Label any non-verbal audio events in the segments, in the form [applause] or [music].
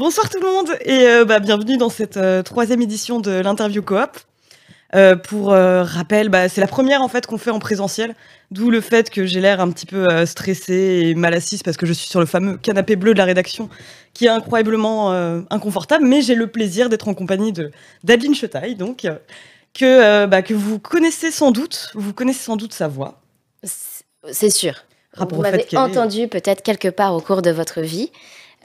Bonsoir tout le monde et euh, bah, bienvenue dans cette euh, troisième édition de l'interview coop. Euh, pour rappel, bah, c'est la première en fait qu'on fait en présentiel, d'où le fait que j'ai l'air un petit peu stressée et mal assise parce que je suis sur le fameux canapé bleu de la rédaction qui est incroyablement inconfortable, mais j'ai le plaisir d'être en compagnie de d'Adeline Chetaille, donc que bah, que vous connaissez sans doute, vous connaissez sans doute sa voix. C'est sûr. Rapport Vous m'avez entendu peut-être quelque part au cours de votre vie,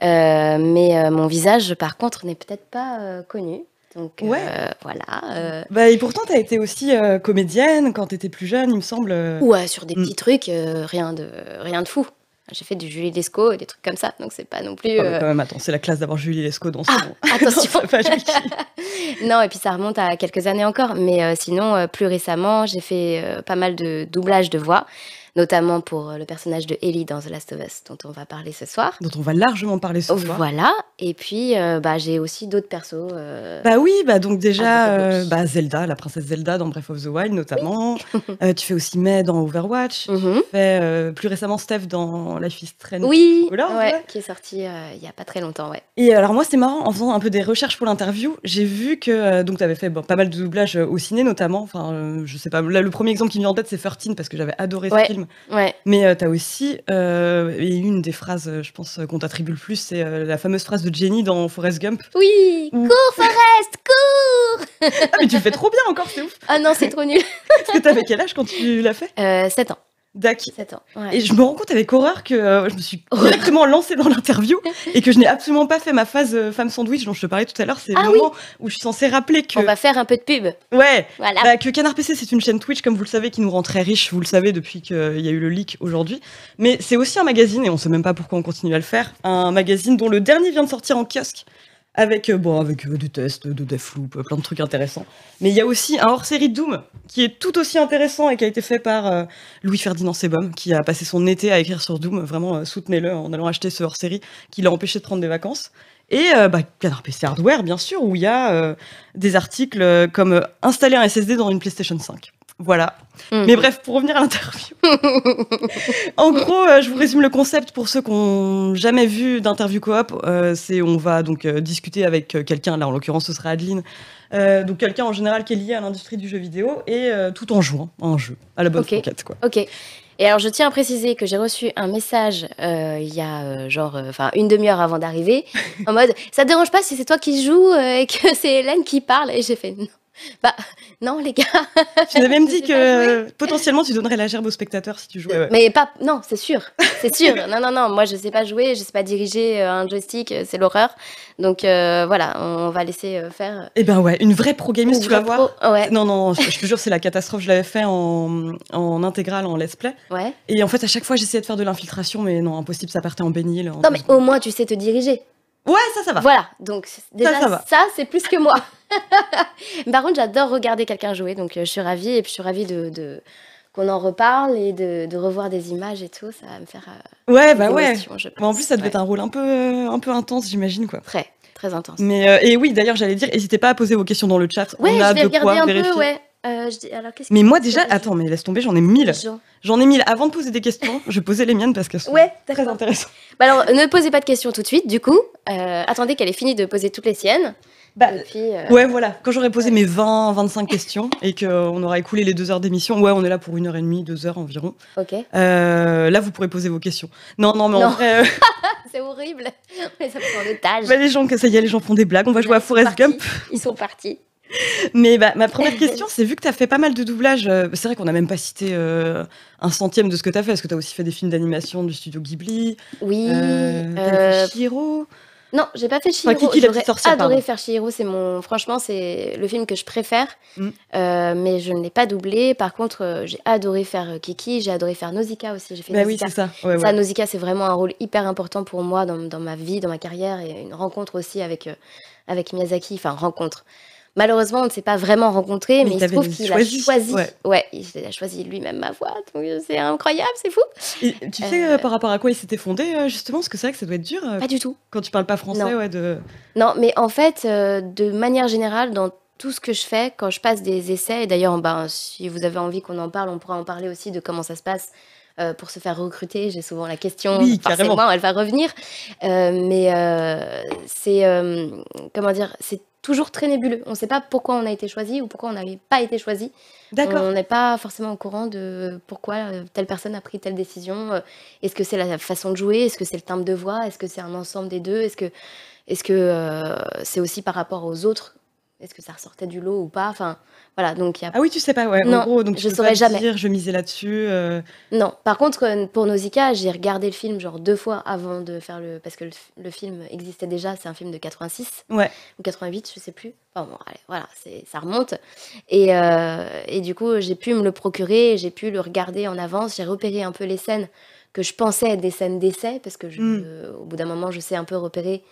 mais euh, mon visage, par contre, n'est peut-être pas euh, connu. Donc euh, voilà. euh, Bah, et pourtant, tu as été aussi euh, comédienne quand tu étais plus jeune, il me semble. euh. ouais, sur des Mm. petits trucs, euh, rien de rien de fou. J'ai fait du Julie Lescaut et des trucs comme ça, donc c'est pas non plus. Euh, quand même, attends, c'est la classe d'avoir Julie Lescaut dans son, Ah, [laughs] attention. [laughs] Non, et puis ça remonte à quelques années encore. Mais euh, sinon, euh, plus récemment, j'ai fait euh, pas mal de doublage de voix, notamment pour euh, le personnage de Ellie dans The Last of Us, dont on va parler ce soir. dont on va largement parler ce soir. Voilà. Et puis, euh, bah, j'ai aussi d'autres persos. euh, Bah oui, bah donc déjà, bah Zelda, la princesse Zelda dans Breath of the Wild notamment. [laughs] Tu fais aussi May dans Overwatch. mhm. Tu fais plus récemment Steph dans Life is Strange. Oui, ouais, ouais. qui est sorti il y a pas très longtemps, ouais. Et alors moi c'est marrant, en faisant un peu des recherches pour l'interview, j'ai vu que donc tu avais fait bon, pas mal de doublages au ciné notamment. Enfin, je sais pas, là le premier exemple qui me vient en tête c'est 13 parce que j'avais adoré Ouais. ce film. Ouais, Mais tu as aussi, euh, et une des phrases, euh, je pense, euh, qu'on t'attribue le plus, c'est euh, la fameuse phrase de Jenny dans Forrest Gump. oui, Ou- cours Forest, cours [laughs] Ah mais tu le fais trop bien encore, c'est ouf. Ah non, c'est trop nul. Parce que t'avais quel âge quand tu l'as fait? Euh, 7 ans, Dac. 7 ans, ouais. Et je me rends compte avec horreur que euh, je me suis directement lancée dans l'interview et que je n'ai absolument pas fait ma phase euh, femme sandwich dont je te parlais tout à l'heure. C'est Ah le oui. moment où je suis censée rappeler que, On va faire un peu de pub, ouais, voilà. bah, que Canard PC c'est une chaîne Twitch comme vous le savez qui nous rend très riches. Vous le savez depuis qu'il y a eu le leak aujourd'hui. Mais c'est aussi un magazine et on sait même pas pourquoi on continue à le faire. Un magazine dont le dernier vient de sortir en kiosque. Avec, euh, bon, avec euh, des tests de Deathloop, euh, plein de trucs intéressants. Mais il y a aussi un hors-série Doom qui est tout aussi intéressant et qui a été fait par euh, Louis-Ferdinand Sebum, qui a passé son été à écrire sur Doom. Vraiment, euh, soutenez-le en allant acheter ce hors-série qui l'a empêché de prendre des vacances. Et euh, bah, PC Hardware, bien sûr, où il y a euh, des articles euh, comme euh, installer un SSD dans une PlayStation 5. Voilà. Mhm. Mais bref, pour revenir à l'interview. [laughs] en gros, euh, je vous résume le concept pour ceux qui n'ont jamais vu d'interview coop. Euh, c'est on va donc euh, discuter avec quelqu'un, là en l'occurrence ce sera Adeline, donc quelqu'un en général qui est lié à l'industrie du jeu vidéo et tout en jouant à un jeu, à la bonne Ok. franquette quoi. Ok. Et alors, je tiens à préciser que j'ai reçu un message il y a genre, enfin, une demi-heure avant d'arriver, en mode, ça te dérange pas si c'est toi qui joues et que [laughs] c'est Hélène qui parle? Et j'ai fait, non. Bah, non, les gars. Tu m'avais [laughs] même dit que euh, potentiellement tu donnerais la gerbe aux spectateurs si tu jouais. ouais. Mais pas, non, c'est sûr, c'est sûr. non, non, non, moi je sais pas jouer, je sais pas diriger euh, un joystick, euh, c'est l'horreur. Donc euh, voilà, on va laisser faire. Eh ben ouais, une vraie pro gameuse, tu vas voir. pro- Ouais, Non, non, je, te jure, c'est la catastrophe. Je l'avais fait en, en intégrale, en let's play. ouais. Et en fait, à chaque fois, j'essayais de faire de l'infiltration, mais non, impossible, ça partait en bénil. en Non, mais secondes. au moins tu sais te diriger. Ouais, ça, ça va. Voilà, donc déjà ça c'est plus que moi. [laughs] Par contre, j'adore regarder quelqu'un jouer, donc euh, je suis ravie et puis je suis ravie de, de- qu'on en reparle et de, de revoir des images et tout, ça va me faire euh, Ouais, bah ouais. Bah, en plus, ça devait Ouais. être un rôle un peu, euh, un peu intense, j'imagine, quoi. très très intense. Mais, euh, et oui, d'ailleurs, j'allais dire, n'hésitez pas à poser vos questions dans le chat. Ouais, On a je vais de regarder quoi un vérifier. peu, ouais. Euh, je dis- alors, qu'est-ce Mais que- moi, déjà, attends, mais laisse tomber, j'en ai mille. Genre- J'en ai mille. Avant de poser des questions, je posais les miennes parce qu'elles sont Ouais, très intéressantes. Bah alors, ne posez pas de questions tout de suite, du coup. Euh, attendez qu'elle ait fini de poser toutes les siennes. Bah, Et puis, euh, Ouais, voilà. Quand j'aurai posé mes 20, 25 questions et qu'on aura écoulé les deux heures d'émission, ouais, on est là pour une heure et demie, deux heures environ. ok. Là, vous pourrez poser vos questions. Non, non, mais en vrai, [laughs] C'est horrible. [laughs] Mais ça prend en otage. bah, les gens, ça y est, les gens font des blagues. On va jouer à Forrest partis. Gump. Ils sont partis. Mais bah, ma première [laughs] question, c'est vu que tu as fait pas mal de doublages, euh, c'est vrai qu'on n'a même pas cité euh, un centième de ce que tu as fait. Est-ce que tu as aussi fait des films d'animation du studio Ghibli Oui. euh, euh, Non, j'ai pas fait Enfin, Chihiro. Kiki, J'aurais adoré pardon. faire Chihiro. C'est mon, franchement, c'est le film que je préfère. Mm. Mais je ne l'ai pas doublé. Par contre, j'ai adoré faire Kiki. J'ai adoré faire Nausicaa aussi. J'ai fait Bah oui, Nausicaa. ça. Ouais, Ça, ouais. Nausicaa, c'est vraiment un rôle hyper important pour moi dans, dans ma vie, dans ma carrière et une rencontre aussi avec, avec Miyazaki. Enfin, rencontre. Malheureusement, on ne s'est pas vraiment rencontrés, Mais mais, il se trouve qu'il a choisi, ouais. Ouais. il a choisi lui-même ma voix. Donc, euh, c'est incroyable, c'est fou. Et tu sais Euh, euh, par rapport à quoi il s'était fondé, justement Parce que c'est vrai que ça doit être dur Pas du tout. quand tu parles pas français, Non. ouais, de... Non, mais en fait, euh, de manière générale, dans tout ce que je fais, quand je passe des essais, et d'ailleurs, ben, si vous avez envie qu'on en parle, on pourra en parler aussi de comment ça se passe euh, pour se faire recruter. J'ai souvent la question, Oui, forcément, elle va revenir. Euh, mais euh, c'est, comment dire, c'est toujours très nébuleux. On ne sait pas pourquoi on a été choisi ou pourquoi on n'avait pas été choisi. D'accord. On n'est pas forcément au courant de pourquoi euh, telle personne a pris telle décision. Euh, Est-ce que c'est la façon de jouer? Est-ce que c'est le timbre de voix? Est-ce que c'est un ensemble des deux? Est-ce que est-ce que euh, c'est aussi par rapport aux autres Est-ce que ça ressortait du lot ou pas? Enfin, voilà. Donc il y a Ah oui, tu sais pas, ouais. Non, en gros, donc je saurais jamais. dire, je misais là-dessus. euh, non. Par contre, euh, pour Nausicaa, j'ai regardé le film genre deux fois avant de faire le parce que le, film existait déjà. C'est un film de 86 Ouais. ou 88, je sais plus. Enfin bon, allez, voilà, c'est ça remonte. Et, euh, et du coup, j'ai pu me le procurer, j'ai pu le regarder en avance. J'ai repéré un peu les scènes que je pensais être des scènes d'essai parce que je, Mm. euh, au bout d'un moment, je sais un peu repérer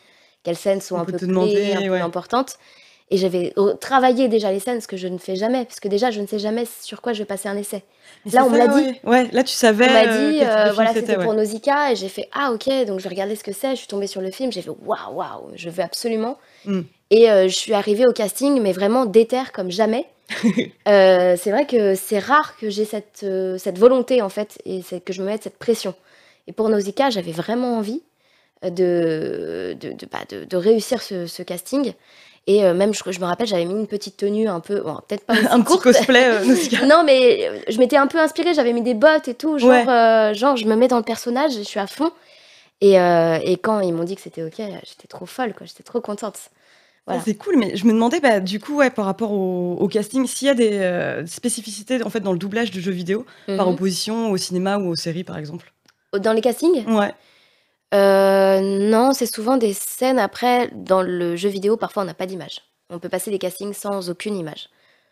quelles scènes sont On un peu clés, demander, un peu ouais. importantes. Et j'avais euh, travaillé déjà les scènes, ce que je ne fais jamais, parce que déjà, je ne sais jamais sur quoi je vais passer un essai. Mais Là, on me l'a dit. Ouais. Ouais, là, tu savais. On m'a euh, dit, euh, voilà, c'était, ouais. pour Nausicaa, et j'ai fait, ah ok, donc je vais regarder ce que c'est, je suis tombée sur le film, j'ai fait, waouh, waouh, je veux absolument. Mm. Et euh, je suis arrivée au casting, mais vraiment déterre comme jamais. [laughs] Euh, c'est vrai que c'est rare que j'ai cette, cette volonté, en fait, et que je me mette cette pression. Et pour Nausicaa, j'avais vraiment envie de, de, de, bah, de- de réussir ce, ce casting. Et euh, même, je, je me rappelle, j'avais mis une petite tenue un peu, bon, peut-être pas [laughs] Un petit courte, cosplay euh, [laughs] non, mais euh, je m'étais un peu inspirée, j'avais mis des bottes et tout, genre, Ouais. euh, genre je me mets dans le personnage, je suis à fond. Et, et quand ils m'ont dit que c'était ok, j'étais trop folle, quoi, j'étais trop contente. Voilà. Ah, C'est cool, mais je me demandais, bah, du coup, ouais, par rapport au, au casting, s'il y a des spécificités en fait dans le doublage de jeux vidéo, par Mhm. opposition au cinéma ou aux séries, par exemple? Dans les castings? Ouais. Euh, Non, c'est souvent des scènes. Après, dans le jeu vidéo, parfois on n'a pas d'image. On peut passer des castings sans aucune image.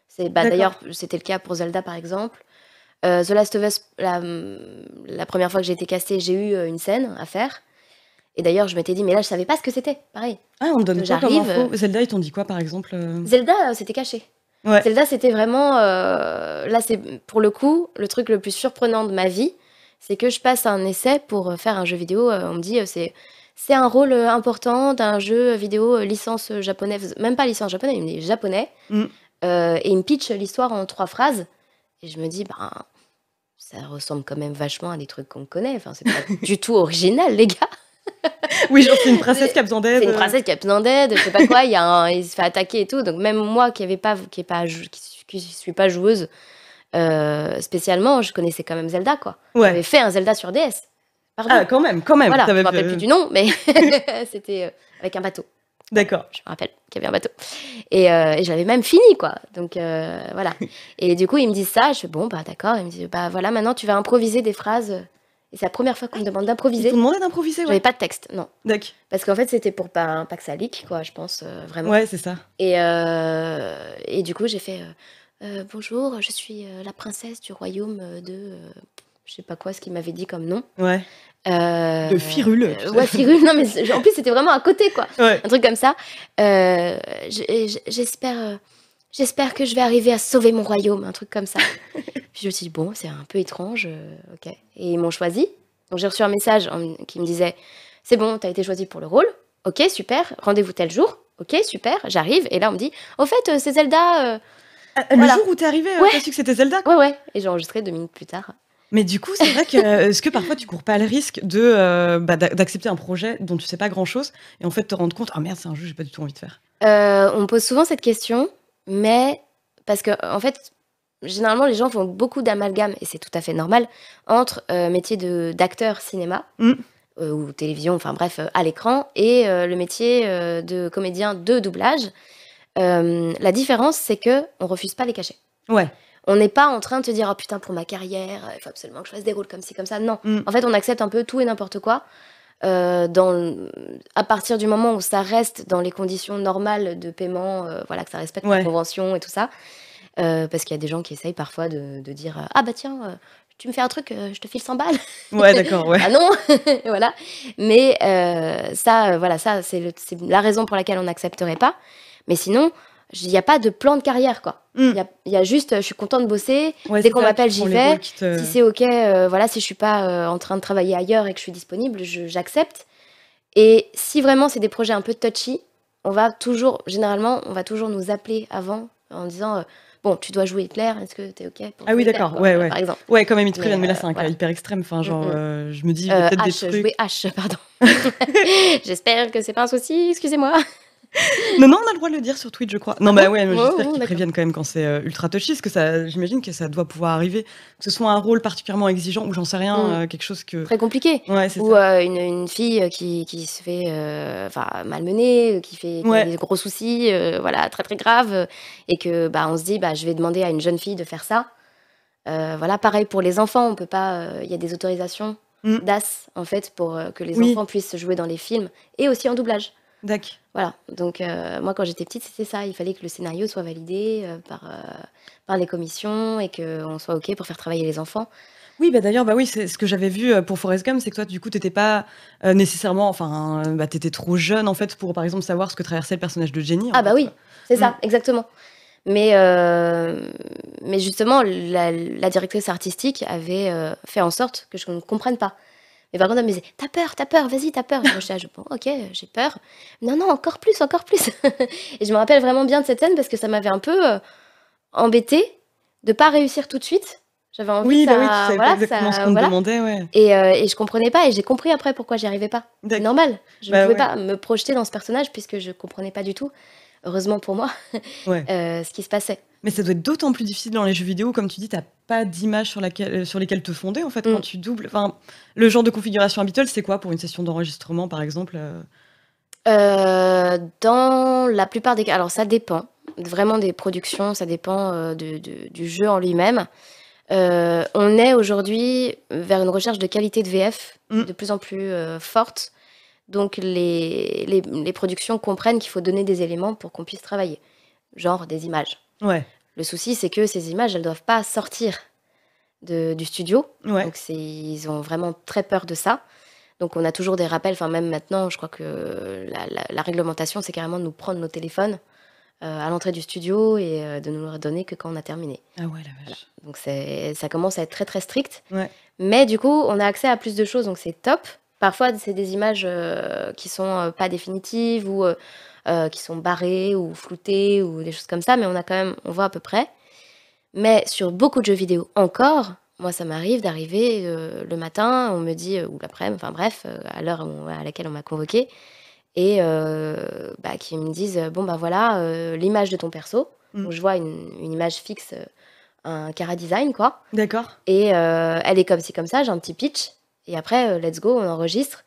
C'est bah, D'accord. D'ailleurs, c'était le cas pour Zelda, par exemple. Euh, The Last of Us, la, la première fois que j'ai été castée, j'ai eu euh, une scène à faire. Et d'ailleurs, je m'étais dit, mais là, je savais pas ce que c'était. Pareil. Ah, on te donne Que quoi comme j'arrive, info Zelda, ils t'ont dit quoi, par exemple euh Zelda, euh, c'était caché. Ouais. Zelda, c'était vraiment. euh, là, c'est pour le coup le truc le plus surprenant de ma vie, c'est que je passe un essai pour euh, faire un jeu vidéo. euh, on me dit, euh, c'est c'est un rôle important d'un jeu vidéo licence japonaise, même pas licence japonaise, dit japonais. Mm. Euh, et il me pitch l'histoire en trois phrases. Et je me dis, ben, ça ressemble quand même vachement à des trucs qu'on connaît. Enfin, c'est pas [laughs] du tout original, les gars. Oui, genre, c'est une princesse qui a besoin d'aide. C'est une princesse qui a besoin d'aide, je sais pas quoi, il, y a un- il se fait attaquer et tout. Donc même moi qui avait pas, qui est pas, qui suis pas joueuse euh, spécialement, je connaissais quand même Zelda quoi. Ouais. J'avais fait un Zelda sur DS. Pardon. Ah, quand même, quand même. voilà, je me rappelle plus du nom, mais [laughs] [laughs] c'était euh, avec un bateau. D'accord. Je me rappelle qu'il y avait un bateau. Et, euh, et j'avais même fini quoi. Donc voilà. [laughs] Et du coup ils me disent ça, je fais bon bah d'accord. Ils me disent bah voilà maintenant tu vas improviser des phrases. Et c'est la première fois qu'on me demande Ils d'improviser. t'ont demandé d'improviser, J'avais ouais. pas de texte, non. D'accord. Parce qu'en fait c'était pour pas, pas que ça leak quoi, je pense euh, vraiment. Ouais, c'est ça. Et, euh, et du coup, j'ai fait euh, Euh, Bonjour, je suis euh, la princesse du royaume euh, de. euh, je sais pas quoi, ce qu'il m'avait dit comme nom. Ouais. De Firule, ouais, Firule. Non, mais en plus, c'était vraiment à côté, quoi. Ouais. Un truc comme ça. J'espère. J'espère que je vais arriver à sauver mon royaume, un truc comme ça. Puis [laughs] je me suis dit, bon, c'est un peu étrange, ok. Et ils m'ont choisi. Donc j'ai reçu un message en- qui me disait, c'est bon, t'as été choisi pour le rôle, ok, super, rendez-vous tel jour, ok, super, j'arrive. Et là, on me dit, au fait, c'est Zelda. Euh, Ah, Le Voilà. jour où t'es arrivé, Ouais. t'as su que c'était Zelda. Ouais, ouais. Et j'ai enregistré deux minutes plus tard. Mais du coup, c'est vrai que euh, est-ce que parfois tu cours pas le risque de euh, bah, d'a- d'accepter un projet dont tu sais pas grand chose et en fait te rendre compte ah merde c'est un jeu j'ai pas du tout envie de faire? Euh, on me pose souvent cette question, mais parce que en fait, généralement les gens font beaucoup d'amalgames et c'est tout à fait normal entre euh, métier de d'acteur cinéma Mm. euh, ou télévision, enfin bref, euh, à l'écran et euh, le métier euh, de comédien de doublage. Euh, la différence, c'est que on refuse pas les cachets. Ouais. On n'est pas en train de te dire oh putain pour ma carrière, il faut absolument que je fasse des rôles comme ci comme ça. Non. Mm. En fait, on accepte un peu tout et n'importe quoi. euh, dans, à partir du moment où ça reste dans les conditions normales de paiement, euh, voilà, que ça respecte Ouais. la convention et tout ça. Parce qu'il y a des gens qui essayent parfois de, de dire Ah bah tiens, tu me fais un truc, je te file 100 balles. Ouais d'accord ouais. [laughs] ah non [laughs] Voilà. Mais euh, ça, euh, voilà, ça, c'est la raison pour laquelle on n'accepterait pas. Mais sinon, il n'y a pas de plan de carrière, quoi. Il Mm. y, a, il y a juste, euh, je suis contente de bosser. Ouais, dès qu'on m'appelle, j'y vais. te- Si c'est ok, euh, voilà, si je suis pas euh, en train de travailler ailleurs et que je suis disponible, j'accepte. Et si vraiment c'est des projets un peu touchy, on va toujours, généralement, on va toujours nous appeler avant en disant, euh, bon, tu dois jouer Hitler, est-ce que t'es ok pour Ah oui, d'accord, ouais, ouais. Par exemple. Ouais, quand même, ils te préviennent, mais là, c'est un cas hyper extrême. Enfin, genre, Mm, mm. euh, je me dis, Euh, peut-être des trucs. jouer H, pardon. [laughs] [laughs] J'espère que c'est pas un souci, excusez-moi. [laughs] Non, non, on a le droit de le dire sur Twitch, je crois. Non, bah ouais, mais j'espère qu'ils préviennent quand même quand c'est euh, ultra touchy, parce que ça, j'imagine que ça doit pouvoir arriver, que ce soit un rôle particulièrement exigeant, ou j'en sais rien, Mm. euh, quelque chose que. Très compliqué. Ouais, Ou euh, une, une fille qui, qui se fait enfin, malmener, qui fait qui a Ouais. des gros soucis, voilà, très très graves, euh, et que bah, on se dit, bah, je vais demander à une jeune fille de faire ça. Voilà, pareil pour les enfants, on peut pas, il y a des autorisations Mm. d'AS en fait pour que les Oui. enfants puissent jouer dans les films et aussi en doublage. D'accord. Voilà, donc euh, moi quand j'étais petite, c'était ça, il fallait que le scénario soit validé euh, par, euh, par les commissions et qu'on soit OK pour faire travailler les enfants. Oui, bah d'ailleurs, bah oui, c'est ce que j'avais vu pour Forrest Gump, c'est que toi, du coup, t'étais pas euh, nécessairement, enfin, bah, t'étais trop jeune en fait pour, par exemple, savoir ce que traversait le personnage de Jenny. en Ah bah fait, oui, c'est Mm. ça, exactement. Mais, euh, mais justement, la, la directrice artistique avait euh, fait en sorte que je ne comprenne pas. Mais par contre, elle me disait T'as peur, t'as peur, vas-y, t'as peur. Et moi, je, bon, ok, j'ai peur. Non, non, encore plus, encore plus. [laughs] et je me rappelle vraiment bien de cette scène parce que ça m'avait un peu euh, embêtée de pas réussir tout de suite. J'avais envie Oui, que bah oui, tu ça. savais voilà, pas exactement ça- ce qu'on voilà. demandait, ouais. Et, euh, et je comprenais pas, et j'ai compris après pourquoi j'y arrivais pas. C'est normal. Je ne Bah pouvais ouais. pas me projeter dans ce personnage puisque je comprenais pas du tout, heureusement pour moi, [laughs] Ouais. euh, ce qui se passait. Mais ça doit être d'autant plus difficile dans les jeux vidéo, comme tu dis, t'as pas d'image sur, laquelle- euh, sur lesquelles te fonder en fait Mm. quand tu doubles. Enfin, le genre de configuration habituelle, c'est quoi pour une session d'enregistrement par exemple euh Euh, dans la plupart des cas, alors ça dépend vraiment des productions, ça dépend euh, de- de- du jeu en lui-même. Euh, on est aujourd'hui vers une recherche de qualité de VF Mm. de plus en plus forte. Donc les, les, les productions comprennent qu'il faut donner des éléments pour qu'on puisse travailler, genre des images. Ouais, Le souci, c'est que ces images, elles doivent pas sortir de- du studio. ouais. Donc ils ont vraiment très peur de ça. Donc on a toujours des rappels, enfin même maintenant, je crois que la, la- la réglementation, c'est carrément de nous prendre nos téléphones euh, à l'entrée du studio et euh, de nous le redonner que quand on a terminé. Ah ouais, la vache. Donc ça commence à être très très strict. Ouais. Mais du coup, on a accès à plus de choses, donc c'est top. Parfois, c'est des images euh, qui sont euh, pas définitives ou euh, qui sont barrées ou floutées ou des choses comme ça, mais on a quand même, on voit à peu près. Mais sur beaucoup de jeux vidéo encore, moi, ça m'arrive d'arriver euh, le matin, on me dit, euh, ou l'après-midi, enfin bref, à l'heure à laquelle on m'a convoqué, et euh, bah, qui me disent, bon, bah voilà, l'image de ton perso. Mm. Donc, je vois une, une image fixe, un Cara Design, quoi. D'accord. Et elle est comme ci, comme ça, j'ai un petit pitch. Et après, let's go, on enregistre.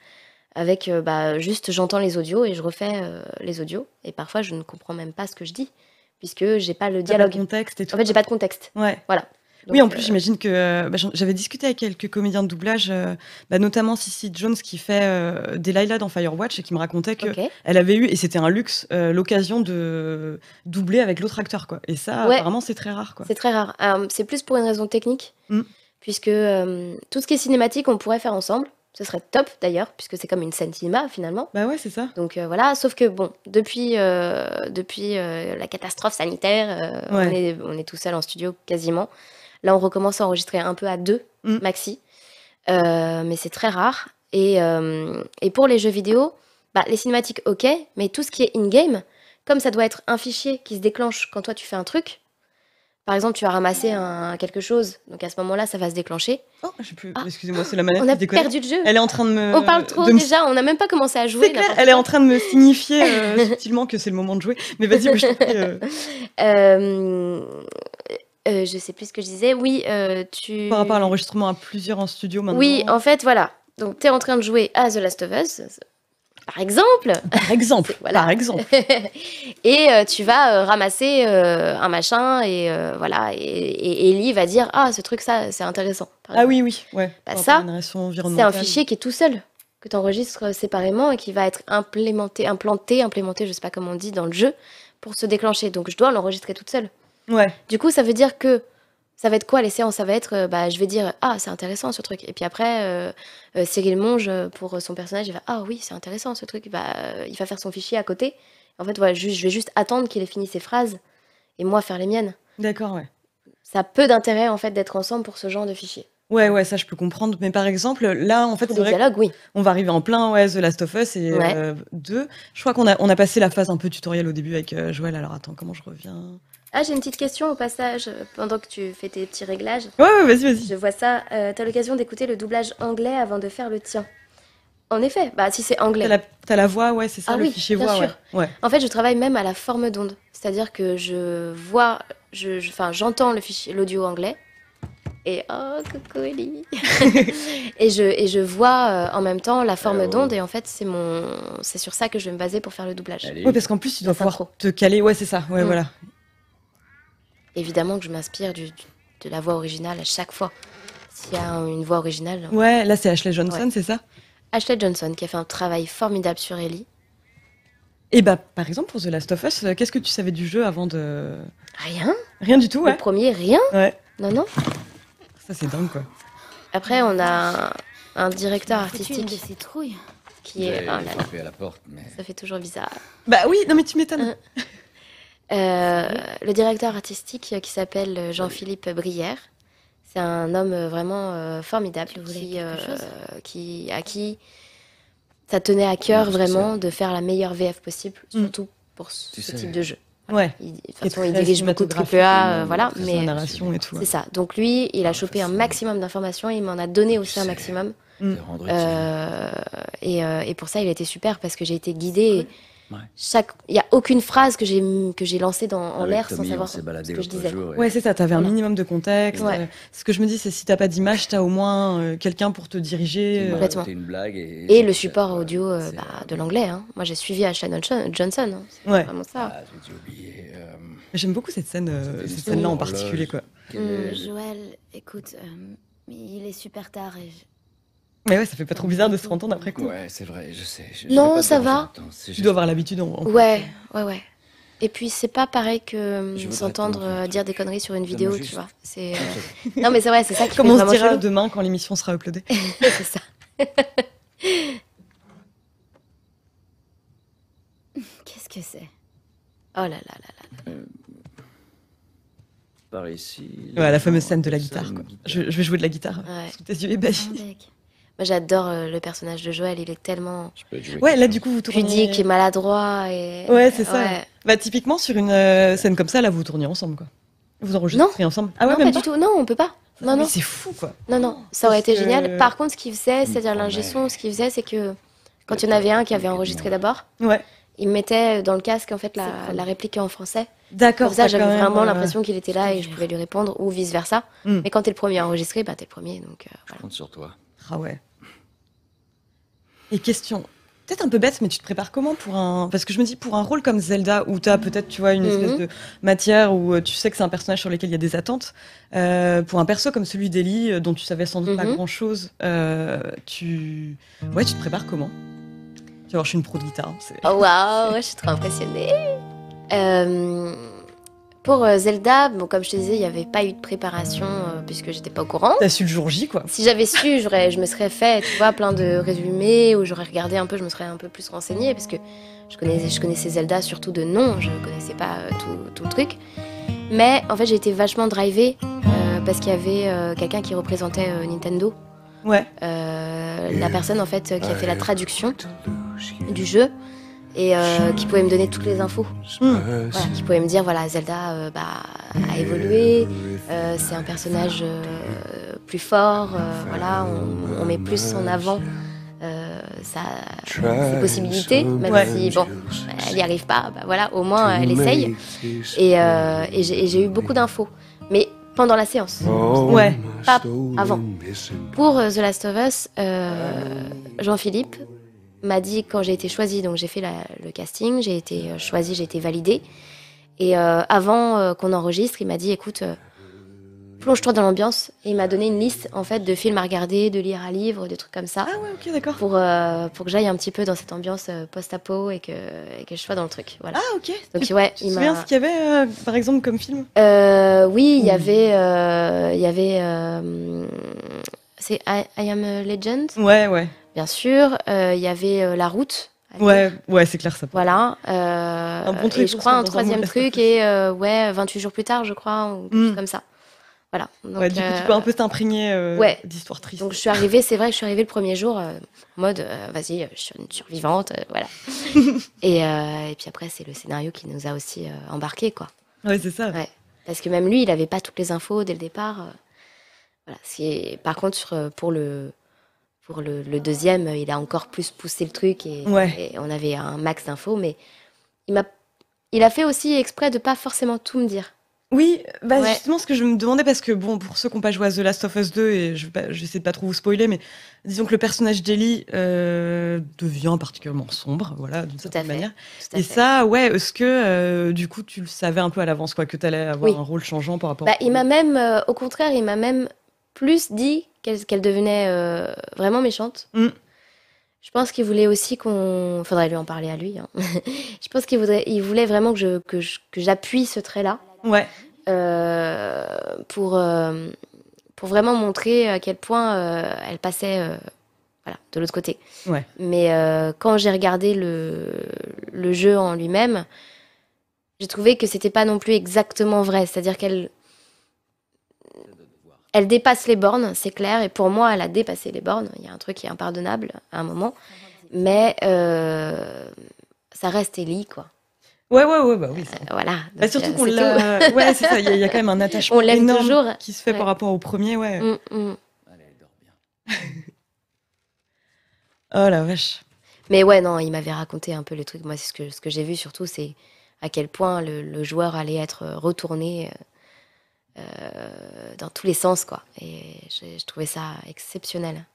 Avec euh, bah, juste, j'entends les audios et je refais euh, les audios. Et parfois, je ne comprends même pas ce que je dis, puisque j'ai pas le T'as pas de dialogue. contexte et tout. En fait, j'ai pas de contexte. Ouais. Voilà. oui, en plus, euh, j'imagine que bah, j'avais discuté avec quelques comédiens de doublage, euh, bah, notamment Cissy Jones qui fait euh, Delilah dans Firewatch et qui me racontait que ok. elle avait eu, et c'était un luxe, l'occasion de doubler avec l'autre acteur. Quoi. Et ça, Ouais. apparemment, c'est très rare. Quoi. C'est très rare. C'est plus pour une raison technique, Mm. puisque tout ce qui est cinématique, on pourrait faire ensemble. Ce serait top d'ailleurs, puisque c'est comme une scène cinéma finalement. Bah ouais, c'est ça. Donc euh, voilà, sauf que bon, depuis, euh, depuis euh, la catastrophe sanitaire, Ouais. on, est, on est tout seul en studio quasiment. Là, on recommence à enregistrer un peu à deux, Mm. maxi. Mais c'est très rare. Et, et pour les jeux vidéo, bah, les cinématiques, ok, mais tout ce qui est in-game, comme ça doit être un fichier qui se déclenche quand toi tu fais un truc, par exemple, tu vas ramasser un, quelque chose, donc à ce moment-là, ça va se déclencher. Oh, je sais plus. Ah. Excusez-moi, c'est la manette On a perdu le jeu. Elle est en train de me. On parle trop me- déjà, on n'a même pas commencé à jouer. C'est clair, elle est en train de me signifier euh, [laughs] subtilement que c'est le moment de jouer. Mais vas-y, je prie, euh, Euh, euh, je sais plus ce que je disais. Oui, euh, tu. par rapport à l'enregistrement à plusieurs en studio maintenant. Oui, en fait, voilà. Donc, tu es en train de jouer à The Last of Us, par exemple, Par exemple, [laughs] Voilà. par exemple. [laughs] et euh, tu vas euh, ramasser euh, un machin, et voilà, et, et Ellie va dire Ah, ce truc, ça, c'est intéressant. par Ah oui, oui, ouais. Bah, ça, C'est un fichier qui est tout seul, que tu enregistres séparément et qui va être implémenté, implanté, implémenté, je sais pas comment on dit, dans le jeu pour se déclencher. Donc, je dois l'enregistrer toute seule. Ouais, Du coup, ça veut dire que ça va être quoi les séances? Ça va être, euh, bah, je vais dire, ah, c'est intéressant ce truc. Et puis après, euh, euh, Cyril Monge, pour son personnage, il va, ah oui, c'est intéressant ce truc. Il va, euh, il va faire son fichier à côté. En fait, voilà, je vais juste attendre qu'il ait fini ses phrases et moi faire les miennes. d'accord, ouais. Ça a peu d'intérêt en fait d'être ensemble pour ce genre de fichier. Ouais, ouais, ça je peux comprendre. Mais par exemple, là, en fait, Pour c'est des vrai dialogues, oui. qu'on va arriver en plein ouais, The Last of Us et Ouais. euh, 2. Je crois qu'on a, on a passé la phase un peu tutoriel au début avec euh, Joël. Alors attends, comment je reviens? Ah, j'ai une petite question au passage, euh, pendant que tu fais tes petits réglages. Ouais, ouais, vas-y, vas-y. Je vois ça. Euh, T'as l'occasion d'écouter le doublage anglais avant de faire le tien. En effet, bah si c'est anglais. T'as la, t'as la voix, ouais, c'est ça, Ah le oui, fichier bien voix, ouais. sûr. ouais. En fait, je travaille même à la forme d'onde. C'est-à-dire que je vois, je, je- enfin, j'entends le fichier, l'audio anglais. Et oh, coucou Ellie. [laughs] et, je, et je vois euh, en même temps la forme Hello. d'onde. Et en fait, c'est mon, c'est sur ça que je vais me baser pour faire le doublage. Allez. Ouais, parce qu'en plus, tu dois La pouvoir synchro. te caler. Ouais, c'est ça, ouais, Mm. voilà. Évidemment que je m'inspire du, du- de la voix originale à chaque fois. S'il y a une voix originale. Ouais, là, c'est Ashley Johnson, Ouais. c'est ça? Ashley Johnson qui a fait un travail formidable sur Ellie. Et bah, par exemple, pour The Last of Us, euh, qu'est-ce que tu savais du jeu avant de. Rien. Rien du tout, Le ouais. premier, rien. Ouais. Non, non. Ça, c'est dingue, quoi. Après, on a un, un directeur une de artistique ces trouilles qui est. J'ai oh là là, frappé à la porte, mais ça fait toujours bizarre. Bah oui, non, mais tu m'étonnes. Euh, Euh, le directeur artistique qui s'appelle Jean-Philippe Brière. C'est un homme euh, vraiment euh, formidable qui, euh, à qui ça tenait à cœur Non, vraiment de faire la meilleure VF possible, Mm. surtout pour ce Tu sais, type de jeu. Ouais. Il, de toute façon, il dirige beaucoup de cinématographique, AAA, euh, euh, voilà, mais narration et tout. c'est ça. Donc lui, il a Ah, chopé un maximum d'informations, il m'en a donné aussi un maximum. Euh, et, euh, et pour ça, il a été super parce que j'ai été guidée. Il y a aucune phrase que j'ai que j'ai lancée dans, en l'air sans savoir ce que je disais. jour. Ouais, c'est ça, t'avais un Voilà. minimum de contexte. Ouais. Euh, Ce que je me dis, c'est si t'as pas d'image, t'as au moins euh, quelqu'un pour te diriger. Tu euh, Complètement. raconté une blague et, Et le support audio euh, bah, de l'anglais. hein. Moi, j'ai suivi Ashley Johnson. Johnson hein. C'est Ouais. vraiment ça. Ah, j'ai oublié. euh, J'aime beaucoup cette scène, euh, cette scène-là en particulier, quoi. Joël, écoute, euh, il est super tard et Mais ouais, ça fait pas trop bizarre de se entendre après coup. Ouais, c'est vrai, je sais. je- Non, ça va. Tu juste- dois avoir l'habitude en. en- Ouais, ouais, ouais. Et puis, c'est pas pareil que euh, s'entendre euh, dire des conneries sur une vidéo, juste- tu vois. C'est, euh, [laughs] Non, mais c'est vrai, c'est ça qui Comme on se dira chelou. demain quand l'émission sera uploadée. [laughs] c'est ça. [laughs] qu'est-ce que c'est? Oh là là là là. Par ici. Ouais, la fameuse scène de la guitare, quoi. guitare. Je, je vais jouer de la guitare. Ouais. Parce que tes yeux ébahis. Moi, j'adore euh, le personnage de Joël. Il est tellement Je peux te jouer Ouais, là, du coup, vous tournez. pudique et maladroit. Et... Ouais, c'est ça. Ouais. Bah, typiquement, sur une euh, scène comme ça, là, vous tourniez ensemble, quoi. Vous enregistrez ensemble. Ah ouais, non, même pas du tout. Non, on peut pas. Non, Mais non. c'est fou, quoi. Non, non, ça aurait Parce été que- génial. Par contre, ce qu'il faisait, c'est-à-dire l'ingé son, ce qu'il faisait, c'est que quand il y en avait un qui avait enregistré d'abord, Ouais. il mettait dans le casque en fait la, réplique en français. D'accord. Comme ça, t'as j'avais vraiment euh, l'impression qu'il était là et je pouvais lui répondre ou vice versa. Mm. Mais quand t'es le premier à enregistrer, bah t'es le premier. Donc euh, Je compte sur toi. Ah ouais. Et question, peut-être un peu bête, mais tu te prépares comment pour un... Parce que je me dis, pour un rôle comme Zelda, où tu as peut-être, tu vois, une espèce Mhm. de matière, où euh, tu sais que c'est un personnage sur lequel il y a des attentes, euh, pour un perso comme celui d'Ellie, euh, dont tu savais sans doute pas Mhm. grand-chose, euh, tu... Ouais, tu te prépares comment? Tu vois, je suis une pro de guitare. hein, Oh waouh, je suis trop impressionnée. Euh, pour euh, Zelda, bon, comme je te disais, il n'y avait pas eu de préparation euh, puisque j'étais pas au courant. T'as su le jour J, quoi. Si j'avais su, j'aurais, je me serais fait, tu vois, plein de résumés où j'aurais regardé un peu, je me serais un peu plus renseignée parce que je connaissais, je connaissais Zelda surtout de nom, je connaissais pas euh, tout, tout le truc. Mais en fait, j'ai été vachement drivée euh, parce qu'il y avait euh, quelqu'un qui représentait euh, Nintendo, Ouais. Euh, la personne en fait qui a fait la traduction du jeu et euh, qui pouvait me donner toutes les infos. Hmm. Voilà, qui pouvait me dire voilà Zelda euh, bah, a évolué, euh, c'est un personnage euh, plus fort, euh, voilà on, on met plus en avant sa, ses possibilités, même Ouais. si bon elle n'y arrive pas, bah, voilà au moins elle essaye. Et, euh, et j'ai eu beaucoup d'infos, mais pendant la séance. Ouais. Pas avant. Pour The Last of Us, euh, Jean-Philippe m'a dit quand j'ai été choisie, donc j'ai fait la- le casting, j'ai été euh, choisie, j'ai été validée. Et euh, avant euh, qu'on enregistre, il m'a dit écoute, euh, plonge-toi dans l'ambiance. Et il m'a donné une liste en fait de films à regarder, de lire un livre, des trucs comme ça, Ah ouais, ok, d'accord. pour, pour que j'aille un petit peu dans cette ambiance post-apo et que, et que je sois dans le truc. Voilà. Ah ok. Donc tu, ouais, tu te souviens ce qu'il y avait, par exemple, comme film? Oui, il y avait, il y avait, c'est I, I Am a Legend, Ouais, ouais. bien sûr. Euh, Il y avait euh, La Route. Ouais, ouais, c'est clair ça. Voilà. euh, Un bon truc et je crois un troisième truc et euh, ouais, 28 jours plus tard, je crois, ou Mm. chose comme ça. Voilà. Donc, Ouais, du coup, tu peux euh, un peu t'imprégner euh, ouais. d'histoires tristes. Donc je suis arrivée, c'est vrai que je suis arrivée le premier jour euh, en mode euh, vas-y, euh, je suis une survivante, euh, voilà. [laughs] et, euh, et puis après, c'est le scénario qui nous a aussi euh, embarqués, quoi. Ouais, c'est ça. Ouais. Parce que même lui, il n'avait pas toutes les infos dès le départ. Voilà. Est- Par contre, sur, euh, pour le. Pour le, le deuxième, euh, il a encore plus poussé le truc et, Ouais. et on avait un max d'infos, mais il m'a, il a fait aussi exprès de pas forcément tout me dire. Oui, bah Ouais. justement ce que je me demandais parce que bon pour ceux qui n'ont pas joué à The Last of Us 2 et je j'essaie de pas trop vous spoiler mais disons que le personnage d'Ellie euh, devient particulièrement sombre voilà d'une à certaine manière à et fait. ça ouais est-ce que euh, du coup tu le savais un peu à l'avance quoi que tu allais avoir Oui. un rôle changeant par rapport Bah, au il m'a même, euh, au contraire, il m'a même plus dit qu'elle devenait euh, vraiment méchante. Mm. Je pense qu'il voulait aussi qu'on. Faudrait lui en parler à lui. hein. [laughs] je pense qu'il voudrait, il voulait vraiment que je que je- que j'appuie ce trait-là ouais euh, pour euh, pour vraiment montrer à quel point euh, elle passait voilà de l'autre côté. Ouais. Mais quand j'ai regardé le le jeu en lui-même, j'ai trouvé que c'était pas non plus exactement vrai. C'est-à-dire qu'elle elle dépasse les bornes, c'est clair. Et pour moi, elle a dépassé les bornes. Il y a un truc qui est impardonnable à un moment. Mais euh, ça reste Ellie, quoi. ouais ouais ouais bah oui ça- Euh, voilà. Bah, surtout euh, qu'on l'a [laughs] ouais c'est ça il y, a- il y a quand même un [laughs] attachement On l'aime énorme toujours. qui se fait Ouais. par rapport au premier ouais Mm, mm. Allez, elle dort bien. [laughs] oh la vache Mais ouais, non, il m'avait raconté un peu le truc. Moi, c'est ce que, ce que j'ai vu surtout, c'est à quel point le, le joueur allait être retourné euh, dans tous les sens, quoi. Et j'ai je trouvais ça exceptionnel.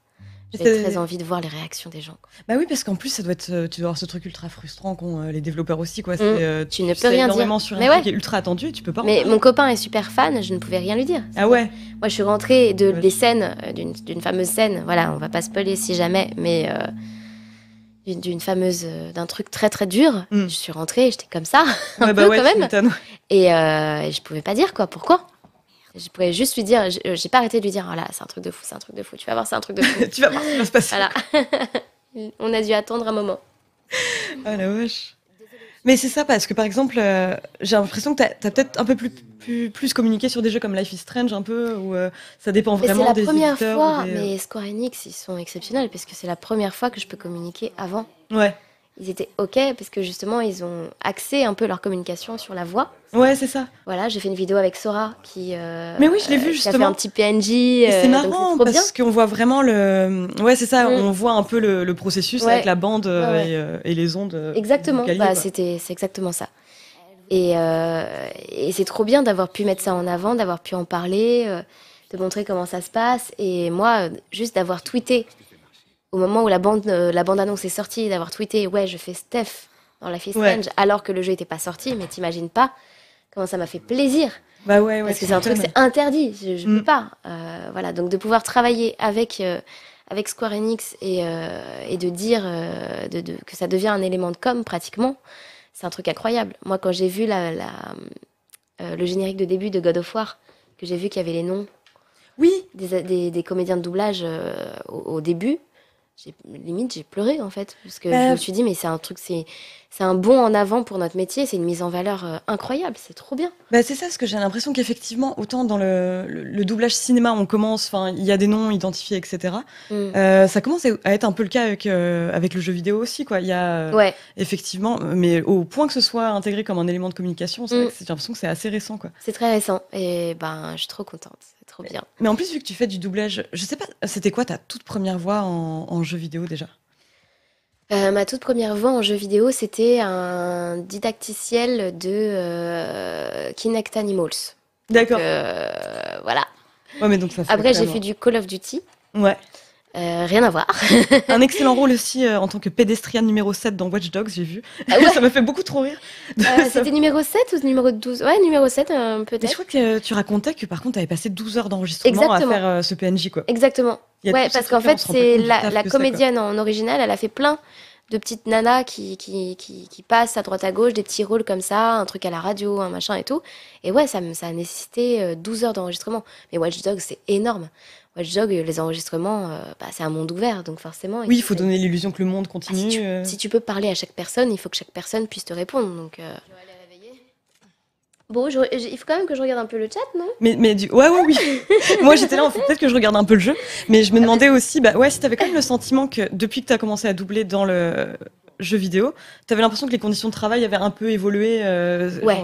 J'avais C'est- très envie de voir les réactions des gens. quoi. Bah oui, parce qu'en plus, ça doit être, euh, tu dois avoir ce truc ultra frustrant qu'ont euh, les développeurs aussi, quoi. C'est, Mm. euh, Tu ne peux rien énormément dire. sur un Mais truc ouais. qui est ultra attendu et tu peux pas. Mais mon copain est super fan, je ne pouvais rien lui dire. Ah ouais. Moi, je suis rentrée de, Ouais. des scènes, euh, d'une fameuse scène, voilà, on va pas spoiler si jamais, mais euh, d'une- fameuse, euh, d'un truc très très dur. Mm. Je suis rentrée, j'étais comme ça, [laughs] un Ouais, peu bah ouais, quand même. Et, euh, et je pouvais pas dire quoi. Pourquoi Je pouvais juste lui dire. J'ai j'ai pas arrêté de lui dire. Oh là, c'est un truc de fou, c'est un truc de fou. Tu vas voir, c'est un truc de fou. [laughs] tu vas voir ce qui va se passer. voilà. [laughs] On a dû attendre un moment. [laughs] Ah la vache. Mais c'est ça, parce que par exemple, euh, j'ai l'impression que t'as as, peut-être un peu plus, plus, plus communiqué sur des jeux comme Life is Strange, un peu, où euh, ça dépend c'est vraiment la des première éditeurs. ou fois. des- euh, Mais Square Enix, ils sont exceptionnels parce que c'est la première fois que je peux communiquer avant. Ouais, Ils étaient ok parce que justement ils ont axé un peu leur communication sur la voix. ouais, c'est ça. Voilà, j'ai fait une vidéo avec Sora qui. euh, Mais oui, je l'ai vu, qui a fait justement. un petit PNJ. Euh, c'est marrant parce qu'on voit vraiment le. Ouais, c'est ça, Mm. on voit un peu le, le processus Ouais. avec la bande euh, Ouais. Et, euh, et les ondes. euh, Exactement, bah, c'était, c'est exactement ça. Et, euh, et c'est trop bien d'avoir pu mettre ça en avant, d'avoir pu en parler, euh, de montrer comment ça se passe. Et moi, euh, juste d'avoir tweeté au moment où la bande, euh, la bande annonce est sortie, d'avoir tweeté ouais, je fais Steph dans Life is Ouais. Strange, alors que le jeu n'était pas sorti, mais t'imagines pas comment ça m'a fait plaisir. Bah ouais, ouais. parce que c'est un truc, c'est interdit, je, je Mm. peux pas. Euh, voilà, donc de pouvoir travailler avec, euh, avec Square Enix et, et de dire de, de- que ça devient un élément de com pratiquement, c'est un truc incroyable. Moi, quand j'ai vu la, la, le générique de début de God of War, que j'ai vu qu'il y avait les noms Oui, des, des, des comédiens de doublage au, au début, limite j'ai pleuré en fait, parce que je Euh. me suis dit mais c'est un truc, c'est, c'est un bond en avant pour notre métier, c'est une mise en valeur euh, incroyable, c'est trop bien. Bah c'est ça, parce que j'ai l'impression qu'effectivement, autant dans le, le, le doublage cinéma, on commence, enfin, il y a des noms identifiés, etc. Mm. Euh, ça commence à être un peu le cas avec, euh, avec le jeu vidéo aussi, quoi. Il y a Ouais. effectivement, mais au point que ce soit intégré comme un élément de communication, c'est Mm. vrai que c'est- j'ai l'impression que c'est assez récent, quoi. C'est très récent et ben je suis trop contente, trop bien. Mais en plus, vu que tu fais du doublage, je sais pas, c'était quoi ta toute première voix en, en jeu vidéo déjà? Euh, ma toute première voix en jeu vidéo, c'était un didacticiel de euh, Kinect Animals. D'accord. Euh, voilà. Ouais, mais donc ça fait Après, j'ai fait du Call of Duty. Ouais. Euh, rien à voir. [laughs] Un excellent rôle aussi euh, en tant que pédestrian numéro 7 dans Watch Dogs, j'ai vu. Ah ouais [laughs] ça m'a fait beaucoup trop rire. Euh, [laughs] c'était numéro 7 ou numéro 12 Ouais, numéro 7, euh, Mais je peut-être. crois que tu racontais que par contre, tu avais passé 12 heures d'enregistrement à faire ce PNJ, quoi. Exactement. Ouais, parce qu'en fait, c'est la, comédienne en original, elle a fait plein de petites nanas qui, qui, qui, qui passent à droite à gauche, des petits rôles comme ça, un truc à la radio, un machin et tout. Et ouais, ça, ça a nécessité euh, 12 heures d'enregistrement. Mais Watch Dogs, c'est énorme. Watch Dogs, les enregistrements, euh, bah, c'est un monde ouvert, donc forcément. Oui, il faut donner l'illusion que le monde Ah, continue. si, tu, euh. si tu peux parler à chaque personne, il faut que chaque personne puisse te répondre. Donc, euh, Bon, je- je- il faut quand même que je regarde un peu le chat, non? Mais, mais du... ouais, ouais, oui. [laughs] Moi, j'étais là, faut peut-être que je regarde un peu le jeu. Mais je me demandais aussi, bah ouais, si t'avais quand même le sentiment que depuis que t'as commencé à doubler dans le jeu vidéo, t'avais l'impression que les conditions de travail avaient un peu évolué. euh, Ouais.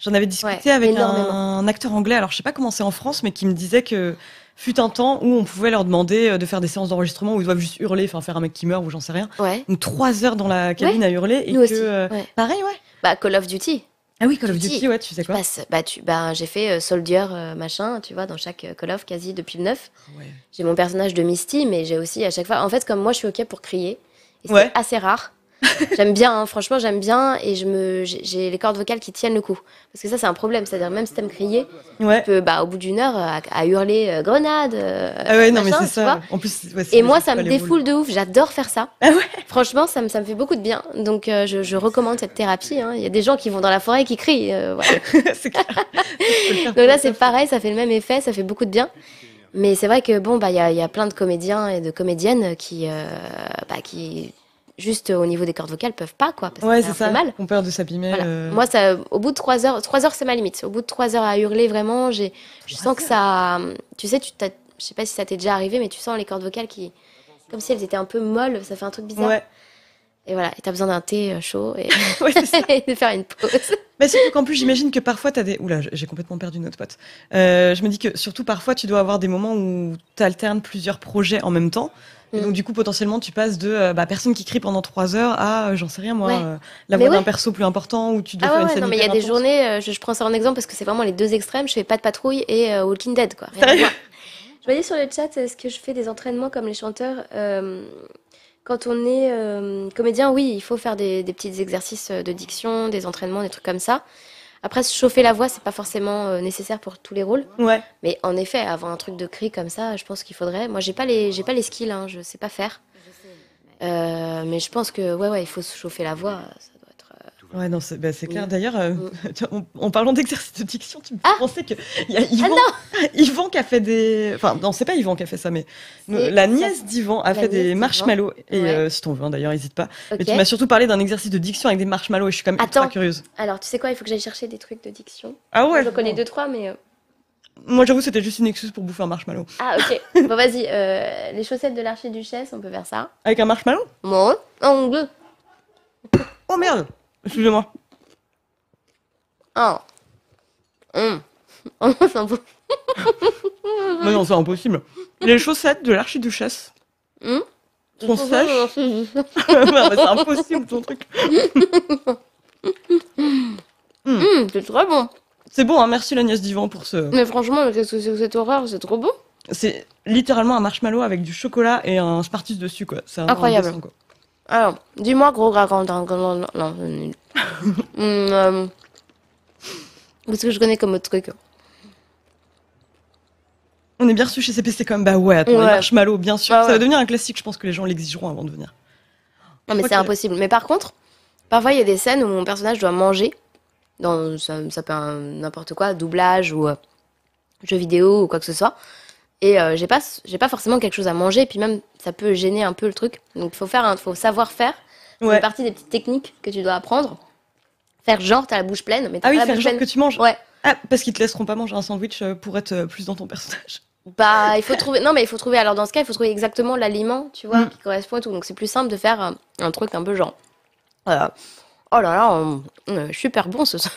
J'en avais discuté Ouais, avec un, un acteur anglais, alors je sais pas comment c'est en France, mais qui me disait que fut un temps où on pouvait leur demander euh, de faire des séances d'enregistrement où ils doivent juste hurler, enfin faire un mec qui meurt ou j'en sais rien. Ouais. Donc trois heures dans la cabine à hurler et Nous que aussi. euh, ouais. pareil, ouais. Bah, Call of Duty. Ah oui, Call of Duty. Duty, ouais, tu sais quoi bah, tu, bah, j'ai fait euh, Soldier euh, machin, tu vois, dans chaque Call of quasi depuis le 9. Ouais. J'ai mon personnage de Misty, mais j'ai aussi à chaque fois. En fait, comme moi, je suis OK pour crier. Et c'est assez rare. J'aime bien, hein, franchement, j'aime bien. Et je me, j'ai les cordes vocales qui tiennent le coup. Parce que ça, c'est un problème. C'est-à-dire, même si t'aimes crier, Ouais. tu peux, bah, au bout d'une heure, à, à hurler euh, grenade. euh, Ah ouais, non, mais c'est ça. En plus, ouais, c'est Et moi, ça me défoule de ouf. J'adore faire ça. Ah ouais Franchement, ça me, ça me fait beaucoup de bien. Donc, euh, je, je recommande cette thérapie. hein. Il y a des gens qui vont dans la forêt et qui crient. euh, [laughs] c'est Donc là, c'est pareil, ça fait le même effet, ça fait beaucoup de bien. Mais c'est vrai que bon, bah, il y a, y a plein de comédiens et de comédiennes qui, euh, bah, qui juste au niveau des cordes vocales peuvent pas, quoi. Parce Ouais, que c'est ça mal. On peur de s'abîmer. Voilà. euh. Moi, ça, au bout de trois heures, trois heures, c'est ma limite. Au bout de trois heures à hurler, vraiment, j'ai, je sens que ça, tu sais, tu t'as- je sais pas si ça t'est déjà arrivé, mais tu sens les cordes vocales qui, comme si elles étaient un peu molles, ça fait un truc bizarre. Ouais. Et voilà, et t'as besoin d'un thé euh, chaud et, [laughs] ouais, [laughs] de faire une pause. Mais surtout qu'en plus, j'imagine que parfois, t'as des. Oula, j'ai complètement perdu notre pote. Euh, je me dis que surtout parfois, tu dois avoir des moments où t'alternes plusieurs projets en même temps. Et Mm. donc, du coup, potentiellement, tu passes de euh, bah, personne qui crie pendant trois heures à, euh, j'en sais rien moi, Ouais. euh, la voix d'un ouais. perso plus important où tu dois Ah faire ouais, une non, mais il y a des journées, euh, je, je prends ça en exemple parce que c'est vraiment les deux extrêmes. Je fais pas de patrouille et euh, Walking Dead, quoi. Rien. [laughs] Je voyais sur le chat, est-ce que je fais des entraînements comme les chanteurs Euh, Quand on est euh, comédien, oui, il faut faire des, des petits exercices de diction, des entraînements, des trucs comme ça. Après, se chauffer la voix, c'est pas forcément euh, nécessaire pour tous les rôles. Ouais. Mais en effet, avoir un truc de cri comme ça, je pense qu'il faudrait. Moi, j'ai pas les, j'ai pas les skills, hein, je sais pas faire. Euh, mais je pense que ouais, ouais, il faut se chauffer la voix. Ça Ouais, non, c'est bah, clair. Mm. D'ailleurs, euh, Mm. [laughs] en, parlant d'exercice de diction, tu me Ah penser qu'il y a Yvan, [laughs] Yvan qui a fait des. Enfin, non, c'est pas Yvan qui a fait ça, mais la nièce d'Yvan a la fait des marshmallows. Et Ouais. euh, si t'en veux, hein, d'ailleurs, n'hésite pas. Mais tu m'as surtout parlé d'un exercice de diction avec des marshmallows et je suis quand même ultra curieuse. Alors, tu sais quoi, il faut que j'aille chercher des trucs de diction. Ah ouais je connais deux trois, mais euh, Moi, j'avoue, c'était juste une excuse pour bouffer un marshmallow. ah ok. [laughs] bon vas-y, euh, les chaussettes de l'archiduchesse, on peut faire ça. Avec un marshmallow? Mon ongle. Oh merde Excusez-moi. Ah. Hum. [laughs] Oh, peu- Mais non, c'est impossible. Les chaussettes de l'archiduchesse Hum. sont sèches. [laughs] [laughs] Non, c'est impossible ton truc. Hum, c'est très bon. C'est bon, hein, merci la nièce d'Yvan pour ce. Mais franchement, qu'est-ce que c'est que cette horreur? C'est trop bon. C'est littéralement un marshmallow avec du chocolat et un Spartus dessus, quoi. C'est Incroyable. quoi. Alors, dis-moi, gros grand- Non, nul. [laughs] Hum, euh, Qu'est-ce que je connais comme autre truc On est bien reçu chez CPC même. Bah ouais, attends, les Ouais. marshmallows, bien sûr. Ah Ça ouais. va devenir un classique, je pense que les gens l'exigeront avant de venir. Non, mais c'est impossible. Mais par contre, parfois, il y a des scènes où mon personnage doit manger. Dans, ça, ça peut n'importe quoi, doublage ou euh, jeu vidéo ou quoi que ce soit. Et euh, j'ai pas, j'ai pas forcément quelque chose à manger. Puis même, ça peut gêner un peu le truc. Donc, il faut, faire un- faut savoir faire. Ouais. fait partie des petites techniques que tu dois apprendre. Faire genre, t'as la bouche pleine. Mais t'as Ah oui, la faire bouche genre pleine. que tu manges. Ouais. Ah, parce qu'ils te laisseront pas manger un sandwich euh, pour être euh, plus dans ton personnage. [laughs] Bah, il faut trouver. Non, mais il faut trouver. Alors, dans ce cas, il faut trouver exactement l'aliment, tu vois, Mm. qui correspond et tout. Donc, c'est plus simple de faire un, un truc un peu genre. Voilà. Oh là là, hum, euh, super bon ce [laughs] soir.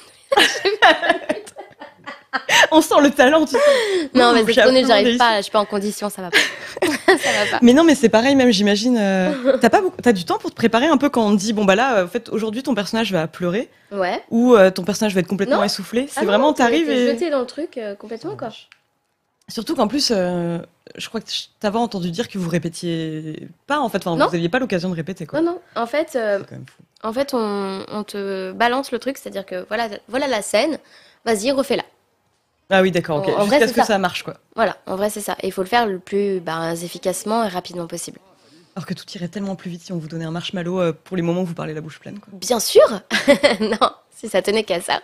[laughs] On sent le talent, tu sais. Non, mais c'est j'arrive pas, je suis pas en condition, ça va pas. [laughs] ça va pas. Mais non, mais c'est pareil, même j'imagine. euh, [laughs] t'as pas beaucoup, t'as du temps pour te préparer un peu quand on te dit bon bah là, euh, en fait aujourd'hui ton personnage va pleurer Ouais. ou euh, ton personnage va être complètement Non. essoufflé. C'est Ah vraiment t'arrives et jeté dans le truc euh, complètement, quoi. surtout qu'en plus, je crois que t'avais entendu dire que vous répétiez pas en fait, enfin Non. vous aviez pas l'occasion de répéter quoi. Non, non. En fait, C'est quand même fou. en fait on, on te balance le truc, c'est-à-dire que voilà, voilà la scène, vas-y, refais-la. Ah oui, d'accord, ok. En- en vrai, ce que ça. ça. marche quoi. Voilà, en vrai, c'est ça. Et il faut le faire le plus bah, efficacement et rapidement possible. Alors que tout irait tellement plus vite si on vous donnait un marshmallow euh, pour les moments où vous parlez la bouche pleine quoi. Bien sûr [laughs] Non, si ça tenait qu'à ça.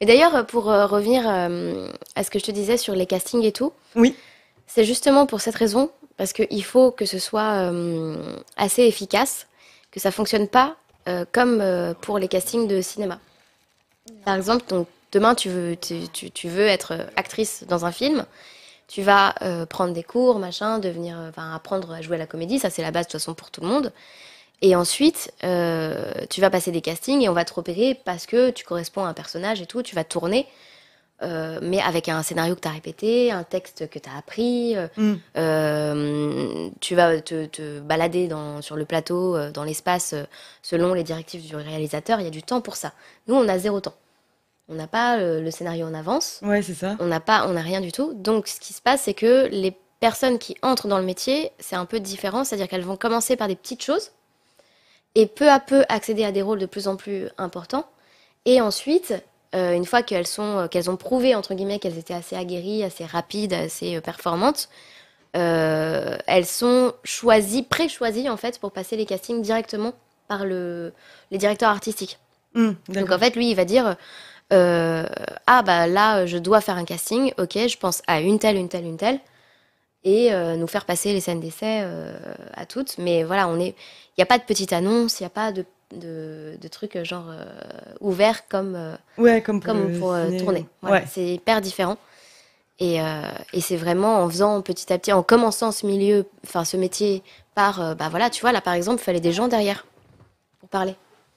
Mais d'ailleurs, pour euh, revenir euh, à ce que je te disais sur les castings et tout, Oui. c'est justement pour cette raison, parce qu'il faut que ce soit euh, assez efficace, que ça fonctionne pas euh, comme euh, pour les castings de cinéma. Par exemple, donc, demain, tu veux, tu, tu- tu veux être actrice dans un film, tu vas euh, prendre des cours, machin, devenir, euh, enfin, apprendre à jouer à la comédie, ça c'est la base de toute façon pour tout le monde. Et ensuite, euh, tu vas passer des castings et on va te repérer parce que tu corresponds à un personnage et tout, tu vas tourner, euh, mais avec un scénario que tu as répété, un texte que tu as appris, euh, Mm. euh, tu vas te, te balader dans, sur le plateau, euh, dans l'espace, euh, selon les directives du réalisateur. Il y a du temps pour ça. Nous, on a zéro temps. On n'a pas euh, le scénario en avance. Ouais, c'est ça. On n'a pas, on n'a rien du tout. Donc, ce qui se passe, c'est que les personnes qui entrent dans le métier, c'est un peu différent. C'est-à-dire qu'elles vont commencer par des petites choses et peu à peu accéder à des rôles de plus en plus importants. Et ensuite, euh, une fois qu'elles sont, euh, qu'elles ont prouvé entre guillemets qu'elles étaient assez aguerries, assez rapides, assez performantes, euh, elles sont choisies, pré-choisies en fait pour passer les castings directement par le, les directeurs artistiques. Mm, Donc en fait, lui, il va dire euh, Ah, bah là, je dois faire un casting, ok, je pense à une telle, une telle, une telle, et euh, nous faire passer les scènes d'essai euh, à toutes. Mais voilà, on est. Il n'y a pas de petite annonce, il n'y a pas de, de, de trucs genre ouverts comme, Ouais, comme pour, comme tourner. Voilà, Ouais. C'est hyper différent. Et, et c'est vraiment en faisant petit à petit, en commençant ce milieu, enfin ce métier par, bah voilà, tu vois, là par exemple, il fallait des gens derrière pour parler.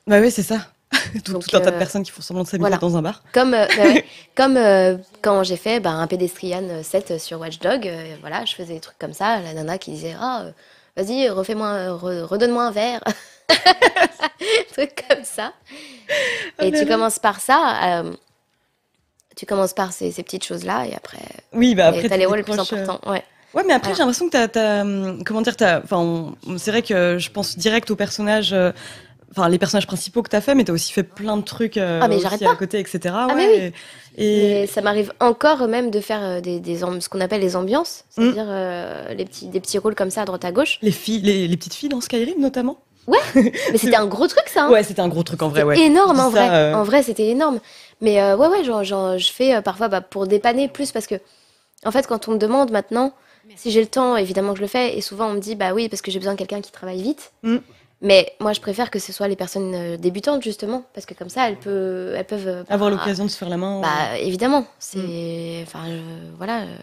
Bah oui, c'est ça. [laughs] tout, Donc, tout un tas de euh, personnes qui font semblant de s'habiller voilà. dans un bar. Comme, euh, bah ouais, [laughs] comme euh, quand j'ai fait bah, un pédestrian 7 sur Watchdog, voilà, je faisais des trucs comme ça. La nana qui disait Ah, vas-y, refais-moi, un- re- redonne-moi un verre. [laughs] trucs comme ça. Oh Et tu commences par ça. euh, tu commences par ces, ces petites choses-là et après, Oui, bah après. t'as les rôles les plus importants. Ouais. Ouais, mais après, Voilà. j'ai l'impression que t'as, t'as, hum, comment dire, t'as, enfin, on- c'est vrai que je pense direct aux personnages, euh, enfin, les personnages principaux que t'as fait, mais t'as aussi fait plein de trucs euh, Ah, mais aussi à côté, etc. mais ouais, Et, Mais ça m'arrive encore même de faire euh, des, des ce qu'on appelle les ambiances, Mm. c'est-à-dire euh, les petits, des petits rôles comme ça à droite à gauche. les filles, les, les petites filles dans Skyrim notamment. [laughs] Mais c'était un gros truc ça. hein. Ouais, c'était un gros truc en vrai, C'était ouais. énorme en ça, vrai. euh, En vrai, c'était énorme. Mais ouais, ouais, genre, genre, je fais parfois bah, pour dépanner plus parce que, en fait, quand on me demande maintenant si j'ai le temps, évidemment que je le fais. Et souvent, on me dit, bah oui, parce que j'ai besoin de quelqu'un qui travaille vite. Mm. Mais moi, je préfère que ce soit les personnes euh, débutantes, justement, parce que comme ça, elles, peuvent. euh, Avoir bah, l'occasion de se faire la main. Bah, évidemment. C'est. Mm. Enfin, je- voilà, euh,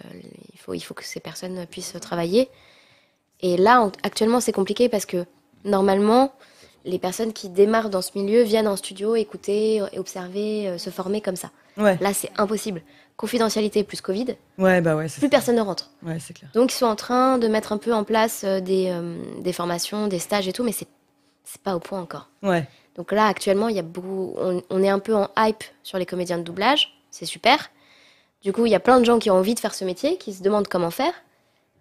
il faut, il faut que ces personnes puissent travailler. Et là, on- actuellement, c'est compliqué parce que normalement, les personnes qui démarrent dans ce milieu viennent en studio écouter, observer, euh, se former comme ça. Ouais, Là, c'est impossible. Confidentialité plus Covid, ouais, bah ouais, c'est plus personne ne rentre. ouais, c'est clair. Donc, ils sont en train de mettre un peu en place euh, des, euh, des formations, des stages et tout, mais c'est c'est pas au point encore. Ouais, Donc là, actuellement, il y a beaucoup, on, on est un peu en hype sur les comédiens de doublage. C'est super. Du coup, il y a plein de gens qui ont envie de faire ce métier, qui se demandent comment faire.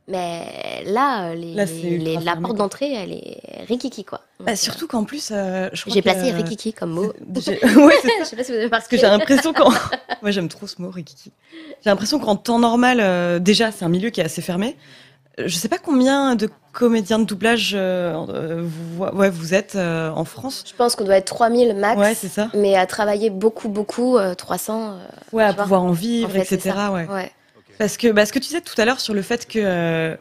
Mais là, les, Là, c'est les- ultra les- la porte d'entrée, elle est rikiki, quoi. Donc, bah, euh, surtout qu'en plus, euh, je J'ai placé euh, rikiki comme mot. [laughs] [laughs] ouais, c'est Je sais pas si vous avez Parce que j'ai l'impression qu'en. [laughs] Moi, j'aime trop ce mot, Rikiki. J'ai l'impression qu'en temps normal, euh, déjà, c'est un milieu qui est assez fermé. Je sais pas combien de comédiens de doublage euh, euh, vous, ouais, vous êtes euh, en France. Je pense qu'on doit être 3000 max. Ouais, c'est ça. mais à travailler beaucoup, beaucoup, euh, 300. euh, Ouais, à vois. pouvoir en vivre, en fait, c'est etc. Ouais. ouais. Parce que bah, ce que tu disais tout à l'heure sur le fait que. euh,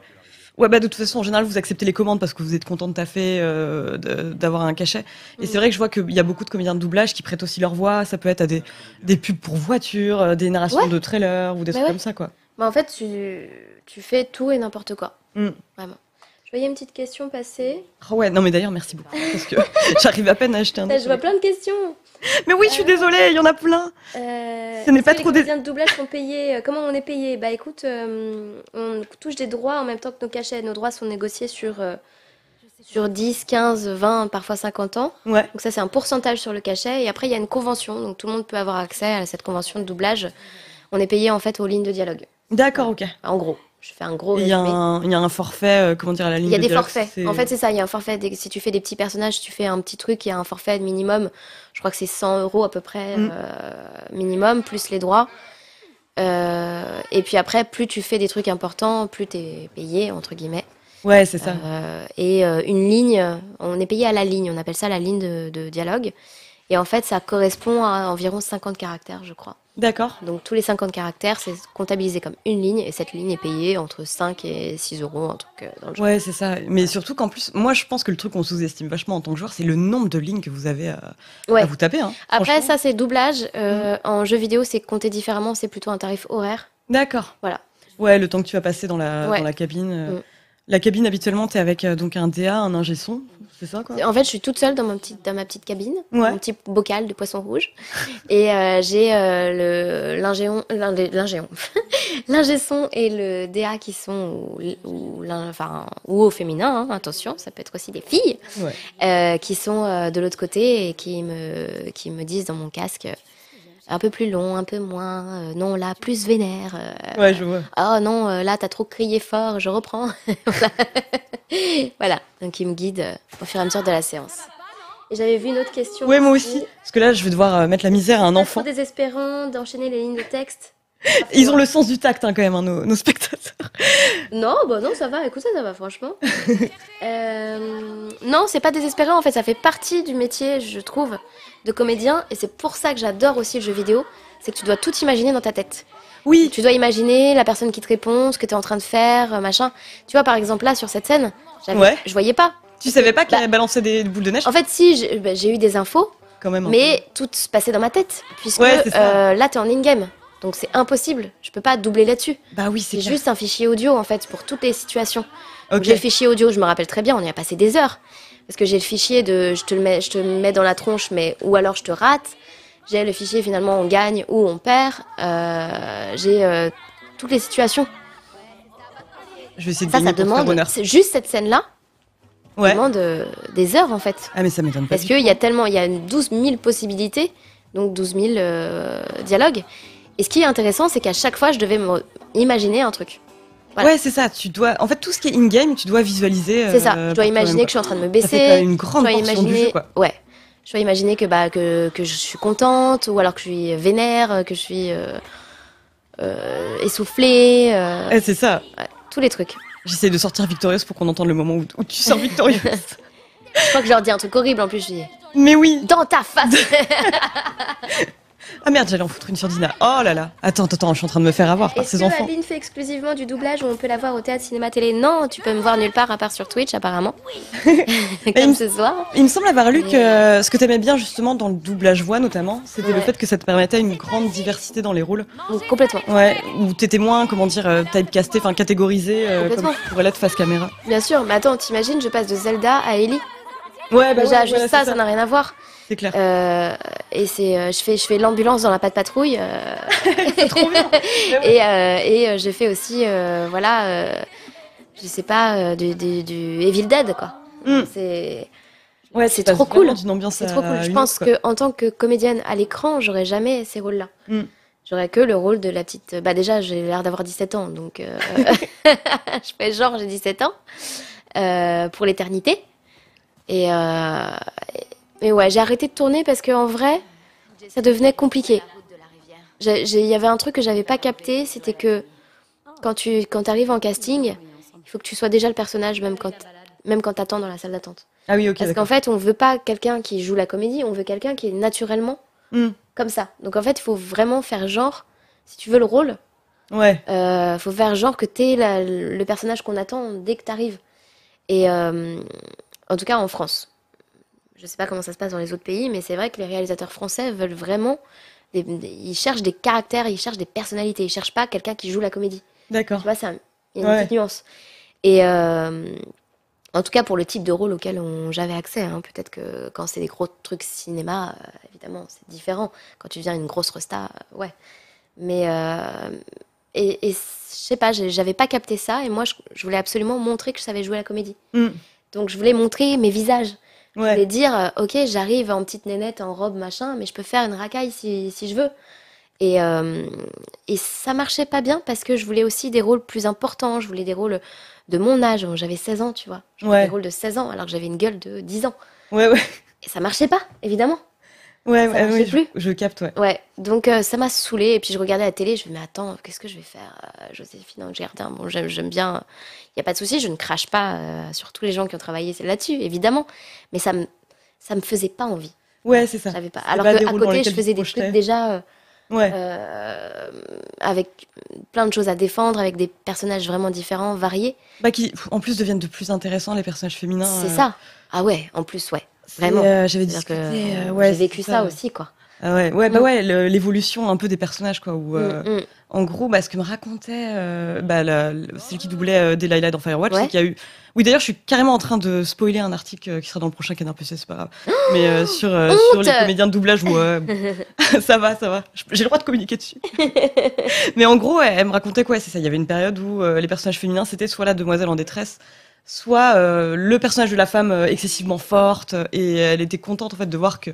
Ouais, bah de toute façon, en général, vous acceptez les commandes parce que vous êtes content de taffer, euh, d'avoir un cachet. Et c'est Mhm. vrai que je vois qu'il y a beaucoup de comédiens de doublage qui prêtent aussi leur voix. Ça peut être à des, des pubs pour voitures, des narrations Ouais. de trailers ou des Bah trucs ouais. comme ça, quoi. Bah, en fait, tu, tu fais tout et n'importe quoi. Mm. Vraiment. Je voyais une petite question passer. Ah ouais, non mais d'ailleurs merci beaucoup parce que [laughs] j'arrive à peine à acheter un. Putain, je vois plein de questions. Mais oui, je suis désolée, il y en a plein. Euh, Ce n'est pas que trop les des- de doublage sont payés. euh, Comment on est payé? Bah écoute, euh, on touche des droits en même temps que nos cachets. Nos droits sont négociés sur, euh, sur 10, 15, 20, parfois 50 ans. Ouais. Donc ça, c'est un pourcentage sur le cachet. Et après, il y a une convention. Donc tout le monde peut avoir accès à cette convention de doublage. On est payé en fait aux lignes de dialogue. D'accord, ok. En gros, je fais un gros Il y, a un, il y a un forfait, euh, comment dire, à la ligne Il y a de des dialogue, forfaits. En fait, c'est ça. Il y a un forfait. Si tu fais des petits personnages, tu fais un petit truc. Il y a un forfait minimum. Je crois que c'est 100 euros à peu près Mm. euh, minimum, plus les droits. Euh, et puis après, plus tu fais des trucs importants, plus tu es payé, entre guillemets. Ouais, c'est ça. Et une ligne, on est payé à la ligne. On appelle ça la ligne de, de dialogue. Et en fait, ça correspond à environ 50 caractères, je crois. D'accord. Donc tous les 50 caractères, c'est comptabilisé comme une ligne et cette ligne est payée entre 5 et 6 euros, un truc euh, dans le genre. Ouais, c'est ça. Mais surtout qu'en plus, moi, je pense que le truc qu'on sous-estime vachement en tant que joueur, c'est le nombre de lignes que vous avez à, Ouais. à vous taper. Hein, Après, ça, c'est doublage. Euh, En jeu vidéo, c'est compté différemment, c'est plutôt un tarif horaire. D'accord. Voilà. Ouais, le temps que tu vas passer dans la, Ouais. dans la cabine. euh, Mm. La cabine, habituellement, t'es avec euh, donc un DA, un ingé son, c'est ça quoi En fait, je suis toute seule dans, mon petit, dans ma petite cabine, Ouais. mon petit bocal de poisson rouge. [laughs] et euh, j'ai euh, le l'ingéon, l'ingé- l'ingéon, [laughs] l'ingé son et le DA qui sont, ou, ou, l'in- enfin, ou au féminin, hein, attention, ça peut être aussi des filles, Ouais. euh, qui sont de l'autre côté et qui me, qui me disent dans mon casque, un peu plus long, un peu moins, euh, non, là, plus vénère. euh, Ouais, je vois. Oh non, euh, là, t'as trop crié fort, je reprends. [laughs] voilà. Donc il me guide au fur et à mesure de la séance. Et j'avais vu une autre question. Ouais, moi aussi. Parce que là, je vais devoir mettre la misère à un enfant. trop désespérant d'enchaîner les lignes de texte. [laughs] Ils ont le sens du tact, hein, quand même, hein, nos, nos spectateurs. [laughs] Non, bah non, ça va. Écoute, ça, ça va, franchement. Euh, non, c'est pas désespérant. En fait, ça fait partie du métier, je trouve, de comédien. Et c'est pour ça que j'adore aussi le jeu vidéo. C'est que tu dois tout imaginer dans ta tête. Oui, Tu dois imaginer la personne qui te répond, ce que tu es en train de faire, euh, machin. Tu vois, par exemple, là, sur cette scène, Ouais. je voyais pas. tu savais pas qu'elle Bah- balançait des boules de neige? En fait, si, j'ai bah, j'ai eu des infos, quand même. mais tout se passait dans ma tête. Puisque Ouais, euh, là, tu es en in-game. Donc c'est impossible. Je peux pas doubler là-dessus. Bah oui, c'est juste un fichier audio, en fait, pour toutes les situations. Donc, Ok. J'ai le fichier audio, je me rappelle très bien, on y a passé des heures. Parce que j'ai le fichier de je te le mets, je te le mets dans la tronche, mais ou alors je te rate. J'ai le fichier finalement on gagne ou on perd. Euh, j'ai euh, toutes les situations. Je vais essayer de Ça, ça demande. juste cette scène-là Ouais. demande euh, des heures en fait. Ah, mais ça m'étonne pas. Parce qu'il y a tellement, il y a 12 000 possibilités, donc 12 000 euh, dialogues. Et ce qui est intéressant, c'est qu'à chaque fois, je devais imaginer un truc. Voilà. Ouais, c'est ça. Tu dois. En fait, tout ce qui est in-game, tu dois visualiser. C'est ça. euh, Je par dois imaginer que je suis en train de me quoi. Ça fait baisser. une Je grande dois portion du imaginer, jeu, quoi. ouais. Je dois imaginer que bah que, que je suis contente ou alors que je suis vénère, que je suis euh, euh, essoufflée, euh, Eh, c'est ça. ouais, tous les trucs. J'essaie de sortir victorieuse pour qu'on entende le moment où, où tu sors victorieuse. [laughs] Je crois que je leur dis un truc horrible en plus. Je dis mais oui. dans ta face. [laughs] Ah merde, j'allais en foutre une sur Dina. Oh là là. Attends, attends, je suis en train de me faire avoir par ces que enfants. Aline fait exclusivement du doublage ou on peut la voir au théâtre, cinéma, télé? Non, tu peux me voir nulle part à part sur Twitch apparemment. [laughs] il Comme me- ce soir. Il me semble avoir lu que euh, ce que t'aimais bien justement dans le doublage voix notamment, c'était le Ouais. fait que ça te permettait une grande diversité dans les rôles. Donc, complètement. Ouais, où t'étais moins, comment dire, euh, typecasté, enfin catégorisé, euh, comme tu pourrais l'être face caméra. Bien sûr, mais attends, t'imagines, je passe de Zelda à Ellie. Ouais, Déjà, juste ça, ça n'a rien à voir. C'est clair. Euh, et c'est, euh, je fais, je fais l'ambulance dans la patte patrouille. euh, [laughs] C'est trop bien. [laughs] et et je fais aussi, voilà, je sais pas, du, du, du Evil Dead, quoi. Mm. C'est, Ouais, c'est trop cool. c'est trop cool. Je pense quoi. que en tant que comédienne à l'écran, j'aurais jamais ces rôles-là. Mm. J'aurais que le rôle de la petite. Bah déjà, j'ai l'air d'avoir 17 ans, donc euh, [laughs] je fais genre j'ai 17 ans euh, pour l'éternité. Et euh, mais ouais, j'ai arrêté de tourner parce qu'en vrai, ça devenait compliqué. Il y avait un truc que j'avais pas capté, c'était que quand tu quand arrives en casting, il faut que tu sois déjà le personnage même quand même quand t'attends dans la salle d'attente. Ah oui, ok. Parce qu'en fait, on veut pas quelqu'un qui joue la comédie, on veut quelqu'un qui est naturellement Mm. comme ça. Donc en fait, il faut vraiment faire genre, si tu veux le rôle, Ouais. euh, faut faire genre que t'es la- le personnage qu'on attend dès que t'arrives. Et euh, en tout cas en France. Je sais pas comment ça se passe dans les autres pays, mais c'est vrai que les réalisateurs français veulent vraiment. des- des- ils cherchent des caractères, ils cherchent des personnalités, ils cherchent pas quelqu'un qui joue la comédie. D'accord. Tu vois, un- il y a une Ouais. petite nuance. Et euh, en tout cas, pour le type de rôle auquel on- j'avais accès, hein, peut-être que quand c'est des gros trucs cinéma, euh, évidemment, c'est différent. Quand tu deviens une grosse resta, euh, ouais. Mais, et, et je sais pas, j'avais pas capté ça, et moi, je, je voulais absolument montrer que je savais jouer la comédie. Mm. Donc, je voulais montrer mes visages. Ouais. voulais dire, euh, ok, j'arrive en petite nénette, en robe, machin, mais je peux faire une racaille si, si je veux. Et, euh, et ça marchait pas bien parce que je voulais aussi des rôles plus importants. Je voulais des rôles de mon âge. J'avais 16 ans, tu vois. Je voulais Ouais. des rôles de 16 ans alors que j'avais une gueule de 10 ans. Ouais, ouais. Et ça marchait pas, évidemment. Ouais, je, plus. je capte, ouais. Ouais, donc euh, ça m'a saoulée. Et puis je regardais la télé, je me dis, mais attends, qu'est-ce que je vais faire euh, Joséphine Gerdin, bon, j'aime bien. Il n'y a pas de souci, je ne crache pas euh, sur tous les gens qui ont travaillé là-dessus, évidemment. Mais ça me, ça me faisait pas envie. Ouais, c'est ça. J'avais pas. Alors qu'à côté, je faisais des trucs déjà. euh, Ouais. euh, avec plein de choses à défendre, avec des personnages vraiment différents, variés. Bah, qui, en plus, deviennent de plus intéressants, les personnages féminins. C'est euh, ça. Ah ouais, en plus, ouais. Vraiment. euh, J'avais discuté. que euh, ouais, j'ai vécu ça, aussi, quoi. Ah ouais, ouais, bah ouais, l'évolution un peu des personnages, quoi. Où, euh, Mm, mm. En gros, bah, ce que me racontait euh, bah, la- celle qui doublait euh, Delilah dans Firewatch, Ouais. c'est qu'il y a eu. Oui, d'ailleurs, je suis carrément en train de spoiler un article qui sera dans le prochain Canard PC, c'est pas grave. [gasps] Mais sur, sur les comédiens de doublage, où, [laughs] [laughs] ça va, ça va. J'ai le droit de communiquer dessus. [laughs] Mais en gros, elle, elle me racontait quoi C'est ça. Il y avait une période où les personnages féminins, c'était soit la demoiselle en détresse, soit euh, le personnage de la femme euh, excessivement forte. Et elle était contente en fait de voir que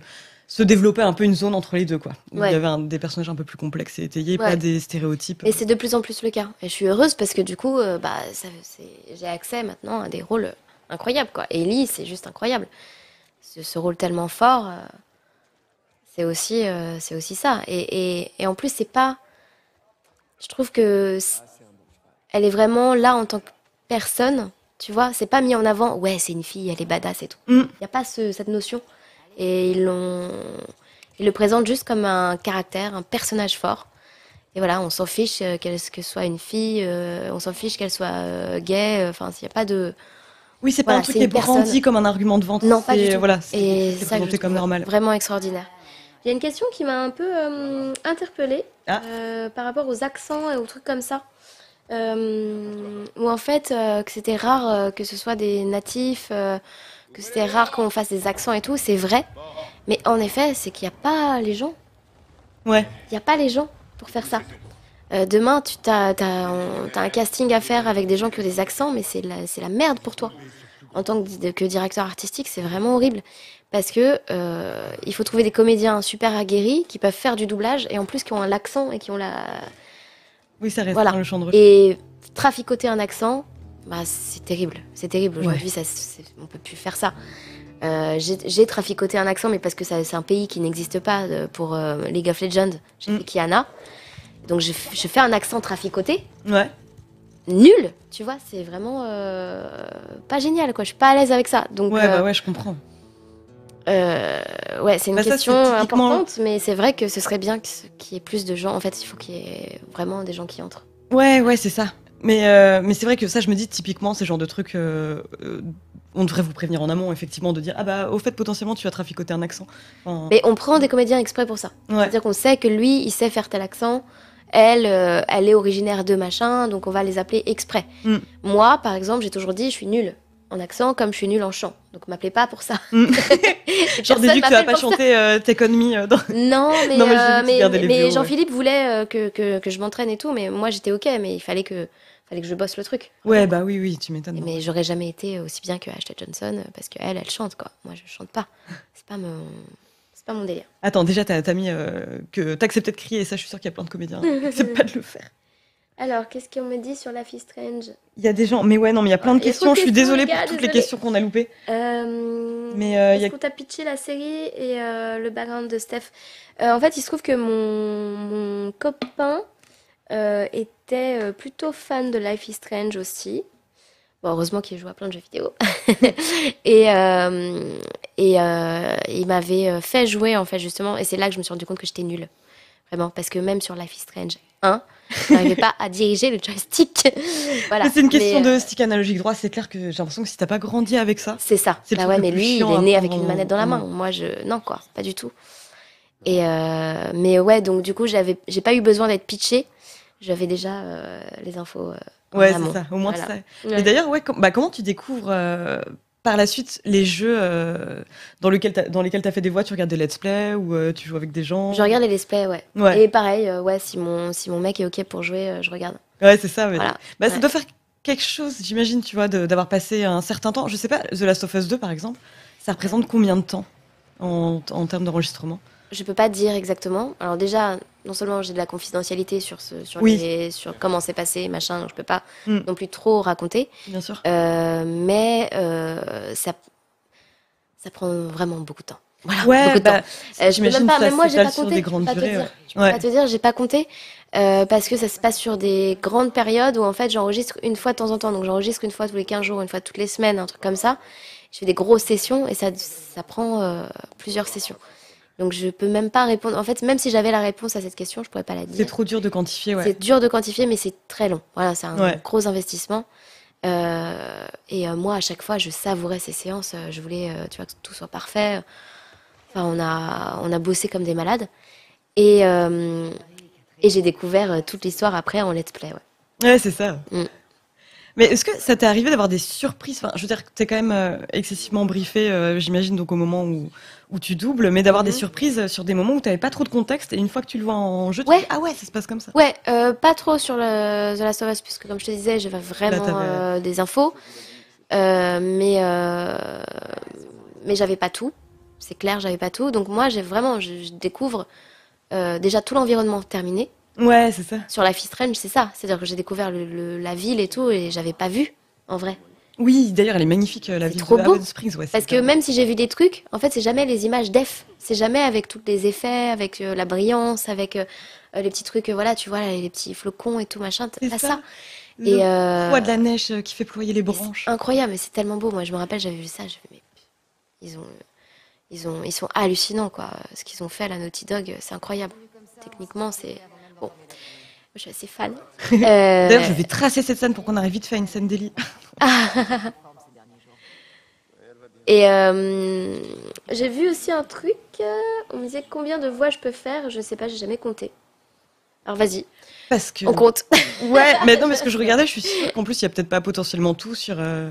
se développait un peu une zone entre les deux, quoi. Ouais. Il y avait un- des personnages un peu plus complexes et étayés, pas des stéréotypes. Et c'est de plus en plus le cas. Et je suis heureuse parce que du coup, euh, bah, j'ai accès maintenant à des rôles incroyables. Quoi. Et Ellie, c'est juste incroyable. Ce, ce rôle tellement fort, euh, c'est aussi, euh, c'est aussi ça. Et, et, et en plus, c'est pas. Je trouve que elle est vraiment là en tant que personne. Tu vois, c'est pas mis en avant. Ouais, c'est une fille, elle est badass et tout. Il Mm. n'y a pas ce- cette notion. Et ils l'ont. Ils le présentent juste comme un caractère, un personnage fort. Et voilà, on s'en fiche euh, qu'elle que soit une fille, euh, on s'en fiche qu'elle soit euh, gay. euh, Enfin, il n'y a pas de. Oui, c'est pas Voilà, un truc qui est brandi comme un argument de vente. Non, pas du tout. Voilà, c'est Et c'est ça, présenté comme normal. Vraiment extraordinaire. Il y a une question qui m'a un peu euh, interpellée Ah. par rapport aux accents et aux trucs comme ça. Euh, où en fait, euh, que c'était rare euh, que ce soit des natifs, euh, que c'était rare qu'on fasse des accents et tout, c'est vrai. Mais en effet, c'est qu'il n'y a pas les gens. Ouais. Il n'y a pas les gens pour faire ça. Demain, tu as, un casting à faire avec des gens qui ont des accents, mais c'est la, merde pour toi. En tant que, que directeur artistique, c'est vraiment horrible. Parce que il faut trouver des comédiens super aguerris qui peuvent faire du doublage et en plus qui ont un accent et qui ont la. Oui, ça reste Voilà. dans le champ de recherche. Et traficoter un accent, bah, c'est terrible. C'est terrible. Aujourd'hui, on peut plus faire ça. Euh, j'ai traficoté un accent, mais parce que c'est un pays qui n'existe pas euh, pour euh, League of Legends. J'ai Mm. fait Kiana. Donc je, fais un accent traficoté. Ouais. Nul, tu vois, c'est vraiment euh, pas génial, quoi. Je suis pas à l'aise avec ça. Donc, Ouais, bah ouais, je comprends. Euh, ouais, c'est une Bah question typiquement- importante, mais c'est vrai que ce serait bien qu'il y ait plus de gens. En fait, il faut qu'il y ait vraiment des gens qui entrent. Ouais, ouais, c'est ça. Mais, euh, mais c'est vrai que ça, je me dis, typiquement, ces genres de trucs, euh, euh, on devrait vous prévenir en amont, effectivement, de dire, ah bah, au fait, potentiellement, tu vas traficoter un accent. Enfin, Mais on prend des comédiens exprès pour ça. ouais. C'est-à-dire qu'on sait que lui, il sait faire tel accent. Elle, euh, elle est originaire de machin, donc on va les appeler exprès. Mm. Moi, par exemple, j'ai toujours dit, je suis nulle en accent comme je suis nulle en chant. Donc m'appelez pas pour ça. Mm. [laughs] Personne [laughs] des que tu m'appelle pas chanter euh, Me euh, dans... [laughs] Non, mais, Non, mais euh, mais, mais Jean-Philippe voulait euh, que, que, que je m'entraîne et tout, mais moi j'étais ok, mais il fallait que, fallait que je bosse le truc. Ouais, bah oui, oui, tu m'étonnes. Mais j'aurais jamais été aussi bien que Ashley Johnson parce qu'elle, elle chante quoi. Moi je chante pas. C'est pas mon, c'est pas mon délire. Attends, déjà, t'as t'as mis euh, que t'acceptais de crier, et ça, je suis sûre qu'il y a plein de comédiens qui acceptent pas de le faire. Alors, qu'est-ce qu'on me dit sur la fille Strange? Il y a des gens, mais ouais, non, mais il y a plein de trop questions. Je suis désolée pour toutes les questions qu'on a loupées. Euh, Mais euh, Est-ce qu'on t'a pitché la série et euh, le background de Steph? Euh, En fait, il se trouve que mon, mon copain euh, était euh, plutôt fan de Life is Strange aussi. Bon, heureusement qu'il joue à plein de jeux vidéo. [laughs] et euh, et euh, il m'avait euh, fait jouer, en fait, justement. Et c'est là que je me suis rendu compte que j'étais nulle. Vraiment. Parce que même sur Life is Strange 1, je n'arrivais pas à diriger le joystick. [laughs] voilà. C'est une question Mais, euh, de stick analogique droit. C'est clair que j'ai l'impression que si t'as pas grandi avec ça, C'est ça. Bah ouais, mais lui, il est né avec une manette dans la main. Moi, je non quoi, pas du tout. Et euh, mais ouais, donc du coup, j'avais, j'ai pas eu besoin d'être pitché. J'avais déjà euh, les infos. euh, ouais, c'est ça. Au moins, Voilà. ça. Ouais. Et d'ailleurs, ouais, com- bah, comment tu découvres par la suite les jeux euh, dans, lesquels t'as- dans lesquels tu as fait des voix Tu regardes des let's play ou euh, tu joues avec des gens Je regarde les let's play, ouais. Ouais, Et pareil, euh, ouais, si mon si mon mec est ok pour jouer, je regarde. ouais c'est ça. mais- Voilà. Bah, Ça doit faire quelque chose, j'imagine, tu vois, d'avoir passé un certain temps. Je sais pas, The Last of Us 2, par exemple, ça représente combien de temps en, en termes d'enregistrement? Je peux pas dire exactement. Alors déjà, non seulement j'ai de la confidentialité sur ce sur Oui. les sur comment c'est passé, machin, donc je peux pas Mm. non plus trop raconter. Bien sûr. Euh, mais euh, ça ça prend vraiment beaucoup de temps. Voilà, ouais, beaucoup de bah, temps. Euh, je peux même pas, même moi j'ai pas compté. des je peux pas te dire. ouais. Je peux Ouais. pas te dire, j'ai pas compté euh, parce que ça se passe sur des grandes périodes où en fait j'enregistre une fois de temps en temps. Donc j'enregistre une fois tous les 15 jours, une fois toutes les semaines, un truc comme ça. Je fais des grosses sessions et ça, ça prend plusieurs sessions. Donc je peux même pas répondre. En fait, même si j'avais la réponse à cette question, je pourrais pas la C'est dire. trop dur de quantifier, ouais. C'est dur de quantifier, mais c'est très long. Voilà, c'est un Ouais. gros investissement. Euh, et euh, moi, à chaque fois, je savourais ces séances. Euh, Je voulais, euh, tu vois, que tout soit parfait. Enfin, on a, on a bossé comme des malades. Et, et j'ai découvert toute l'histoire après en let's play. Ouais. Ouais, c'est ça. Mm. Mais est-ce que ça t'est arrivé d'avoir des surprises? Enfin, je veux dire que t'es quand même euh, excessivement briefé, euh, j'imagine, donc au moment où, où tu doubles, mais d'avoir des Mhm. surprises sur des moments où t'avais pas trop de contexte et une fois que tu le vois en jeu, tu Ouais. dis ah ouais, ça se passe comme ça. Ouais, euh, pas trop sur le The Last of Us, puisque comme je te disais, j'avais vraiment euh, des infos. Mais mais j'avais pas tout. C'est clair, j'avais pas tout. Donc moi, j'ai vraiment, je, je découvre déjà tout l'environnement terminé. Ouais, c'est ça. Sur Life is Strange, c'est ça. C'est-à-dire que j'ai découvert le- le- la ville et tout, et j'avais pas vu, en vrai. Oui, d'ailleurs, elle est magnifique, euh, la ville trop de beau. Springs. Ouais, Parce que même si j'ai vu des trucs, en fait, c'est jamais les images def. C'est jamais avec tous les effets, avec euh, la brillance, avec euh, les petits trucs, euh, voilà, tu vois, les petits flocons et tout, machin. C'est Pas ça. ça. Et de la neige qui fait ployer les branches. incroyable, mais c'est tellement beau. Moi, je me rappelle, j'avais vu ça, je mais ils ont, ils ont, ils sont hallucinants, quoi. Ce qu'ils ont fait à la Naughty Dog, c'est incroyable. Techniquement, c'est bon. Je suis assez fan. [laughs] Euh, D'ailleurs, je vais tracer cette scène pour qu'on arrive vite fait à une scène d'Ellie. [laughs] Et euh, j'ai vu aussi un truc. euh, on me disait combien de voix je peux faire. Je sais pas, j'ai jamais compté. Alors vas-y, Parce que. on compte. Ouais, mais non, mais ce que je [laughs] regardais, je suis sûre qu'en plus, il y a peut-être pas potentiellement tout sur, euh,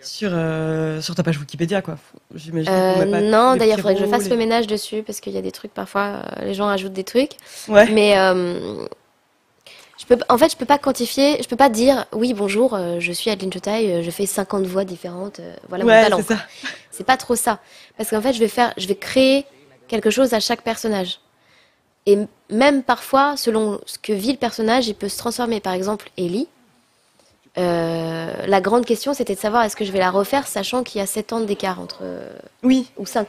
sur, euh, sur ta page Wikipédia, quoi. J'imagine Euh, non, d'ailleurs, petits faudrait que je fasse le ménage dessus parce qu'il y a des trucs parfois, euh, les gens ajoutent des trucs. Ouais. Mais euh, je peux, en fait, je peux pas quantifier, je peux pas dire oui, bonjour, je suis Adeline Chotaille, euh, je fais 50 voix différentes, voilà mon ouais, talent. c'est ça. [laughs] C'est pas trop ça. Parce qu'en fait, je vais faire, je vais créer quelque chose à chaque personnage. Et même parfois, selon ce que vit le personnage, il peut se transformer. Par exemple, Ellie. Euh, la grande question, c'était de savoir est-ce que je vais la refaire, sachant qu'il y a 7 ans d'écart entre. euh, Oui. ou 5.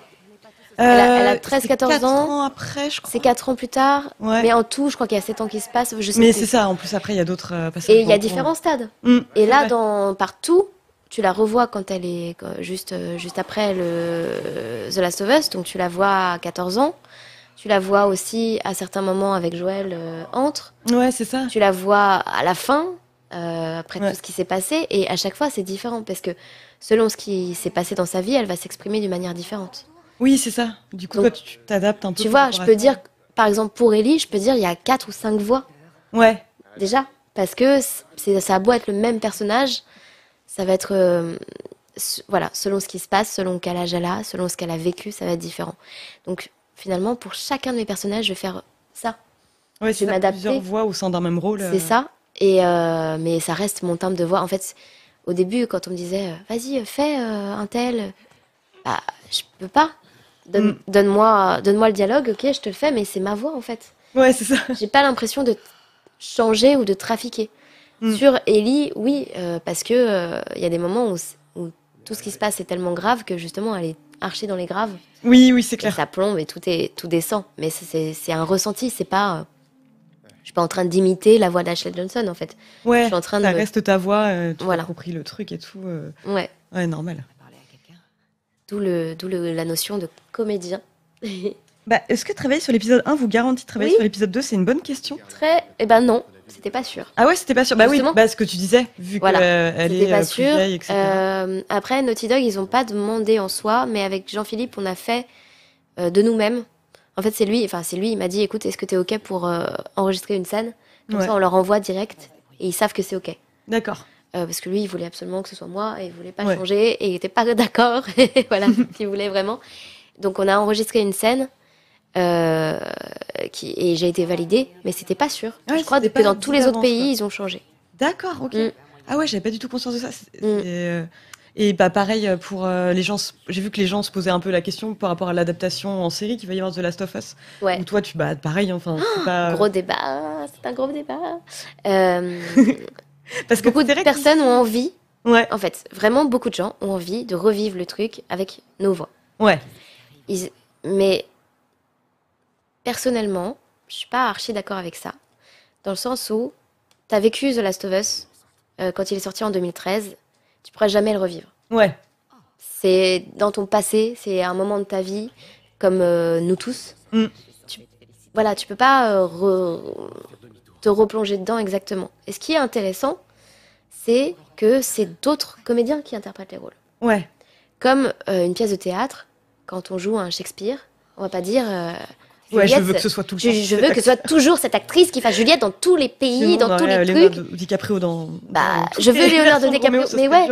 Euh, a- elle a 13, c'est 14 quatre ans. après, je crois. C'est 4 ans plus tard. Ouais. Mais en tout, je crois qu'il y a 7 ans qui se passent. Je sais Mais c'est ça, en plus, après, il y a d'autres euh, passages. Et il y a différents stades. Mm, Et c'est là, vrai. dans, partout, tu la revois quand elle est quand- juste, juste après le The Last of Us. Donc tu la vois à 14 ans. Tu la vois aussi à certains moments avec Joël euh, entre. Ouais, c'est ça. Tu la vois à la fin, euh, après Ouais. tout ce qui s'est passé. Et à chaque fois, c'est différent parce que selon ce qui s'est passé dans sa vie, elle va s'exprimer d'une manière différente. Oui, c'est ça. Du coup, Donc, toi, tu t'adaptes un peu. Tu vois, je peux dire, par exemple, pour Ellie, je peux dire il y a 4 ou 5 voix. Ouais. déjà parce que ça a beau être le même personnage ça va être euh, voilà selon ce qui se passe selon quel âge elle a selon ce qu'elle a vécu ça va être différent donc finalement pour chacun de mes personnages je vais faire ça Ouais, Je c'est vais m'adapter. plusieurs voix au sein d'un même rôle. euh. c'est ça et euh, mais ça reste mon timbre de voix en fait au début quand on me disait euh, vas-y fais euh, un tel bah je peux pas Donne, Mm. donne-moi le dialogue ok je te le fais mais c'est ma voix en fait Ouais, c'est ça. j'ai pas l'impression de changer ou de trafiquer. Mm. Sur Ellie, oui, euh, parce que il y a des moments où, tout ce qui se passe est tellement grave que justement elle est archée dans les graves Oui, oui, c'est et clair. ça plombe et tout est tout descend. Mais c'est un ressenti, c'est pas. Je suis pas en train d'imiter la voix d'Ashley Johnson en fait. Ouais, je suis en train ça de- reste ta voix, euh, tu Voilà. as compris le truc et tout. euh, Ouais. Ouais, normal. D'où le d'où le- la notion de comédien. [laughs] Bah, est-ce que travailler sur l'épisode 1 vous garantit de travailler Oui. sur l'épisode 2 C'est une bonne question. Très. Eh ben non, c'était pas sûr. Ah ouais, c'était pas sûr. Bah oui, bah, ce que tu disais, vu Voilà. qu'elle est pas euh, plus sûr. vieille, etc. Euh, après, Naughty Dog, ils ont pas demandé en soi, mais avec Jean-Philippe, on a fait euh, de nous-mêmes. En fait, c'est lui, enfin c'est lui, il m'a dit, écoute, est-ce que tu es ok pour euh, enregistrer une scène? Comme Ouais. ça, on leur envoie direct et ils savent que c'est ok. D'accord. Euh, parce que lui, il voulait absolument que ce soit moi et il voulait pas Ouais. changer et il était pas [laughs] d'accord. [laughs] Voilà, [laughs] il voulait vraiment. Donc, on a enregistré une scène. euh, qui, et j'ai été validée, mais c'était pas sûr. Ouais, je crois que dans tous les autres pays, quoi. ils ont changé. D'accord, ok. Mm. Ah ouais, j'avais pas du tout conscience de ça. C'est- Mm. Et bah pareil euh, pour euh, les gens, j'ai vu que les gens se posaient un peu la question par rapport à l'adaptation en série qu'il va y avoir de The Last of Us. Ouais. Ou toi, tu bah pareil, enfin, pas. Gros débat, c'est un gros débat. Euh, [laughs] Parce que beaucoup de personnes ont envie, Ouais, en fait, vraiment beaucoup de gens ont envie de revivre le truc avec nos voix. ouais. Ils- mais personnellement, je suis pas archi d'accord avec ça, dans le sens où tu as vécu The Last of Us euh, quand il est sorti en 2013, tu pourras jamais le revivre. Ouais. C'est dans ton passé, c'est un moment de ta vie. comme euh, nous tous. Mm. Tu, voilà, tu peux pas euh, re- te replonger dedans exactement. Et ce qui est intéressant, c'est que c'est d'autres comédiens qui interprètent les rôles. Ouais. Comme euh, une pièce de théâtre, quand on joue un Shakespeare, on va pas dire. Ouais, je veux que ce soit tout le je, temps. je veux que ce soit toujours cette actrice qui fasse Juliette dans tous les pays, Sinon, dans tous les Leonardo trucs. DiCaprio dans. Bah, dans je veux Leonardo DiCaprio, mais ouais.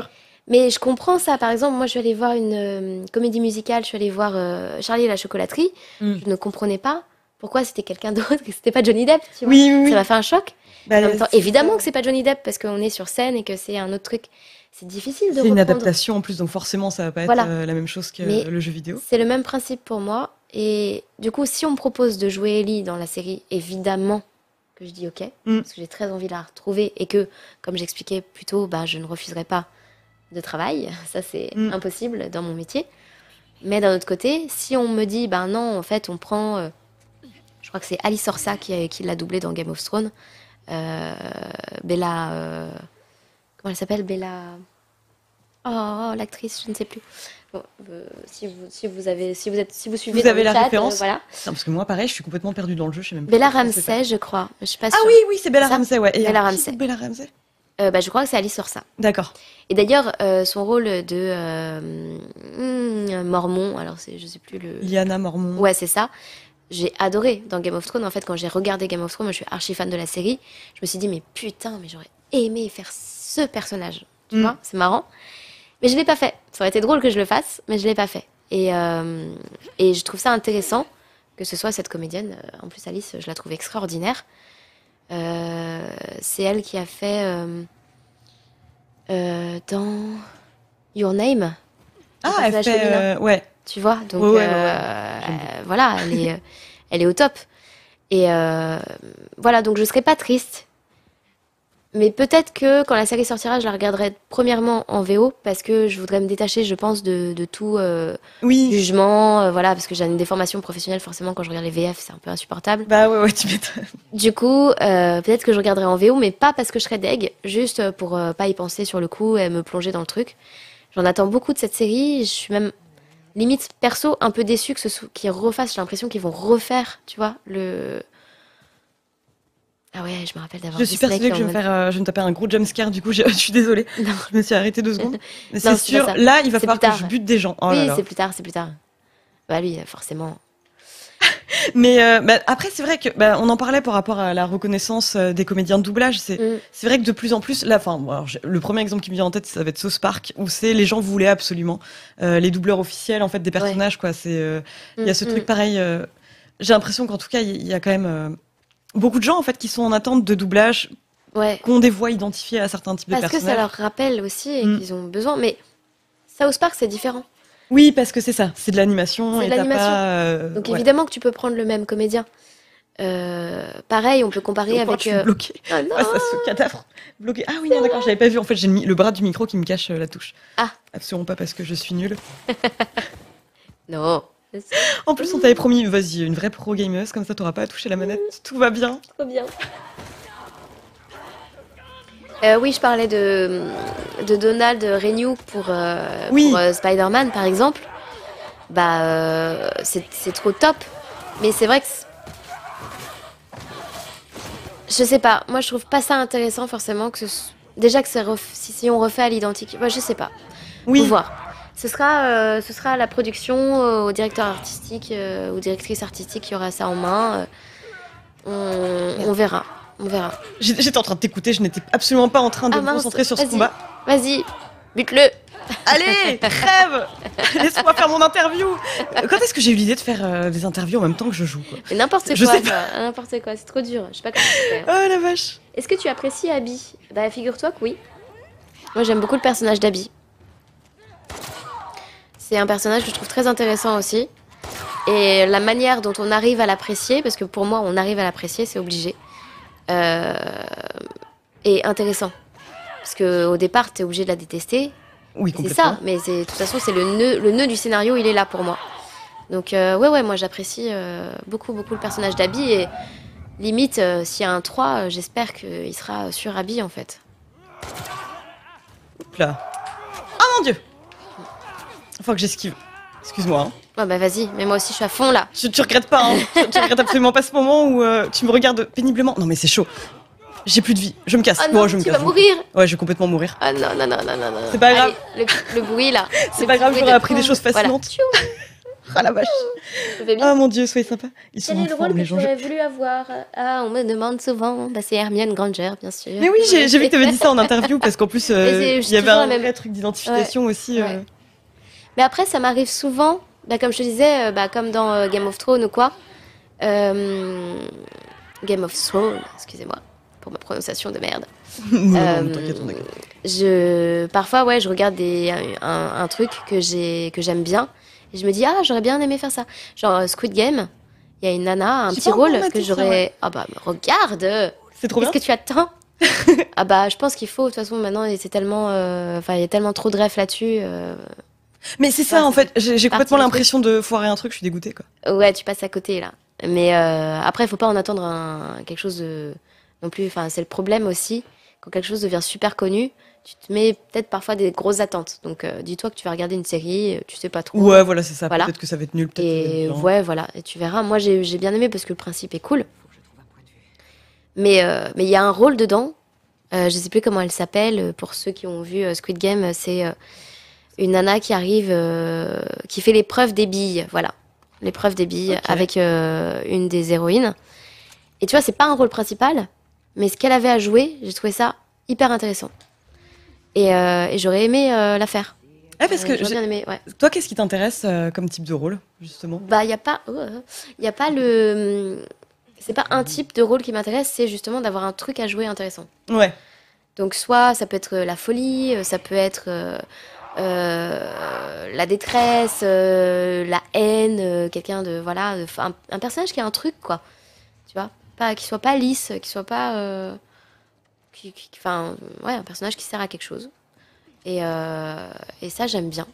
Mais je comprends ça. Par exemple, moi, je suis allée voir une euh, comédie musicale. Je suis allée voir euh, Charlie et la chocolaterie. Mm. Je ne comprenais pas pourquoi c'était quelqu'un [laughs] d'autre, que c'était pas Johnny Depp. Tu vois. Oui, oui, oui. Ça m'a fait un choc. Bah, En même temps, c'est- évidemment que c'est pas Johnny Depp parce qu'on est sur scène et que c'est un autre truc. C'est difficile de C'est une adaptation en plus, donc forcément, ça va pas être euh, la même chose que Mais- le jeu vidéo. C'est le même principe pour moi. Et du coup, si on me propose de jouer Ellie dans la série, évidemment que je dis ok, Mm. parce que j'ai très envie de la retrouver et que, comme j'expliquais plus tôt, bah, je ne refuserai pas de travail. [laughs] Ça, c'est Mm. impossible dans mon métier. Mais d'un autre côté, si on me dit, ben non, en fait, on prend. euh, je crois que c'est Alice Orsa qui, qui l'a doublé dans Game of Thrones. Euh, Bella. euh, comment elle s'appelle? Bella. Oh, l'actrice, je ne sais plus. Euh, si, vous, si, vous avez, si, vous êtes, si vous suivez Vous avez le la chat, euh, référence voilà. Non, parce que moi, pareil, je suis complètement perdue dans le jeu. Je sais même Bella. Ramsey, je crois. Je suis pas Ah oui, oui, c'est Bella Ça, Ramsey, ouais. Et Bella Ramsey. Bella Ramsey Euh, bah, je crois que c'est Alice Orsa. D'accord. Et d'ailleurs, euh, son rôle de euh, hmm, Mormon, alors c'est, je sais plus le. Liana Mormon. Ouais, c'est ça. J'ai adoré dans Game of Thrones. En fait, quand j'ai regardé Game of Thrones, moi je suis archi fan de la série. Je me suis dit, mais putain, mais j'aurais aimé faire ce personnage. Tu Mm. vois, c'est marrant. Mais je l'ai pas fait. Ça aurait été drôle que je le fasse, mais je l'ai pas fait. Et, euh, et je trouve ça intéressant que ce soit cette comédienne. Euh, En plus, Alice, je la trouve extraordinaire. Euh, c'est elle qui a fait euh, dans Your Name. Ah, Le elle fait. ouais. Tu vois, donc Ouais, ouais, ouais, voilà, elle est, elle est au top. Et voilà, donc je serai pas triste. Mais peut-être que quand la série sortira, je la regarderai premièrement en VO parce que je voudrais me détacher, je pense, de, de tout euh, Oui. jugement. euh, voilà, parce que j'ai une déformation professionnelle, forcément, quand je regarde les VF, c'est un peu insupportable. Bah ouais, ouais, tu m'étonnes. Du coup, euh, peut-être que je regarderai en VO, mais pas parce que je serais deg, juste pour pas y penser sur le coup et me plonger dans le truc. J'en attends beaucoup de cette série. Je suis même limite perso un peu déçue que ce soit qu'ils refassent. J'ai l'impression qu'ils vont refaire, tu vois, le. Ah ouais, je me rappelle d'avoir Je suis persuadée que je vais, me faire, euh, je vais me taper un gros jumpscare, du coup, je, [laughs] je suis désolée. Non. Je me suis arrêtée deux secondes. [laughs] Mais c'est sûr, là, il va falloir que je bute des gens. Oh oui, c'est plus tard, c'est plus tard. Bah lui, forcément. [laughs] Mais euh, bah, après, c'est vrai que bah, on en parlait par rapport à la reconnaissance euh, des comédiens de doublage. C'est Mm. c'est vrai que de plus en plus, là, enfin, bon, le premier exemple qui me vient en tête, ça va être South Park, où c'est les gens voulaient absolument euh, les doubleurs officiels en fait des personnages. Quoi, c'est euh, il y a ce Mm, truc mm. pareil. J'ai l'impression qu'en tout cas, il y, a quand même beaucoup de gens en fait qui sont en attente de doublage, Ouais. qui ont des voix identifiées à certains types de Parce que ça personnages. leur rappelle aussi et Mm. qu'ils ont besoin. Mais South Park, c'est différent. Oui, parce que c'est ça, c'est de l'animation C'est et de l'animation. euh, Donc ouais. évidemment que tu peux prendre le même comédien. Euh, pareil, on peut comparer avec. je euh, bloquée Ah non, ça se cadavre bloqué. Ah oui, non, d'accord, j'avais pas vu. En fait, j'ai mis le bras du micro qui me cache la touche. Ah. Absolument pas parce que je suis nulle. [laughs] non. En plus, on t'avait promis, vas-y, une vraie pro gameuse, comme ça t'auras pas à toucher la manette, tout va bien. Trop bien. Euh, oui, je parlais de, de Donald Renew pour, euh, Oui. pour, euh, Spider-Man, par exemple. Bah, c'est trop top. Mais c'est vrai que. Je sais pas, moi je trouve pas ça intéressant forcément que ce Déjà que c'est ref- si, si on refait à l'identique. Moi je sais pas. Oui, Faut voir. Ce sera, euh, ce sera la production, euh, au directeur artistique euh, ou directrice artistique qui aura ça en main. euh, on, on verra. On verra. J'étais en train de t'écouter, je n'étais absolument pas en train de Ah me concentrer sur ce combat. Vas-y, bute-le. Allez, [laughs] crève Laisse-moi faire mon interview Quand est-ce que j'ai eu l'idée de faire euh, des interviews en même temps que je joue n'importe quoi, Je sais toi, n'importe quoi, c'est trop dur. Je sais pas comment faire. Oh la vache Est-ce que tu apprécies Abby? Bah figure-toi que oui. Moi j'aime beaucoup le personnage d'Abby. C'est un personnage que je trouve très intéressant aussi. Et la manière dont on arrive à l'apprécier, parce que pour moi on arrive à l'apprécier, c'est obligé, euh, est intéressant. Parce que au départ t'es obligé de la détester, Oui, c'est ça, mais de toute façon, c'est le nœud, le nœud du scénario, il est là pour moi. Donc, euh, ouais, ouais, moi j'apprécie euh, beaucoup, beaucoup le personnage d'Abby et limite, euh, s'il y a un 3, euh, j'espère qu'il sera sur Abby en fait. Hop là. Oh mon dieu Faut que j'esquive. Excuse-moi. hein. Ouais, bah vas-y, mais moi aussi, je suis à fond là. Tu, tu regrettes pas, hein tu, tu regrettes absolument pas ce moment où euh, tu me regardes péniblement. Non, mais c'est chaud. J'ai plus de vie. Je me casse. Oh non, Bon, je me tu casse. vas mourir. Ouais, je vais complètement mourir. Ah non, non, non, non, non, non. C'est pas grave. Allez, le, le bruit là. [laughs] C'est pas grave, j'aurais de appris des choses Voilà. fascinantes. Tchou, [laughs] Ah la vache. je. Ah mon dieu, soyez sympa. Ils sont Quel est le rôle que les tu gens. aurais voulu avoir? Ah, on me demande souvent. Bah, c'est Hermione Granger, bien sûr. Mais oui, j'ai vu que tu avais dit ça en interview parce qu'en plus, euh, il y avait un la même- vrai truc d'identification aussi. euh. Mais après, ça m'arrive souvent, bah, comme je te disais, euh, bah, comme dans euh, Game of Thrones ou quoi. Euh, Game of Thrones, excusez-moi pour ma prononciation de merde. [laughs] non, Euh, t'inquiète, je parfois ouais je regarde des un, un truc que j'ai que j'aime bien et je me dis ah j'aurais bien aimé faire ça genre Squid Game il y a une nana un J'ai petit rôle que ça, j'aurais ouais. ah bah regarde C'est trop qu'est-ce bien. que tu attends? [laughs] Ah bah je pense qu'il faut de toute façon maintenant c'est tellement euh, enfin il y a tellement trop de refs là-dessus euh, Mais c'est ça Ouais, en fait. J'ai partie complètement l'impression de foirer un truc. Je suis dégoûtée quoi. ouais tu passes à côté là mais euh, après il faut pas en attendre un, quelque chose de non plus enfin c'est le problème aussi quand quelque chose devient super connu tu te mets peut-être parfois des grosses attentes donc euh, dis-toi que tu vas regarder une série euh, tu sais pas trop Ouais, voilà, c'est ça. Voilà. Peut-être que ça va être nul. être Et bien. ouais, voilà, et tu verras. Moi, j'ai bien aimé parce que le principe est cool. Mais euh, mais il y a un rôle dedans. Je sais plus comment elle s'appelle. Pour ceux qui ont vu Squid Game, c'est une nana qui arrive, euh, qui fait l'épreuve des billes. Voilà, l'épreuve des billes avec euh, une des héroïnes. Et tu vois, c'est pas un rôle principal, mais ce qu'elle avait à jouer, j'ai trouvé ça hyper intéressant. Et, euh, et j'aurais aimé la faire. Ah, parce que bien aimé, ouais. toi, qu'est-ce qui t'intéresse comme type de rôle justement? Bah, il n'y a pas. Il y a pas le. C'est pas un type de rôle qui m'intéresse, c'est justement d'avoir un truc à jouer intéressant. Ouais. Donc, soit ça peut être la folie, ça peut être euh, la détresse, euh, la haine, euh, quelqu'un de. Voilà, de- un, un personnage qui a un truc, quoi. Tu vois pas, Qui soit pas lisse, qui soit pas. qui- qui- Enfin, ouais, un personnage qui sert à quelque chose. Et, et ça, j'aime bien.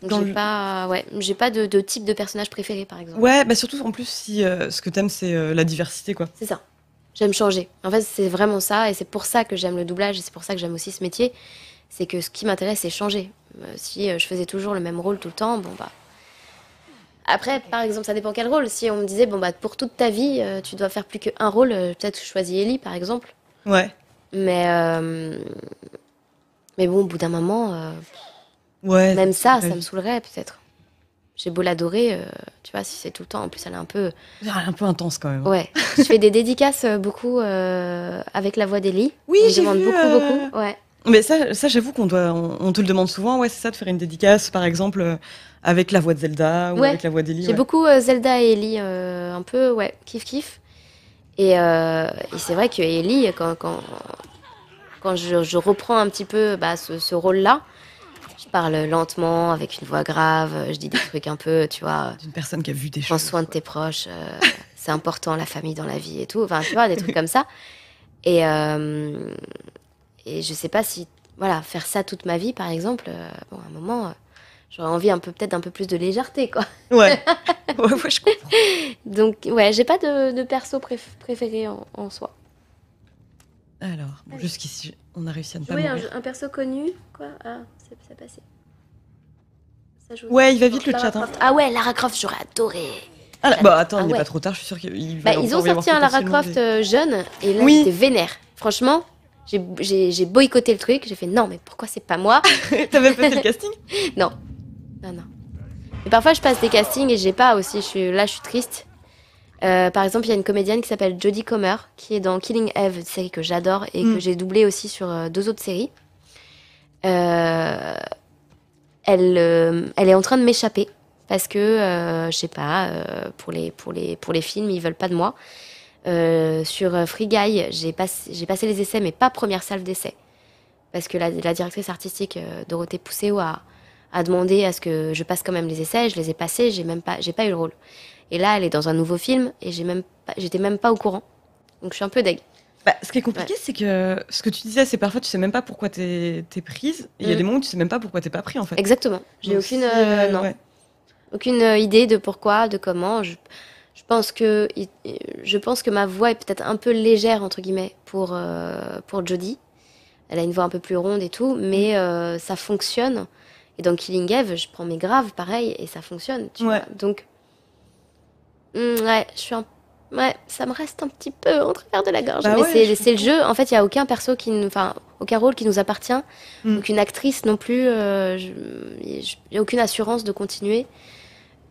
Donc, Dans j'ai le- pas, ouais, j'ai pas de, de type de personnage préféré, par exemple. Ouais, bah surtout en plus si ce que t'aimes c'est la diversité quoi. C'est ça. J'aime changer. En fait, c'est vraiment ça, et c'est pour ça que j'aime le doublage, et c'est pour ça que j'aime aussi ce métier. C'est que ce qui m'intéresse, c'est changer. Euh, si euh, je faisais toujours le même rôle tout le temps, bon bah. Après, par exemple, ça dépend quel rôle. Si on me disait, bon bah, pour toute ta vie, euh, tu dois faire plus qu'un rôle, euh, peut-être que je choisis Ellie, par exemple. Ouais. Mais. euh, Mais bon, au bout d'un moment, euh, Ouais. même ça, ça me saoulerait peut-être. J'ai beau l'adorer, euh, tu vois, si c'est tout le temps, en plus elle est un peu. Ah, un peu intense quand même. Ouais, [laughs] je fais des dédicaces euh, beaucoup euh, avec la voix d'Ellie. Oui, j'ai demande vu, beaucoup, euh, beaucoup. Ouais. Mais ça, ça j'avoue qu'on doit, on, on te le demande souvent. Ouais, c'est ça de faire une dédicace par exemple euh, avec la voix de Zelda ou Ouais. avec la voix d'Ellie. J'ai ouais. beaucoup euh, Zelda et Ellie, euh, un peu, ouais, kiff kiff. Et, euh, et c'est vrai que Ellie, quand, quand, quand je, je reprends un petit peu bah, ce, ce rôle-là, je parle lentement, avec une voix grave, je dis des trucs un peu, tu vois, D'une personne qui a vu des prends choses. soin de tes proches, c'est important la famille dans la vie et tout. Enfin, tu vois, des [laughs] trucs comme ça. Et, euh, et je sais pas si, voilà, faire ça toute ma vie, par exemple, euh, bon, à un moment, euh, j'aurais envie un peu, peut-être un peu plus de légèreté, quoi. Ouais. [laughs] ouais, ouais, je comprends. Donc, ouais, j'ai pas de, de perso préf- préféré en, en soi. Alors, bon, jusqu'ici, on a réussi à ne pas Jouer un, mourir. un perso connu, quoi? Ah, c'est passé. Ça joue. Ouais, il va vite le Lara chat. hein. Ah ouais, Lara Croft, j'aurais adoré. Ah, là- bah attends, Ah il n'est ouais. pas trop tard. Je suis sûre qu'il Bah, va ils encore ont sorti un Lara Croft euh, jeune et là Oui. j'étais vénère. Franchement, j'ai- boycotté le truc. J'ai fait non, mais pourquoi c'est pas moi? [laughs] T'as même pas fait le casting? [laughs] Non, non, non. Mais parfois je passe des castings et j'ai pas aussi. Je suis là, je suis triste. Euh, par exemple, il y a une comédienne qui s'appelle Jodie Comer qui est dans Killing Eve, une série que j'adore et Mm. que j'ai doublé aussi sur euh, deux autres séries. Euh, elle, elle est en train de m'échapper parce que je sais pas pour les pour les pour les films ils veulent pas de moi. Euh, sur euh, Free Guy, j'ai passé les essais mais pas première salve d'essai parce que la, la directrice artistique euh, Dorothée Pousseau a a demandé à ce que je passe quand même les essais. Je les ai passés, j'ai même pas j'ai pas eu le rôle. Et là, elle est dans un nouveau film et j'ai même pas- j'étais même pas au courant. Donc je suis un peu deg. Bah, ce qui est compliqué, c'est que ce que tu disais, c'est parfois tu sais même pas pourquoi t'es es prise. Il y a Mm. des moments où tu sais même pas pourquoi t'es pas pris en fait. Exactement. J'ai aucune si, euh, non. ouais. aucune idée de pourquoi, de comment. Je pense que je pense que ma voix est peut-être un peu légère entre guillemets pour euh, pour Jodie. Elle a une voix un peu plus ronde et tout, mais euh, ça fonctionne. Et dans Killing Eve, je prends mes graves, pareil, et ça fonctionne. Tu Ouais. vois. Donc, hmm, ouais, je suis un... Ouais, ça me reste un petit peu en travers de la gorge. Bah mais ouais, c'est le jeu. En fait, il y a aucun perso qui, nous- enfin, aucun rôle qui nous appartient. Mm. Aucune actrice non plus. euh, je- je- Il n'y a aucune assurance de continuer.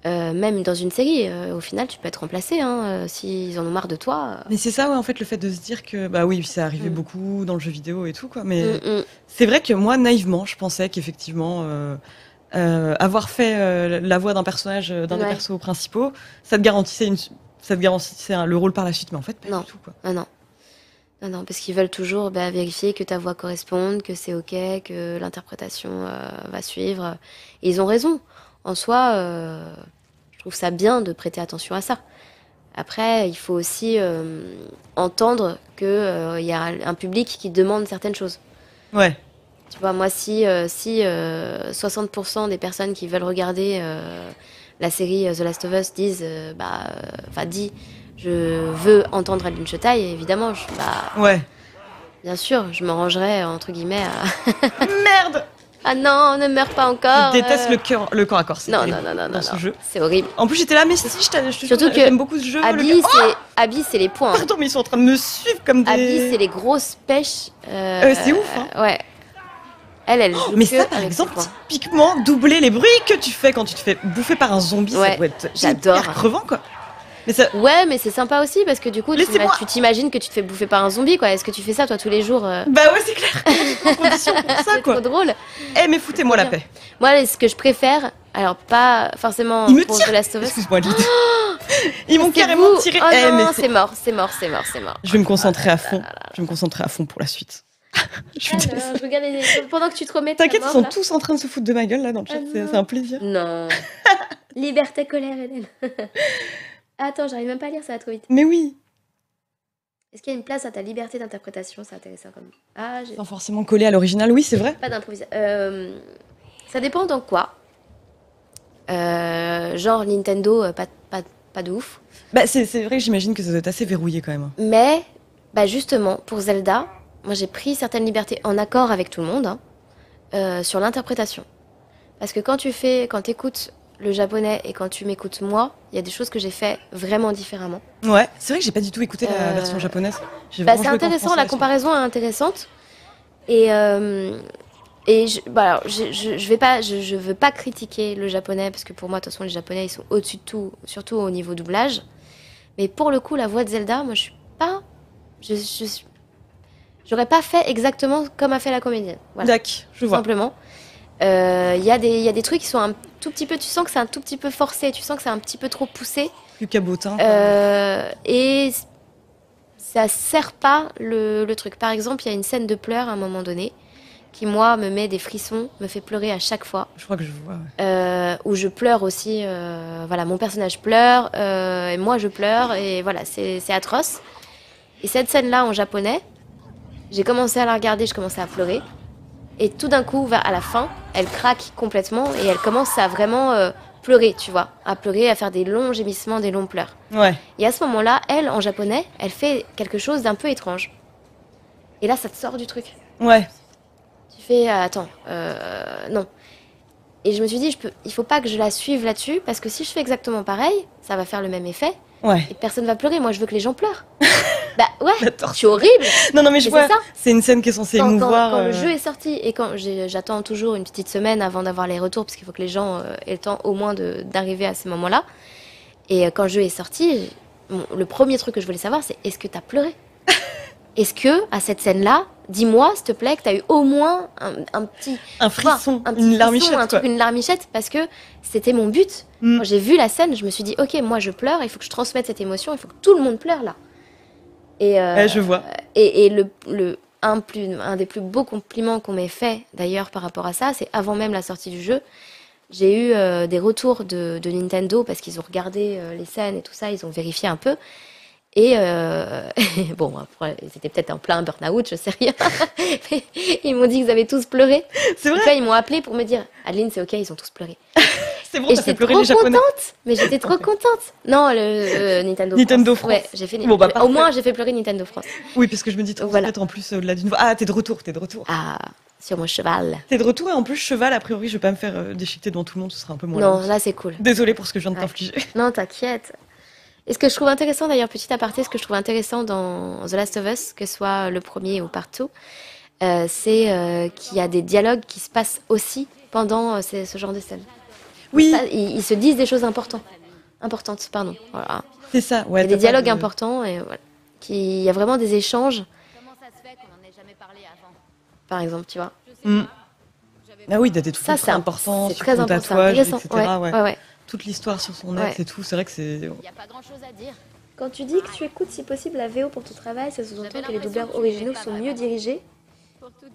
Euh, même dans une série, euh, au final, tu peux être remplacé. Hein, euh, S'ils en ont marre de toi. Mais c'est ça, ouais, en fait, le fait de se dire que, bah oui, c'est arrivé Mm. beaucoup dans le jeu vidéo et tout, quoi. Mais euh, mm, mm. c'est vrai que moi, naïvement, je pensais qu'effectivement, euh, euh, avoir fait euh, la voix d'un personnage, euh, d'un des persos principaux, ça te garantissait une, ça te garantissait un- le rôle par la suite, mais en fait, pas Non. du tout, quoi. Ah non. Non, non, parce qu'ils veulent toujours bah, vérifier que ta voix corresponde, que c'est OK, que l'interprétation euh, va suivre. Et ils ont raison. En soi, euh, je trouve ça bien de prêter attention à ça. Après, il faut aussi euh, entendre qu'il y a un public qui demande certaines choses. Ouais. Tu vois, moi, si, euh, si euh, 60% des personnes qui veulent regarder euh, la série euh, The Last of Us disent, euh, bah, euh, enfin, dit, je veux entendre Adeline Chetaille, évidemment, je, bah, Ouais. bien sûr, je me rangerai, entre guillemets, à... [laughs] [laughs] Merde Ah non, ne meurs pas encore Je déteste euh. le, cœur, le corps à corps. Non, non, non, non, non, ce non. jeu. c'est horrible. En plus, j'étais là, mais si, je je te Surtout que j'aime beaucoup ce jeu. Abby, Oh, c'est les points. hein. pardon, mais ils sont en train de me suivre comme des. Abby, c'est les grosses pêches. euh, Euh, c'est ouf, hein. Ouais. Elle, elle joue Mais que ça, par exemple, typiquement, doubler les bruits que tu fais quand tu te fais bouffer par un zombie, ça doit être j'adore. hyper crevant, quoi. Mais ça, Ouais, mais c'est sympa aussi parce que du coup, tu t'imagines que tu te fais bouffer par un zombie, quoi. Est-ce que tu fais ça, toi, tous les jours euh, bah ouais, c'est clair. Comment tu te mets en condition pour ça, C'est quoi. trop drôle. Eh, mais foutez-moi la paix. Moi, ce que je préfère, alors pas forcément Il me pour. The Last of Us. Excuse-moi, Lyd. Ils m'ont carrément vous. tiré. Oh Eh, mais non, c'est- mort, c'est mort, c'est mort, c'est mort. Je vais me concentrer à fond. là. Je vais me concentrer à fond pour la suite. [laughs] Je suis. Alors, je regarde les- pendant que tu te remets. T'inquiète, ils sont là. tous en train de se foutre de ma gueule là dans le chat. Ah c'est un plaisir. Non. [laughs] Liberté, colère, Hélène. [laughs] Attends, j'arrive même pas à lire, ça va trop vite. Mais oui, Est-ce qu'il y a une place à ta liberté d'interprétation? C'est intéressant comme. Ah, j'ai sans forcément coller à l'original. Oui, c'est vrai. pas d'improvisation. Euh, ça dépend dans quoi. Euh, genre Nintendo, euh, pas, pas, pas de ouf. Bah, c'est c'est vrai que j'imagine que ça doit être assez verrouillé quand même. Mais, bah justement, pour Zelda, moi j'ai pris certaines libertés en accord avec tout le monde hein, euh, sur l'interprétation. Parce que quand tu fais, quand écoutes le japonais et quand tu m'écoutes moi, il y a des choses que j'ai fait vraiment différemment. Ouais, c'est vrai que j'ai pas du tout écouté la Euh, version japonaise. Bah, c'est intéressant, français la comparaison est intéressante. Et, euh, et je, bah alors, je, je, je vais pas, je, je veux pas critiquer le japonais parce que pour moi, de toute façon, les japonais ils sont au-dessus de tout, surtout au niveau doublage. Mais pour le coup, la voix de Zelda, moi, je suis pas, je, j'aurais pas fait exactement comme a fait la comédienne. Voilà, Dac, je vois. simplement. Euh, Il y, a des- il y a des trucs qui sont un tout petit peu, tu sens que c'est un tout petit peu forcé, tu sens que c'est un petit peu trop poussé. Plus cabotin. Euh, et ça sert pas le, le truc. Par exemple, il y a une scène de pleurs à un moment donné qui, moi, me met des frissons, me fait pleurer à chaque fois. Je crois que je vois. ouais. Euh, où je pleure aussi. euh, voilà, mon personnage pleure, euh, et moi je pleure, et voilà, c'est atroce. Et cette scène-là en japonais, j'ai commencé à la regarder, je commençais à pleurer. Et tout d'un coup, à la fin, elle craque complètement et elle commence à vraiment euh, pleurer, tu vois, à pleurer, à faire des longs gémissements, des longs pleurs. Ouais. Et à ce moment-là, elle, en japonais, elle fait quelque chose d'un peu étrange. Et là, ça te sort du truc. Ouais. Tu fais, euh, attends, euh, non. Et je me suis dit, je peux, il faut pas que je la suive là-dessus, parce que si je fais exactement pareil, ça va faire le même effet, Ouais. et personne va pleurer. Moi, je veux que les gens pleurent. [laughs] bah ouais, [laughs] je suis horrible. Non, non, mais je Mais vois. ça. C'est une scène qui est censée Quand, émouvoir. quand le euh, jeu est sorti, et quand j'attends toujours une petite semaine avant d'avoir les retours, parce qu'il faut que les gens euh, aient le temps au moins d'arriver à ce moment-là. Et euh, quand le jeu est sorti, bon, le premier truc que je voulais savoir, c'est est-ce que tu as pleuré? [laughs] Est-ce que, à cette scène-là, dis-moi, s'il te plaît, que tu as eu au moins un, un petit Un frisson, un petit une larmichette, un quoi. truc, une larmichette, parce que c'était mon but. Mm. Quand j'ai vu la scène, je me suis dit, ok, moi je pleure, il faut que je transmette cette émotion, il faut que tout le monde pleure là. Et, euh, Ouais, je vois. et, et le, le un, plus, un des plus beaux compliments qu'on m'ait fait d'ailleurs par rapport à ça, c'est avant même la sortie du jeu, j'ai eu euh, des retours de, de Nintendo parce qu'ils ont regardé euh, les scènes et tout ça, ils ont vérifié un peu. Et euh, [laughs] bon, après, c'était peut-être en plein burn-out, je sais rien. [laughs] Mais ils m'ont dit qu'ils avaient tous pleuré. C'est vrai. là, ils m'ont appelé pour me dire Adeline, c'est ok, ils ont tous pleuré. [laughs] C'est bon, j'étais trop les japonais. contente. Mais j'étais trop contente. Non, le euh, Nintendo, Nintendo France. Ouais, j'ai fait. Bon, bah, Au moins, j'ai fait pleurer Nintendo France. Oui, parce que je me dis, Voilà. peut-être en plus, au-delà d'une voix. Ah, t'es de retour, t'es de retour. Ah, sur mon cheval. T'es de retour et en plus, cheval, a priori, je vais pas me faire euh, déchiqueter devant tout le monde, ce sera un peu moins. Non, long. là, c'est cool. Désolée pour ce que je viens de Ouais. t'infliger. Non, t'inquiète. Et ce que je trouve intéressant, d'ailleurs, petit aparté, ce que je trouve intéressant dans The Last of Us, que ce soit le premier ou partout, euh, c'est euh, qu'il y a des dialogues qui se passent aussi pendant euh, ce genre de scène. Oui, ils, ils se disent des choses importantes. Importantes, pardon. Voilà. c'est ça. Ouais, il y a des dialogues de- importants et voilà. Qui- Il y a vraiment des échanges, Comment ça se fait qu'on en ait jamais parlé avant par exemple, tu vois. Mm. Ah oui, des trucs Ça, très c'est importants c'est très important, c'est intéressant. ouais. ouais, ouais. Toute l'histoire sur son Ouais. ex et tout, c'est vrai que c'est. Il n'y a pas grand chose à dire. Quand tu dis que tu écoutes si possible la VO pour ton travail, ça sous-entend que les doubleurs originaux sont mieux dirigés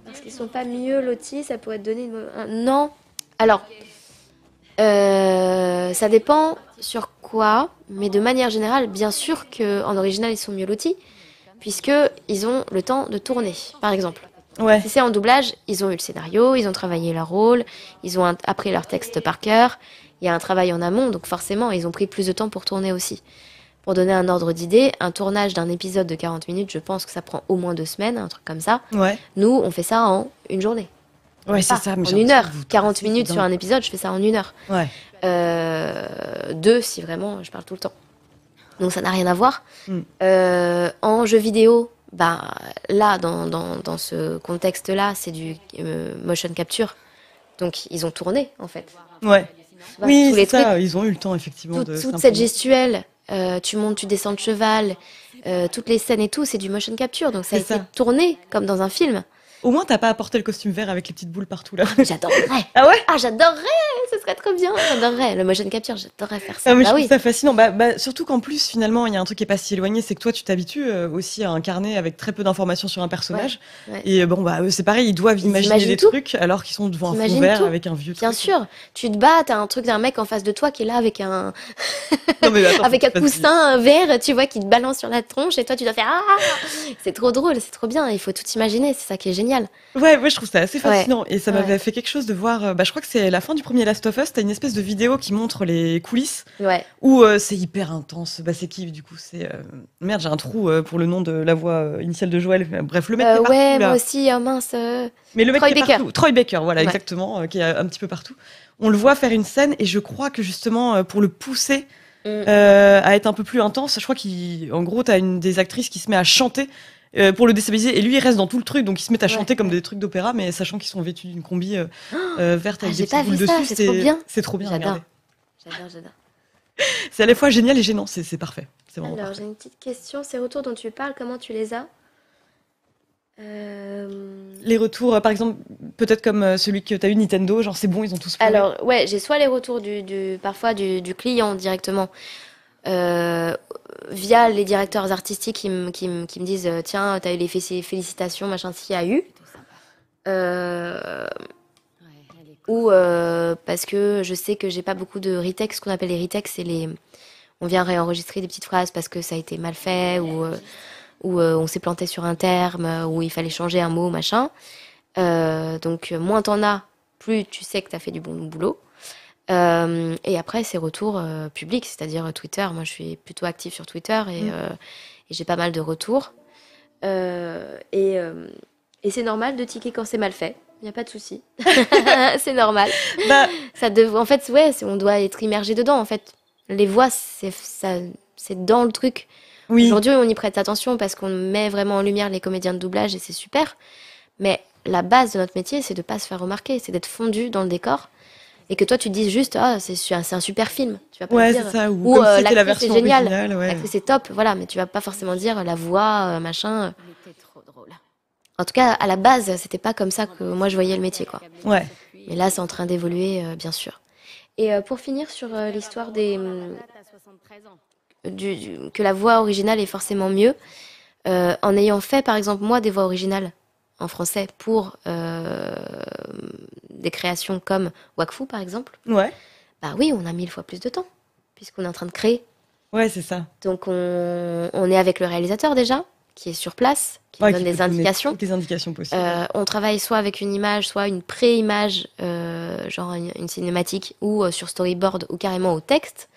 parce qu'ils ils sont ont pas mieux lotis, ça pourrait te donner une... un- Non. Alors, euh, ça dépend sur quoi, mais de manière générale, bien sûr qu'en original, ils sont mieux lotis, puisque ils ont le temps de tourner, par exemple. Ouais. Si c'est en doublage, ils ont eu le scénario, ils ont travaillé leur rôle, ils ont appris leur texte par cœur. Il y a un travail en amont, donc forcément, ils ont pris plus de temps pour tourner aussi. Pour donner un ordre d'idée, un tournage d'un épisode de 40 minutes, je pense que ça prend au moins deux semaines, un truc comme ça. Ouais. Nous, on fait ça en une journée. Ouais, c'est ça. mais en une heure. l'impression que vous 40 traversez, minutes sur un épisode, je fais ça en une heure. Ouais. Euh, deux, si vraiment je parle tout le temps. Donc ça n'a rien à voir. Mm. Euh, en jeu vidéo, bah, là, dans, dans, dans ce contexte-là, c'est du euh, motion capture. Donc ils ont tourné, en fait. Ouais. Tu vois, Oui, tous les c'est ça. trucs, Ils ont eu le temps, effectivement. tout- de toute cette gestuelle, euh, tu montes, tu descends de cheval, euh, toutes les scènes et tout, c'est du motion capture. Donc ça a été tourné comme dans un film. Au moins, t'as pas apporté le costume vert avec les petites boules partout là. J'adorerais. Ah ouais? Ah, j'adorerais Ce serait trop bien J'adorerais. Le motion capture, j'adorerais faire ça. Ah, mais bah je oui. trouve ça fascinant. Bah, bah, surtout qu'en plus, finalement, il y a un truc qui est pas si éloigné, c'est que toi, tu t'habitues euh, aussi à incarner avec très peu d'informations sur un personnage. Ouais, ouais. Et euh, bon, bah, eux, c'est pareil, ils doivent Ils imaginer des tout. trucs alors qu'ils sont devant un fond vert tout. avec un vieux Bien truc. sûr, tu te bats, t'as un truc d'un mec en face de toi qui est là avec un, [laughs] Non, mais attends, avec un coussin vert, tu vois, qui te balance sur la tronche et toi tu dois faire Ah C'est trop drôle, c'est trop bien, il faut tout imaginer, c'est ça qui est génial. Ouais, ouais, je trouve ça assez fascinant. Et ça m'avait fait quelque chose de voir. euh, Bah, je crois que c'est la fin du premier Last of Us. T'as une espèce de vidéo qui montre les coulisses Ouais. où euh, c'est hyper intense. Bah, c'est qui du coup C'est euh, merde, j'ai un trou euh, pour le nom de la voix initiale de Joël. Bref, le mec qui est partout, ouais, là. moi aussi, oh mince. Mais le mec Troy qui est Baker. partout, Troy Baker, voilà, Ouais. exactement, qui est un petit peu partout. On le voit faire une scène et je crois que justement pour le pousser mm. euh, à être un peu plus intense, je crois qu'en gros t'as une des actrices qui se met à chanter euh, pour le déstabiliser et lui il reste dans tout le truc donc ils se mettent à Ouais. chanter comme des trucs d'opéra mais sachant qu'ils sont vêtus d'une combi euh, [gasps] euh, verte Ah, avec j'ai des pas petites boules dessus. c'est trop bien. C'est trop bien. J'adore. J'adore, j'adore. [laughs] C'est à la fois génial et gênant. C'est parfait. C'est vraiment Alors, j'ai une petite question. Ces retours dont tu parles, comment tu les as Les retours, par exemple, peut-être comme celui que t'as eu Nintendo, genre c'est bon, ils ont tous. pleuré. Alors, ouais, j'ai soit les retours du, du- parfois du, du client directement, euh, via les directeurs artistiques qui, me- qui, qui disent euh, Tiens, t'as eu les fé- félicitations, machin, s'il y a eu. Euh, ou euh, parce que je sais que j'ai pas beaucoup de retakes, ce qu'on appelle les retakes, c'est les. On vient réenregistrer des petites phrases parce que ça a été mal fait, ou, euh, ou on s'est planté sur un terme, ou il fallait changer un mot, machin. Donc, moins t'en as, plus tu sais que tu as fait du bon boulot. Euh, et après, c'est retours euh, publics, c'est-à-dire euh, Twitter. Moi, je suis plutôt active sur Twitter et, Mm. euh, et j'ai pas mal de retours. Et et c'est normal de tiquer quand c'est mal fait. Il n'y a pas de souci. [laughs] [laughs] c'est normal. Bah, Ça dev- En fait, ouais, on doit être immergé dedans. En fait, les voix, c'est dans le truc. oui. Aujourd'hui, on y prête attention parce qu'on met vraiment en lumière les comédiens de doublage et c'est super. Mais la base de notre métier, c'est de pas se faire remarquer, c'est d'être fondu dans le décor. Et que toi, tu te dises juste, ah, c'est c'est un super film. Tu vas pas Ouais, dire, c'est ça. Ou, ou, euh, la l'actrice est version géniale. originale. Ouais. que c'est top, voilà, mais tu vas pas forcément dire la voix, euh, machin. Trop drôle. En tout cas, à la base, c'était pas comme ça que moi je voyais le métier, quoi. Ouais. Mais là, c'est en train d'évoluer, euh, bien sûr. Et euh, pour finir sur euh, l'histoire des, hum, T'as 73 ans. du- du- que la voix originale est forcément mieux, euh, en ayant fait, par exemple, moi, des voix originales en français pour euh, des créations comme Wakfu, par exemple, Ouais. bah oui, on a mille fois plus de temps, puisqu'on est en train de créer. Ouais, c'est ça. Donc, on, on est avec le réalisateur déjà, qui est sur place, qui Ouais, donne qui des indications. Toutes les indications possibles. Euh, on travaille soit avec une image, soit une pré-image, euh, genre une, une cinématique, ou sur storyboard, ou carrément au texte.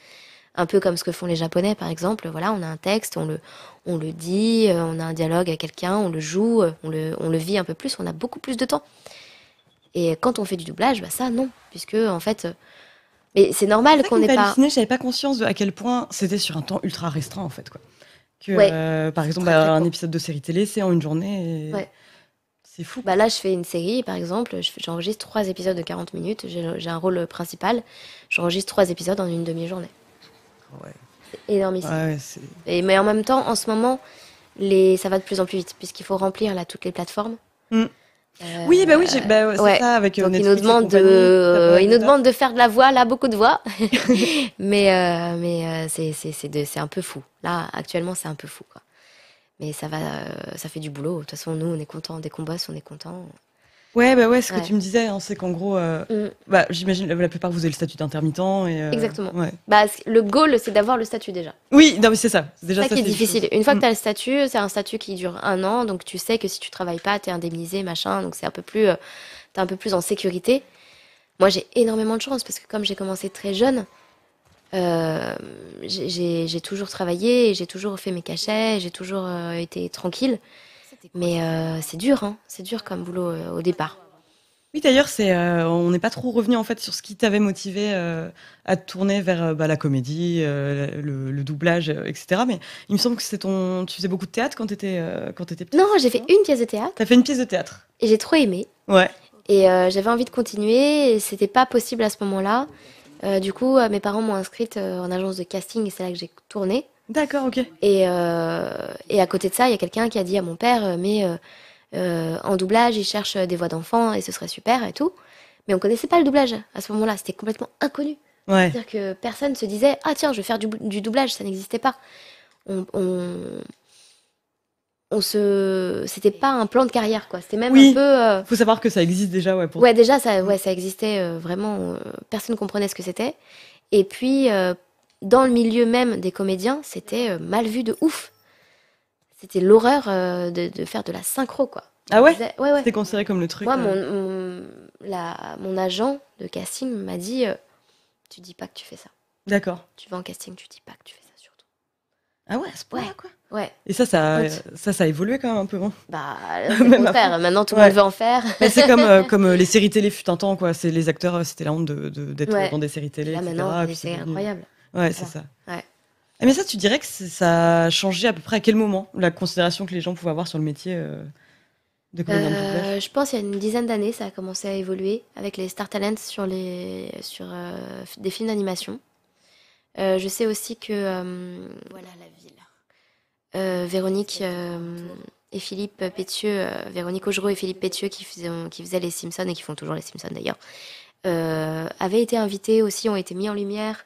Un peu comme ce que font les Japonais, par exemple. Voilà, on a un texte, on le, on le dit, euh, on a un dialogue avec quelqu'un, on le joue, euh, on le, on le vit un peu plus, on a beaucoup plus de temps. Et quand on fait du doublage, bah ça, non. Puisque, en fait. euh, Mais c'est normal qu'on n'ait pas. j'avais pas conscience de à quel point c'était sur un temps ultra restreint en fait quoi. Que Ouais. euh, par exemple Très, très bah, un épisode de série télé c'est en une journée. et Ouais. C'est fou. Bah là, je fais une série, par exemple, j'enregistre trois épisodes de 40 minutes, j'ai un rôle principal, j'enregistre trois épisodes en une demi-journée. Ouais. Énormissime. Et, mais en même temps, en ce moment, les, ça va de plus en plus vite, puisqu'il faut remplir là toutes les plateformes. Mm. Euh, Oui bah oui bah, ouais, c'est ouais. ça avec euh, Donc ils nous demandent de, euh, ils nous demandent de faire de la voix, là, beaucoup de voix. [laughs] [laughs] mais euh, mais c'est c'est un peu fou. Là, actuellement, c'est un peu fou, quoi. Mais ça va, ça fait du boulot. De toute façon, nous, on est contents. Dès qu'on bosse, on est contents. Ouais bah ouais ce que tu me disais hein, c'est qu'en gros euh, Mm. bah j'imagine la, la plupart vous avez le statut d'intermittent et euh, Exactement. Ouais. Bah, le goal, c'est d'avoir le statut déjà. Oui non mais c'est ça. C'est Déjà ça qui est difficile. Une fois que Mm. tu as le statut, c'est un statut qui dure un an, donc tu sais que si tu travailles pas, tu es indemnisé, machin, donc c'est un peu plus, euh, t'es un peu plus en sécurité. Moi, j'ai énormément de chance parce que comme j'ai commencé très jeune, euh, j'ai- toujours travaillé, j'ai toujours fait mes cachets, j'ai toujours été tranquille. Mais euh, c'est dur, hein, c'est dur comme boulot euh, au départ. Oui, d'ailleurs, c'est, euh, on n'est pas trop revenu en fait sur ce qui t'avait motivé euh, à te tourner vers euh, bah, la comédie, euh, le, le doublage, euh, etc. Mais il me semble que c'est ton, tu faisais beaucoup de théâtre quand t'étais euh, quand t'étais petite. Non, j'ai fait une pièce de théâtre T'as fait une pièce de théâtre. et j'ai trop aimé. Ouais. Et euh, j'avais envie de continuer et c'était pas possible à ce moment-là. Euh, du coup, euh, mes parents m'ont inscrite euh, en agence de casting et c'est là que j'ai tourné. D'accord, ok. Et, euh, et à côté de ça, il y a quelqu'un qui a dit à mon père, euh, mais euh, en doublage, il cherche des voix d'enfants et ce serait super et tout. Mais on connaissait pas le doublage à ce moment-là, c'était complètement inconnu. Ouais. C'est-à-dire que personne se disait, ah tiens, je vais faire du, du doublage, ça n'existait pas. On, on, on se, c'était pas un plan de carrière quoi. C'était même Oui. un peu. euh, Faut savoir que ça existe déjà, ouais. Pour... Ouais, déjà, ça, ouais, ça existait vraiment. personne ne comprenait ce que c'était. Et puis, dans le milieu même des comédiens, c'était euh, mal vu de ouf. C'était l'horreur euh, de, de faire de la synchro, quoi. Ah ouais? Disait- ouais, ouais. C'était considéré comme le truc. Moi, euh, mon, mon, la- mon agent de casting m'a dit euh, Tu dis pas que tu fais ça. D'accord. Tu vas en casting, tu dis pas que tu fais ça surtout. Ah ouais, à ce point Ouais. quoi. Ouais, Et ça, ça, ça, ça a évolué quand même un peu. hein. bah, [laughs] Même contraire. Maintenant, tout le Ouais. monde veut en faire. Mais c'est comme, euh, [laughs] comme les séries télé fut un temps, quoi. C'est les acteurs, c'était la honte de- d'être Ouais. dans des séries télé. Là, etc. maintenant, c'est devenu- incroyable. Ouais, c'est ça. Ouais. Ah, mais ça, tu dirais que ça a changé à peu près à quel moment La considération que les gens pouvaient avoir sur le métier euh, de comédien Euh, je pense il y a une dizaine d'années, ça a commencé à évoluer avec les Star Talents sur, les, sur euh, des films d'animation. Euh, je sais aussi que euh, Voilà la ville. euh, Véronique euh, et Philippe Pétieux, euh, Véronique Augereau et Philippe Pétieux qui faisaient, qui faisaient les Simpsons et qui font toujours les Simpsons d'ailleurs, euh, avaient été invités aussi, ont été mis en lumière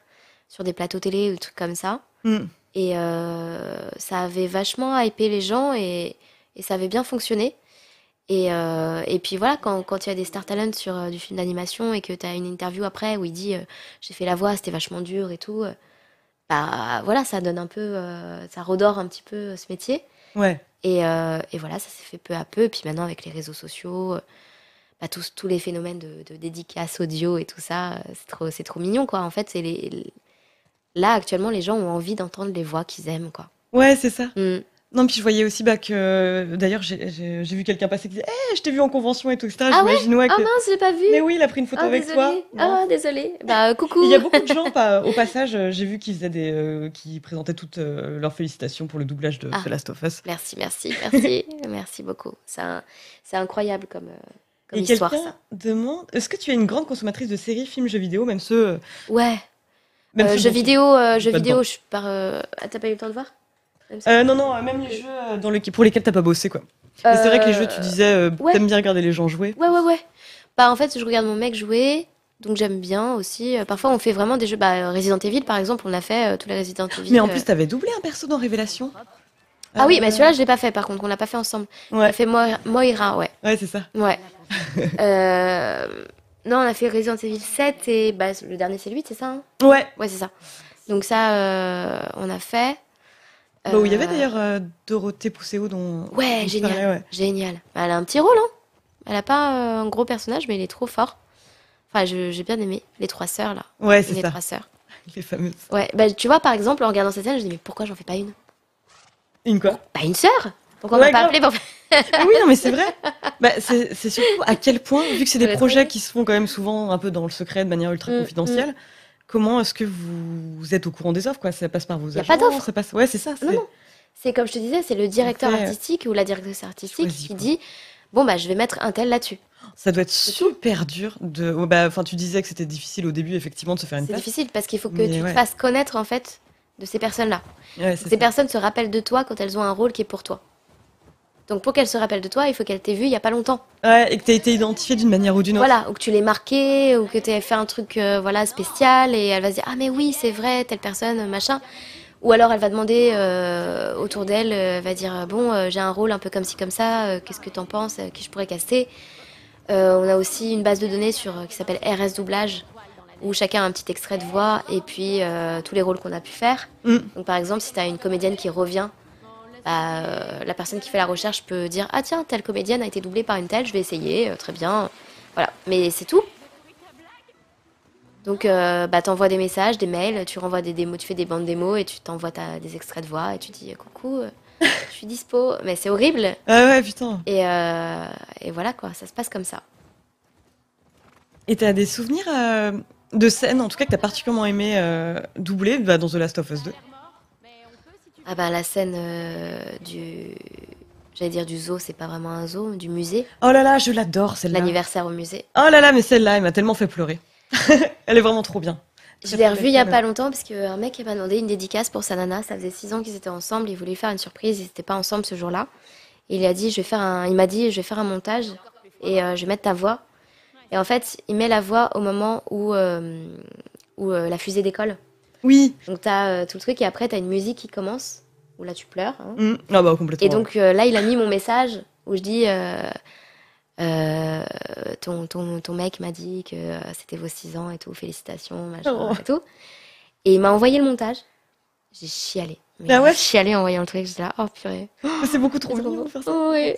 sur des plateaux télé ou des trucs comme ça. Hmm. Et euh, ça avait vachement hypé les gens et, et ça avait bien fonctionné. Et, euh, et puis voilà, quand, quand il y a des Star Talents sur euh, du film d'animation et que tu as une interview après où il dit j'ai fait la voix, c'était vachement dur et tout, bah voilà, ça donne un peu, ça redore un petit peu ce métier. Ouais. Et, et voilà, ça s'est fait peu à peu. Et puis maintenant, avec les réseaux sociaux, bah, tous, tous les phénomènes de, de dédicaces audio et tout ça, c'est trop, trop mignon, quoi. En fait, c'est les- là, actuellement, les gens ont envie d'entendre les voix qu'ils aiment, quoi. Ouais, c'est ça. Mm. Non, puis je voyais aussi bah, que. D'ailleurs, j'ai vu quelqu'un passer qui disait Eh, je t'ai vu en convention et tout, etc. Ah ouais ouais, Ah que- mince, j'ai pas vu Mais oui, il a pris une photo Ah, avec toi. Ah, désolé. Bah, euh, coucou Il y a beaucoup de gens, [laughs] au passage, euh, j'ai vu qu'ils faisaient des, euh, qui présentaient toutes euh, leurs félicitations pour le doublage de Ah. The Last of Us. Merci, merci, merci, [laughs] merci beaucoup. C'est incroyable comme, euh, comme Et quelqu'un demande Est-ce que tu es une grande consommatrice de séries, films, jeux vidéo, même ceux. Ouais. Euh, ceux jeux vidéo, euh, jeux vidéo, je suis par. euh, ah, t'as pas eu le temps de voir Euh, non, non, euh, même les jeux euh, dans pour lesquels t'as pas bossé, quoi. C'est vrai que les jeux, tu Euh, disais, euh, ouais. t'aimes bien regarder les gens jouer. Ouais, ouais, ouais. Bah, en fait, je regarde mon mec jouer, donc j'aime bien aussi. Euh, Parfois, on fait vraiment des jeux. Bah, Resident Evil, par exemple, on a fait euh, tous les Resident Evil. Mais en euh. plus, t'avais doublé un perso dans Révélation. Ah oui, Euh, mais celui-là, je l'ai pas fait, par contre, on l'a pas fait ensemble. On Ouais, a fait Moira, Moira, ouais. ouais c'est ça. Ouais. [laughs] Euh, Non, on a fait Resident Evil 7 et bah, le dernier, c'est le 8, c'est ça hein? Ouais. Ouais, c'est ça. Donc ça, euh, on a fait. Bah, où il y avait Euh, d'ailleurs euh, Dorothée Pousséo dont. Ouais, dont génial. parlais, ouais. Génial. Elle a un petit rôle, hein. Elle a pas euh, un gros personnage, mais il est trop fort. Enfin, j'ai bien aimé. Les trois sœurs, là. Ouais, c'est les ça. trois sœurs. [laughs] Les fameuses. Ouais, bah, tu vois, par exemple, en regardant cette scène, je me dis, mais pourquoi j'en fais pas une? Une quoi? Bah, une sœur? Pourquoi on m'a pas appelé pour Oui, non, mais c'est vrai. Bah, c'est surtout à quel point, vu que c'est des projets qui se font quand même souvent un peu dans le secret, de manière ultra Mm, confidentielle, comment est-ce que vous, êtes au courant des offres quoi? Ça passe par vos Y a agents pas d'offre. ça passe... Ouais, c'est ça. Non, c'est- non. C'est comme je te disais, c'est le directeur fait, artistique ou la directrice artistique qui quoi. dit Bon, bah, je vais mettre un tel là-dessus. Ça doit être super dur de. bah, Enfin, tu disais que c'était difficile au début, effectivement, de se faire une C'est difficile parce qu'il faut que Mais tu ouais. te fasses connaître, en fait, de ces personnes-là. Ouais, Ces ça. personnes se rappellent de toi quand elles ont un rôle qui est pour toi. Donc, pour qu'elles se rappellent de toi, il faut qu'elles t'aient vu il y a pas longtemps. Ouais, et que tu été identifié d'une manière ou d'une autre. Voilà, ou que tu l'aies marqué, ou que tu aies fait un truc euh, voilà, spécial, et elle va se dire Ah, mais oui, c'est vrai, telle personne, machin. Ou alors elle va demander euh, autour d'elle, euh, va dire Bon, euh, j'ai un rôle un peu comme ci, comme ça, qu'est-ce que t'en penses, qui je pourrais caster? On a aussi une base de données sur, qui s'appelle RS Doublage, où chacun a un petit extrait de voix, et puis tous les rôles qu'on a pu faire. Mm. Donc par exemple, si tu as une comédienne qui revient, euh, la personne qui fait la recherche peut dire Ah tiens, telle comédienne a été doublée par une telle, je vais essayer, euh, très bien. Voilà, mais c'est tout. Donc, euh, bah, t'envoies des messages, des mails, tu renvoies des démos, tu fais des bandes démos et tu t'envoies des extraits de voix et tu dis coucou, je suis dispo. Mais c'est horrible. [laughs] Ah ouais, putain. Et, et voilà quoi, ça se passe comme ça. Et t'as des souvenirs euh, de scènes, en tout cas, que t'as particulièrement aimé euh, doubler bah, dans The Last of Us 2 Ah bah la scène euh, du, j'allais dire du zoo, c'est pas vraiment un zoo, du musée, Oh là là, je l'adore, celle-là. l'anniversaire au musée. Oh là là, mais celle-là, elle m'a tellement fait pleurer. [laughs] Elle est vraiment trop bien. Je l'ai revu il y a pas longtemps parce qu'un mec m'a demandé une dédicace pour sa nana. Ça faisait six ans qu'ils étaient ensemble. Il voulait faire une surprise. Ils n'étaient pas ensemble ce jour-là. Il a dit, je vais faire un. Il m'a dit, je vais faire un montage et euh, je vais mettre ta voix. Et en fait, il met la voix au moment où euh, où euh, la fusée décolle. Oui. Donc t'as euh, tout le truc et après t'as une musique qui commence où là tu pleures. hein. Mm. Ah bah complètement. Et donc euh, là, il a mis mon message où je dis euh, ton, ton, ton mec m'a dit que c'était vos 6 ans et tout, félicitations, machin Oh. et tout. Et il m'a envoyé le montage. J'ai chialé. Mais Ah ouais J'ai chialé en voyant le truc. J'étais là, oh purée. c'est beaucoup trop mignon de faire ça. Oh, oui.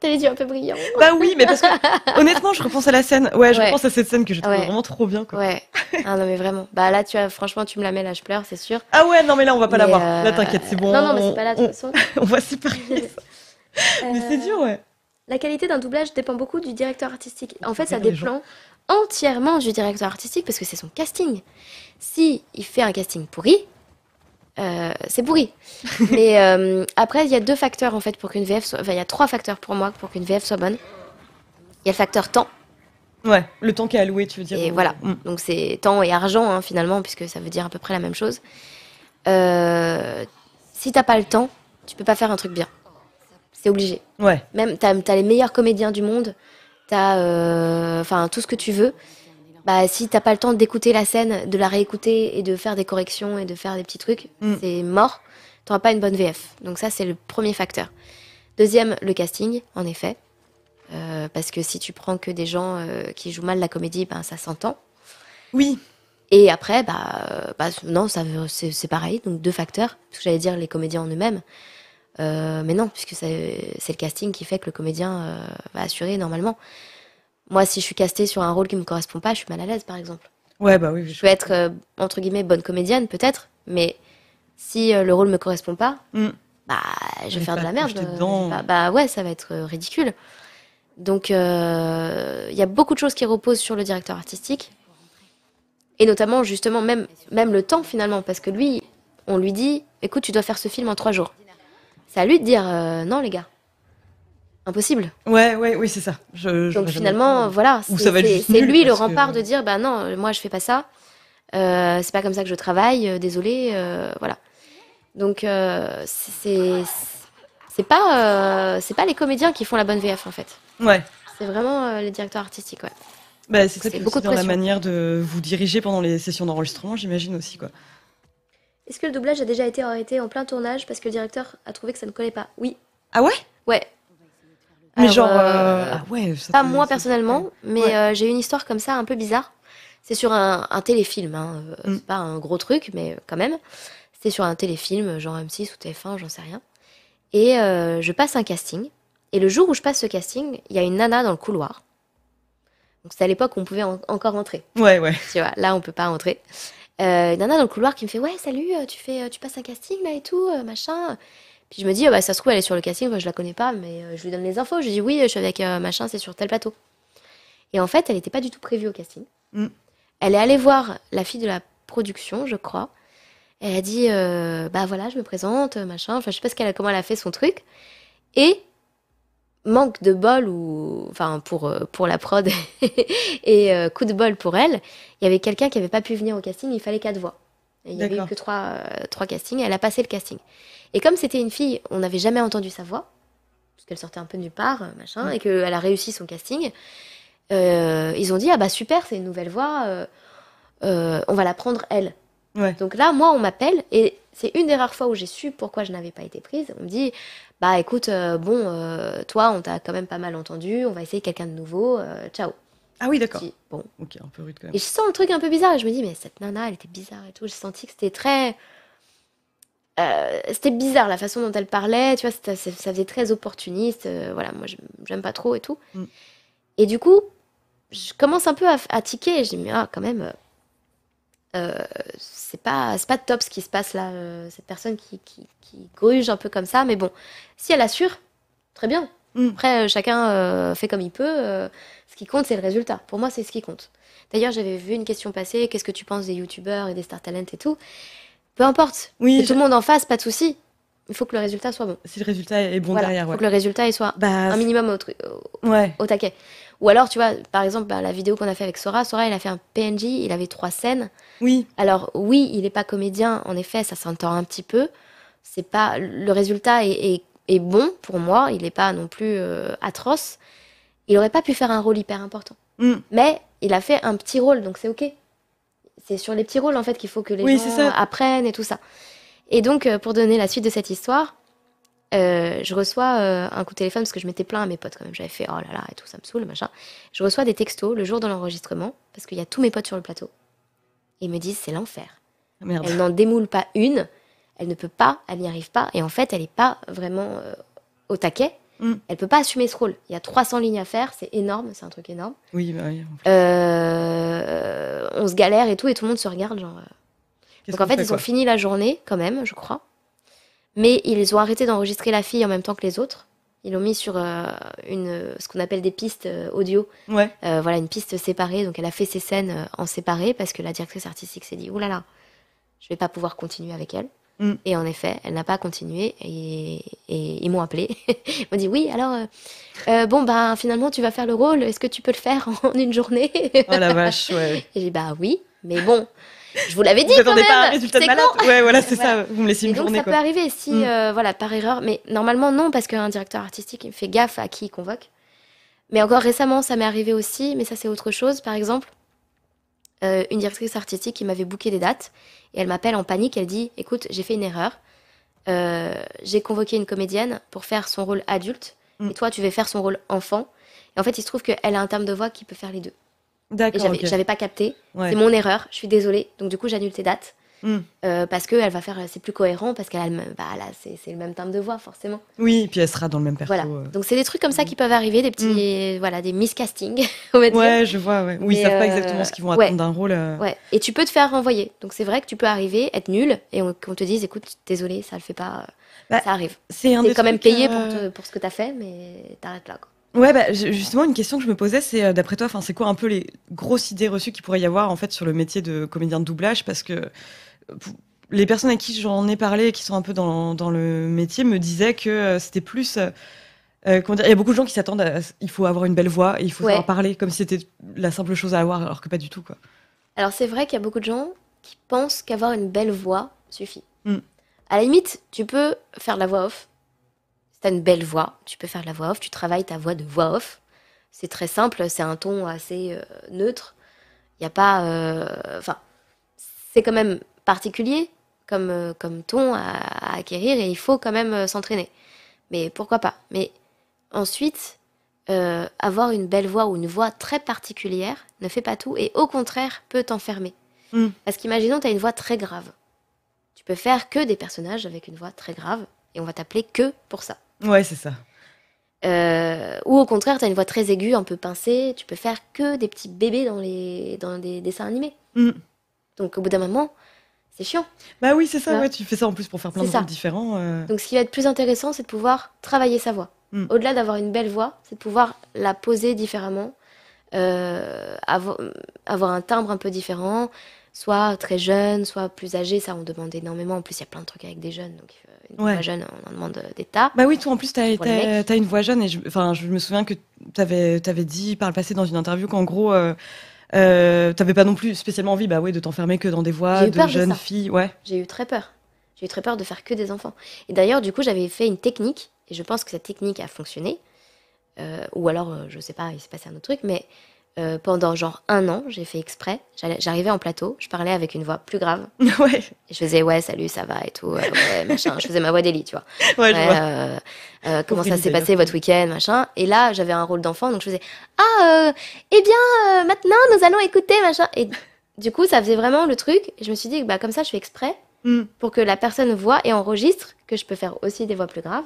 T'as les yeux un peu brillants. Bah oui, mais parce que [laughs] honnêtement, je repense à la scène. Ouais, je Ouais. repense à cette scène que je trouve Ouais. vraiment trop bien. Quoi. Ouais. Ah non, mais vraiment. Bah là, tu as, franchement, tu me la mets là, je pleure, c'est sûr. Ah ouais, non mais là on va pas la Mais, voir. euh, Là t'inquiète, c'est bon. Non, non, mais c'est pas là, de on, toute façon. [laughs] on va séparer ça. [laughs] Mais c'est Euh, dur, ouais. La qualité d'un doublage dépend beaucoup du directeur artistique. En fait, ça dépend entièrement du directeur artistique parce que c'est son casting. Si il fait un casting pourri, euh, c'est pourri. Mais euh, après, il y a deux facteurs en fait pour qu'une VF soit. Enfin, il y a trois facteurs pour moi pour qu'une VF soit bonne. Il y a le facteur temps. Ouais, le temps qui est alloué, tu veux dire. Et voilà. Mm. Donc c'est temps et argent hein, finalement, puisque ça veut dire à peu près la même chose. Euh, si t'as pas le temps, tu peux pas faire un truc bien. C'est obligé. Ouais. Même t'as as les meilleurs comédiens du monde, t'as euh, enfin tout ce que tu veux. Bah si t'as pas le temps d'écouter la scène, de la réécouter et de faire des corrections et de faire des petits trucs, Mm. c'est mort. T'auras pas une bonne VF. Donc ça c'est le premier facteur. Deuxième, le casting, en effet. Euh, parce que si tu prends que des gens euh, qui jouent mal la comédie, ben ça s'entend. Oui. Et après, bah, bah, non, ça c'est pareil, donc deux facteurs. Parce que j'allais dire les comédiens en eux-mêmes. Euh, mais non, puisque c'est le casting qui fait que le comédien va assurer normalement. Moi, si je suis castée sur un rôle qui me correspond pas, je suis mal à l'aise, par exemple. Ouais, bah oui. Je peux être, euh, entre guillemets, bonne comédienne, peut-être, mais si euh, le rôle me correspond pas, Mm. bah, je vais faire de la merde. euh. Bah, bah ouais, ça va être ridicule. Donc, il y a beaucoup de choses qui reposent sur le directeur artistique. Et notamment, justement, même, même le temps, finalement, parce que lui, on lui dit, écoute, tu dois faire ce film en trois jours. C'est à lui de dire, non, les gars. Impossible. Ouais, ouais, oui, c'est ça. Je, Donc finalement, voilà, Ou c'est ça va être c'est- juste c'est nul lui le que- rempart de dire, bah non, moi je fais pas ça. Euh, c'est pas comme ça que je travaille. euh, désolé, euh, voilà. Donc euh, c'est c'est pas euh, c'est pas les comédiens qui font la bonne VF en fait. Ouais. C'est vraiment euh, les directeurs artistiques, ouais. Bah, c'est peut-être beaucoup aussi de dans la manière de vous diriger pendant les sessions d'enregistrement, j'imagine aussi, quoi. Est-ce que le doublage a déjà été arrêté en plein tournage parce que le directeur a trouvé que ça ne collait pas? Oui. Ah ouais? Ouais. Mais Alors, genre. euh, euh, ah ouais, Pas moi personnellement, mais Ouais. euh, j'ai une histoire comme ça un peu bizarre. C'est sur un, un téléfilm, hein, Mm. c'est pas un gros truc, mais quand même. C'était sur un téléfilm, genre M6 ou TF1, j'en sais rien. Et euh, je passe un casting. Et le jour où je passe ce casting, il y a une nana dans le couloir. Donc c'était à l'époque où on pouvait en- encore entrer. Ouais, ouais. Tu vois, là on peut pas entrer. Euh, une nana dans le couloir qui me fait ouais salut, tu fais, tu passes un casting là et tout, machin. Puis je me dis ah bah ça se trouve elle est sur le casting, moi je la connais pas, mais euh, je lui donne les infos. Je lui dis oui, je suis avec euh, machin, c'est sur tel plateau. Et en fait elle n'était pas du tout prévue au casting. Mm. Elle est allée voir la fille de la production, je crois. Elle a dit euh, bah voilà je me présente, machin. Enfin je sais pas ce qu'elle a, comment elle a fait son truc. Et manque de bol ou enfin pour pour la prod [laughs] et euh, coup de bol pour elle il y avait quelqu'un qui avait pas pu venir au casting il fallait quatre voix Et il y avait eu que trois euh, trois castings elle a passé le casting et comme c'était une fille on n'avait jamais entendu sa voix parce qu'elle sortait un peu de nulle part euh, machin Mm. et qu'elle a réussi son casting euh, ils ont dit ah bah super c'est une nouvelle voix euh, euh, on va la prendre elle Ouais. donc là, moi, on m'appelle et c'est une des rares fois où j'ai su pourquoi je n'avais pas été prise. On me dit, bah écoute, bon, toi, on t'a quand même pas mal entendu, on va essayer quelqu'un de nouveau, ciao. Ah oui, d'accord. bon. Ok, un peu rude quand même. Et je sens le truc un peu bizarre et je me dis, mais cette nana, elle était bizarre et tout. J'ai senti que c'était très. Euh, c'était bizarre la façon dont elle parlait, tu vois, ça, ça faisait très opportuniste. euh, voilà, moi, j'aime- pas trop et tout. Mm. Et du coup, je commence un peu à, à tiquer je dis, mais ah, quand même. euh, c'est pas pas top ce qui se passe là euh, cette personne qui, qui, qui gruge un peu comme ça mais bon si elle assure très bien Mm. après chacun fait comme il peut ce qui compte c'est le résultat pour moi c'est ce qui compte d'ailleurs j'avais vu une question passer qu'est-ce que tu penses des youtubeurs et des star talent et tout? Peu importe Oui, tout le monde en fasse pas de souci il faut que le résultat soit bon si le résultat est bon voilà derrière, faut ouais. que le résultat il soit Bah, un minimum au, truc- au- ouais. au taquet ou alors tu vois par exemple bah, la vidéo qu'on a fait avec Sora Sora il a fait un PNJ il avait trois scènes Oui, alors oui, il n'est pas comédien, en effet, ça s'entend un petit peu. C'est pas le résultat est, est- est bon pour moi, il n'est pas non plus euh, atroce. Il aurait pas pu faire un rôle hyper important, Mm. mais il a fait un petit rôle, donc c'est ok. C'est sur les petits rôles en fait qu'il faut que les Oui, gens apprennent et tout ça. Et donc euh, pour donner la suite de cette histoire, euh, je reçois euh, un coup de téléphone parce que je m'étais plaint à mes potes quand même. J'avais fait oh là là et tout, ça me saoule, machin. Je reçois des textos le jour de l'enregistrement parce qu'il y a tous mes potes sur le plateau. Et ils me disent c'est l'enfer. merde. Elle n'en démoule pas une. Elle ne peut pas, elle n'y arrive pas. Et en fait, elle n'est pas vraiment euh, au taquet. Mm. Elle peut pas assumer ce rôle. Il y a 300 lignes à faire, c'est énorme, c'est un truc énorme. Oui, bah oui. Euh, on se galère et tout, et tout le monde se regarde. Genre, euh. Donc en fait, fait, ils ont fini la journée quand même, je crois. Mais ils ont arrêté d'enregistrer la fille en même temps que les autres. Ils l'ont mis sur euh, une, ce qu'on appelle des pistes audio. Ouais. Euh, voilà, une piste séparée. Donc elle a fait ses scènes en séparé parce que la directrice artistique s'est dit, oulala, je vais pas pouvoir continuer avec elle. Mm. Et en effet, elle n'a pas continué et, et ils m'ont appelé. [laughs] ils m'ont dit, oui, alors, euh, euh, bon, bah finalement, tu vas faire le rôle. Est-ce que tu peux le faire [laughs] en une journée? Oh la vache, ouais. [laughs] Et j'ai dit, bah oui, mais bon, je vous l'avais dit Vous quand même. pas un résultat de malade? con. Ouais, voilà, c'est Voilà. ça. Vous me laissez Et une donc journée, ça peut arriver si, Mm. euh, voilà, par erreur. Mais normalement non, parce qu'un directeur artistique il fait gaffe à qui il convoque. Mais encore récemment, ça m'est arrivé aussi, mais ça c'est autre chose. Par exemple, euh, une directrice artistique qui m'avait booké des dates et elle m'appelle en panique. Elle dit, écoute, j'ai fait une erreur. Euh, j'ai convoqué une comédienne pour faire son rôle adulte Mm. et toi tu veux faire son rôle enfant. Et en fait, il se trouve qu'elle a un terme de voix qui peut faire les deux. D'accord, j'avais ok. j'avais pas capté. Ouais. C'est mon erreur. Je suis désolée. Donc du coup, j'annule tes dates. Mm. Euh, parce que elle va faire c'est plus cohérent parce qu'elle a le même- bah là c'est c'est le même timbre de voix forcément Oui, et puis elle sera dans le même perso. voilà euh. donc c'est des trucs comme ça qui peuvent arriver des petits voilà des miscastings [laughs] on va dire Ouais, je vois, ouais. Oui, ils savent pas euh, exactement ce qu'ils vont ouais. attendre d'un rôle. euh. ouais et tu peux te faire renvoyer donc c'est vrai que tu peux arriver être nul et on, qu'on te dise écoute désolé ça le fait pas Bah, ça arrive C'est un t'es quand même payé pour te- pour ce que t'as fait mais t'arrêtes là quoi. Ouais, bah, ju- justement, une question que je me posais, c'est d'après toi, c'est quoi un peu les grosses idées reçues qu'il pourrait y avoir en fait sur le métier de comédien de doublage? Parce que les personnes à qui j'en ai parlé, qui sont un peu dans, dans le métier, me disaient que euh, c'était plus. euh, euh, dire, il y a beaucoup de gens qui s'attendent à. Il faut avoir une belle voix et il faut Ouais. savoir parler comme si c'était la simple chose à avoir, alors que pas du tout, quoi. Alors c'est vrai qu'il y a beaucoup de gens qui pensent qu'avoir une belle voix suffit. Mm. À la limite, tu peux faire de la voix off. Si t'as une belle voix, tu peux faire de la voix off, tu travailles ta voix de voix off. C'est très simple, c'est un ton assez neutre. Il n'y a pas... euh, Enfin, c'est quand même particulier comme, euh, comme ton à, à acquérir et il faut quand même euh, s'entraîner. Mais pourquoi pas? Mais ensuite, euh, avoir une belle voix ou une voix très particulière ne fait pas tout et au contraire peut t'enfermer. Mm. Parce qu'imaginons, tu as une voix très grave. tu peux faire que des personnages avec une voix très grave et on va t'appeler que pour ça. Ouais, c'est ça. Euh, ou au contraire, tu as une voix très aiguë, un peu pincée, tu peux faire que des petits bébés dans les dans des dessins animés. Mm. Donc au bout d'un moment, c'est chiant. Bah oui, c'est ça, Ouais. ouais, tu fais ça en plus pour faire plein de rôles différents. euh. Donc ce qui va être plus intéressant, c'est de pouvoir travailler sa voix. Mm. Au-delà d'avoir une belle voix, c'est de pouvoir la poser différemment, euh, avo- avoir un timbre un peu différent, soit très jeune, soit plus âgé. Ça, on demande énormément. En plus, il y a plein de trucs avec des jeunes. Donc euh, une Ouais. voix jeune, on en demande des tas. Bah oui, toi en plus, mecs. t'as une voix jeune et je, je me souviens que t'avais avais dit par le passé dans une interview qu'en gros, euh, euh, t'avais pas non plus spécialement envie bah ouais, de t'enfermer que dans des voix de jeunes filles. Ouais. J'ai eu très peur. J'ai eu très peur de faire que des enfants. Et d'ailleurs, du coup, j'avais fait une technique, et je pense que cette technique a fonctionné. Euh, ou alors, euh, je sais pas, il s'est passé un autre truc, mais euh, pendant genre un an, j'ai fait exprès. J'arrivais en plateau, je parlais avec une voix plus grave, [laughs] ouais, et je faisais ouais, salut, ça va et tout, euh, ouais, machin. Je faisais ma voix d'Eli, tu vois. [laughs] ouais, je vois. euh, comment ça s'est passé votre week-end, machin. Et là, j'avais un rôle d'enfant, donc je faisais Ah, eh bien, maintenant, nous allons écouter, machin. Et du coup, ça faisait vraiment le truc. Et je me suis dit bah, comme ça, je fais exprès Mm. pour que la personne voit et enregistre que je peux faire aussi des voix plus graves.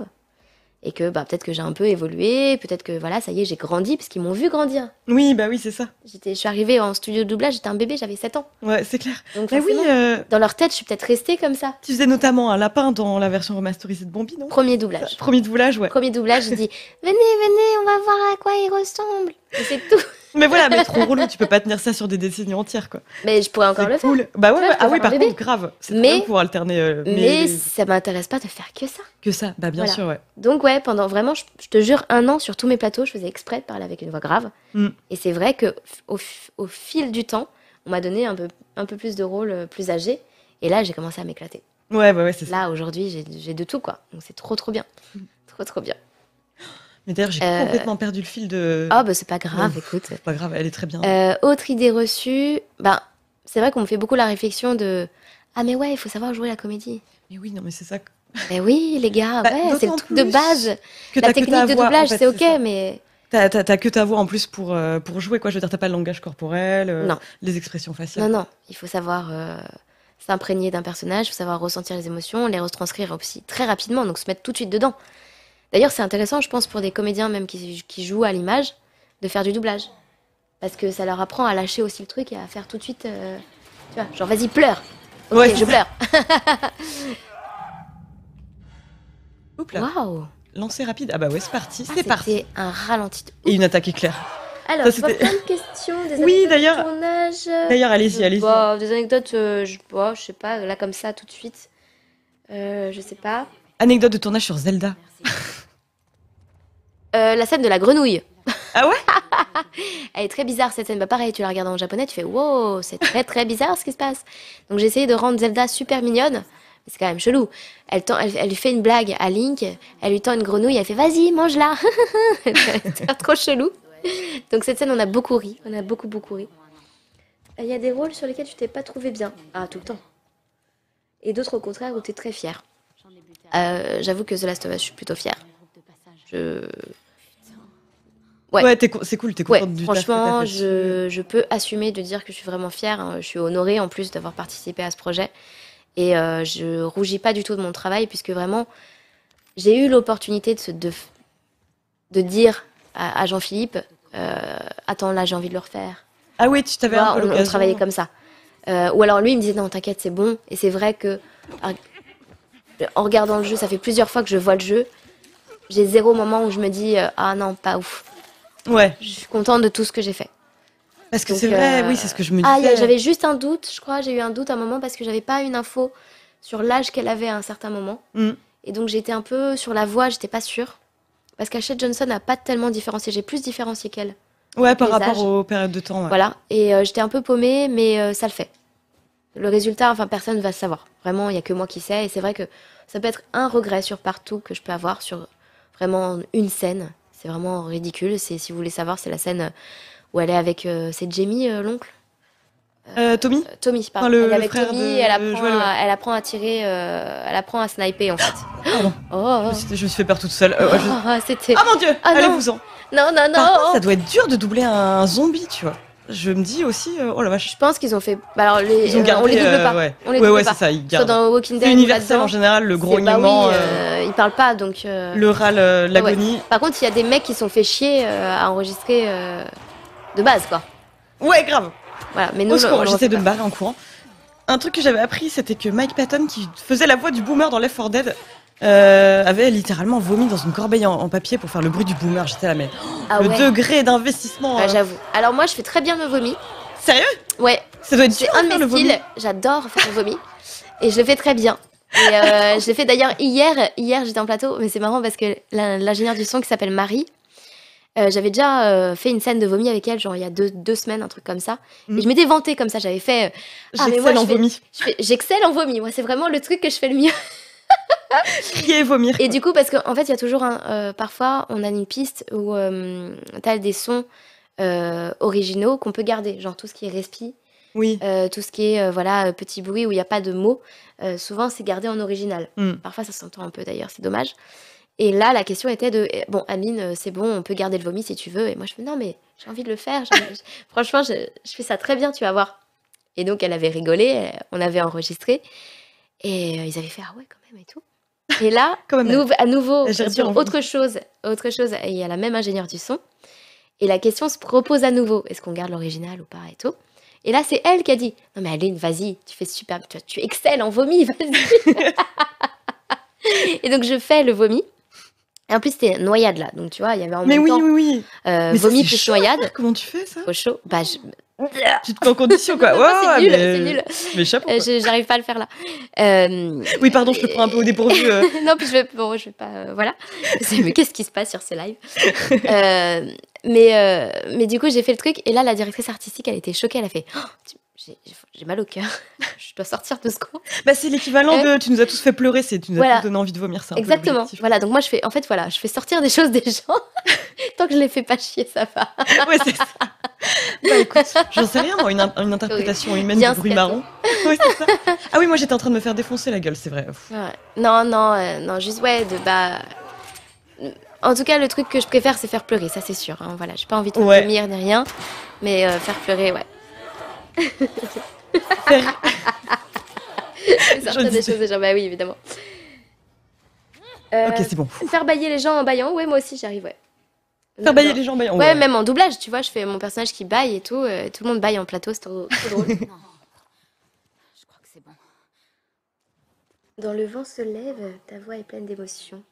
Et que bah, peut-être que j'ai un peu évolué, peut-être que voilà, ça y est, j'ai grandi, parce qu'ils m'ont vu grandir. Oui, bah oui, c'est ça. J'étais, je suis arrivée en studio de doublage, j'étais un bébé, j'avais 7 ans. Ouais, c'est clair. Donc Bah oui, euh, dans leur tête, je suis peut-être restée comme ça. tu faisais notamment un lapin dans la version remasterisée de Bambi, non? Premier doublage. Premier doublage, ouais. Premier doublage, je dis [laughs] Venez, venez, on va voir à quoi il ressemble. Et c'est tout. Mais voilà, mais trop relou, tu peux pas tenir ça sur des décennies entières, quoi. Mais je pourrais encore le faire. cool. Bah ouais, ah oui, faire par contre, grave. C'est Mais- pour alterner. euh, Mais, mais ça m'intéresse pas de faire que ça. que ça, bah bien Voilà. sûr, ouais. Donc ouais, pendant vraiment, je, je te jure, un an sur tous mes plateaux, je faisais exprès de parler avec une voix grave. Mm. Et c'est vrai que au, fil du temps, on m'a donné un peu, un peu plus de rôles euh, plus âgés. Et là, j'ai commencé à m'éclater. Ouais, bah ouais, c'est ça. Là, aujourd'hui, j'ai- j'ai de tout, quoi. Donc c'est trop, trop bien. Trop, trop bien. Mais d'ailleurs, j'ai Euh, complètement perdu le fil de. Ah, bah c'est pas grave, écoute. C'est pas grave, elle est très bien. Euh, autre idée reçue, ben, c'est vrai qu'on me fait beaucoup la réflexion de Ah, mais ouais, il faut savoir jouer la comédie. Mais oui, non, mais c'est ça. que- Ben oui, les gars, Bah, ouais, c'est le truc de base. Que La technique de voix, en doublage, fait, c'est ok, ça. mais T'as t'as- t'as que ta voix en plus pour, euh, pour jouer, quoi. Je veux dire, t'as pas le langage corporel, euh, Non. les expressions faciales. non, non, il faut savoir euh, s'imprégner d'un personnage, il faut savoir ressentir les émotions, les retranscrire aussi très rapidement, donc se mettre tout de suite dedans. D'ailleurs, c'est intéressant, je pense, pour des comédiens même qui, qui jouent à l'image, de faire du doublage. Parce que ça leur apprend à lâcher aussi le truc et à faire tout de suite. euh, tu vois, genre, vas-y, pleure. Ok, Ouais, je pleure. [laughs] Oups là, Waouh! lancer rapide. Ah bah ouais, c'est parti, Ah, c'est parti. C'était un ralenti. de Et une attaque éclair. Alors, Ça, je vois plein de questions, des [laughs] Oui, anecdotes de d'ailleurs- tournage. D'ailleurs, allez-y, allez-y. Bah, des anecdotes, euh, je, bah, je sais pas, là comme ça tout de suite. Euh, je sais pas. Anecdote de tournage sur Zelda. [laughs] Euh, la scène de la grenouille. Ah ouais [laughs] Elle est très bizarre cette scène. Bah pareil, tu la regardes en japonais, tu fais wow, c'est très très bizarre ce qui se passe. Donc j'ai essayé de rendre Zelda super mignonne. Mais c'est quand même chelou. Elle, tend- elle, elle lui fait une blague à Link, elle lui tend une grenouille, elle fait vas-y, mange-la. [laughs] c'est trop chelou. Donc cette scène, on a beaucoup ri. On a beaucoup beaucoup ri. Il y a des rôles sur lesquels tu t'es pas trouvé bien. Ah, tout le temps. Et d'autres au contraire où tu es très fier. Euh, J'avoue que The Last of Us, je suis plutôt fière. Je... Ouais. Ouais, co- c'est cool, t'es Ouais, contente du taf que t'as franchement, je, je peux assumer de dire que je suis vraiment fière. hein. Je suis honorée en plus d'avoir participé à ce projet. Et euh, je rougis pas du tout de mon travail puisque vraiment, j'ai eu l'opportunité de, de, de dire à, à Jean-Philippe euh, Attends, là, j'ai envie de le refaire. Ah ouais, tu t'avais un peu on, on travaillait comme ça. Euh, ou alors lui, il me disait Non, t'inquiète, c'est bon. Et c'est vrai que ah, en regardant le jeu, ça fait plusieurs fois que je vois le jeu. J'ai zéro moment où je me dis euh, Ah non, pas ouf. Ouais, Je suis contente de tout ce que j'ai fait. parce que c'est vrai, euh, oui, c'est ce que je me Ah, disais. j'avais juste un doute, je crois. J'ai eu un doute à un moment parce que j'avais pas une info sur l'âge qu'elle avait à un certain moment. Mm. Et donc j'étais un peu sur la voie, j'étais pas sûre. Parce qu'Achette Johnson n'a pas tellement différencié. J'ai plus différencié qu'elle. Ouais, par rapport âges. aux périodes de temps. ouais. Voilà. Et euh, j'étais un peu paumée, mais euh, ça le fait. Le résultat, enfin, personne ne va le savoir. Vraiment, il y a que moi qui sais. Et c'est vrai que ça peut être un regret sur partout que je peux avoir sur vraiment une scène. C'est vraiment ridicule. C'est, si vous voulez savoir, c'est la scène où elle est avec. euh, c'est Jamie, euh, l'oncle? Euh, Tommy? Euh, Tommy, pardon. Enfin, le- elle est avec Tommy, de elle, apprend Joël, ouais. à, elle apprend à tirer, euh, elle apprend à sniper en fait. Pardon. Oh, Je me suis- Je me suis fait peur toute seule. Euh, je- oh, [laughs] c'était. Ah mon dieu Ah. Allez-vous-en Non, non, Par contre, non ça doit être dur de doubler un zombie, tu vois. Je me dis aussi, euh, oh la vache, Je pense qu'ils ont fait. bah alors, les, ils ont euh, gardé. on les double euh, pas. ouais, On les ouais, double ouais, pas. c'est ça, ils Soit gardent. dans Walking Dead. Universel en général, le grognement, Bah oui, ils parlent pas donc. le râle, l'agonie. Par contre, il y a des mecs qui sont fait chier à enregistrer de base, quoi. Ouais, grave. Voilà. Mais nous, Au secours, j'essaie de me barrer en courant. Un truc que j'avais appris, c'était que Mike Patton, qui faisait la voix du boomer dans Left 4 Dead, euh, avait littéralement vomi dans une corbeille en, en papier pour faire le bruit du boomer. J'étais là, mais Ah le ouais. degré d'investissement. Ouais, euh, J'avoue. Alors moi, je fais très bien le vomi. Sérieux? Ouais. Ça doit être C'est dur un de mes. J'adore faire le vomi. Et je le fais très bien. Et euh, je l'ai fait d'ailleurs hier. Hier, j'étais en plateau. Mais c'est marrant parce que l'ingénieure du son qui s'appelle Marie, euh, j'avais déjà euh, fait une scène de vomi avec elle, genre il y a deux, deux semaines, un truc comme ça. Et je m'étais vantée comme ça. J'avais fait. euh, Ah, J'excelle en vomi. J'excelle en vomi. Moi, c'est vraiment le truc que je fais le mieux. Crier et vomir. Et du coup, parce qu'en fait, il y a toujours un. euh, parfois, on a une piste où euh, t'as des sons euh, originaux qu'on peut garder, genre tout ce qui est respi, Oui. euh, tout ce qui est voilà petit bruit où il n'y a pas de mots. souvent, c'est gardé en original. Mm. Parfois, ça s'entend un peu d'ailleurs, c'est dommage. Et là, la question était de eh, bon, Amine, c'est bon, on peut garder le vomi si tu veux. Et moi, je fais non, mais j'ai envie de le faire. [laughs] Franchement, je, je fais ça très bien, tu vas voir. Et donc, elle avait rigolé, on avait enregistré. Et ils avaient fait ah ouais, quand même et tout. Et là, [laughs] nou- à nouveau, sur autre chose, autre chose, il y a la même ingénieure du son. Et la question se propose à nouveau est-ce qu'on garde l'original ou pas et tout. Et là, c'est elle qui a dit non mais Aline, vas-y, tu fais super, tu, tu excelles en vomi, vas-y. [laughs] et donc je fais le vomi. Et en plus, c'était noyade là, donc tu vois, il y avait en Mais même oui, temps oui, oui. euh, vomi plus chaud. noyade, Comment tu fais ça? Trop chaud. Bah, je... [laughs] Tu te mets en condition quoi. [laughs] C'est nul, mais... c'est nul. Mais chapeau. Euh, j'arrive pas à le faire là. Euh, Oui, pardon, je te prends un peu au dépourvu. euh. [laughs] non, puis je vais, bon, je vais pas, voilà. Mais qu'est-ce qui se passe sur ces lives mais, mais du coup, j'ai fait le truc et là, la directrice artistique, elle était choquée. Elle a fait, Oh, tu- j'ai mal au cœur. je dois sortir de secondes. Bah, c'est l'équivalent de tu nous as tous fait pleurer, c'est tu nous as Voilà. tous donné envie de vomir. peu Exactement. Voilà. Donc moi, je fais, en fait, voilà, je fais sortir des choses des gens. Tant que je les fais pas chier, ça va. Ouais, c'est ça. [laughs] Bah écoute, j'en sais rien, moi, une, in- une interprétation humaine Bien du bruit marron. [laughs] Ouais, c'est ça. Ah oui, moi j'étais en train de me faire défoncer la gueule, c'est vrai. Ouais. Non, non, euh, non, juste ouais, de bah. En tout cas, le truc que je préfère, c'est faire pleurer, ça c'est sûr. hein, voilà, j'ai pas envie de Ouais. vomir ni rien, mais euh, faire pleurer, ouais. [laughs] Faire- sortir des choses des gens, bah oui, évidemment. Euh, Ok, c'est bon. Faire bailler les gens en baillant, ouais, moi aussi j'arrive, ouais. Faire bailler les gens, baillant. Ouais, même en doublage, tu vois, je fais mon personnage qui baille et tout, euh, tout le monde baille en plateau, c'est trop, trop drôle. Non. [laughs] Je crois que c'est bon. Dans le vent se lève, ta voix est pleine d'émotion.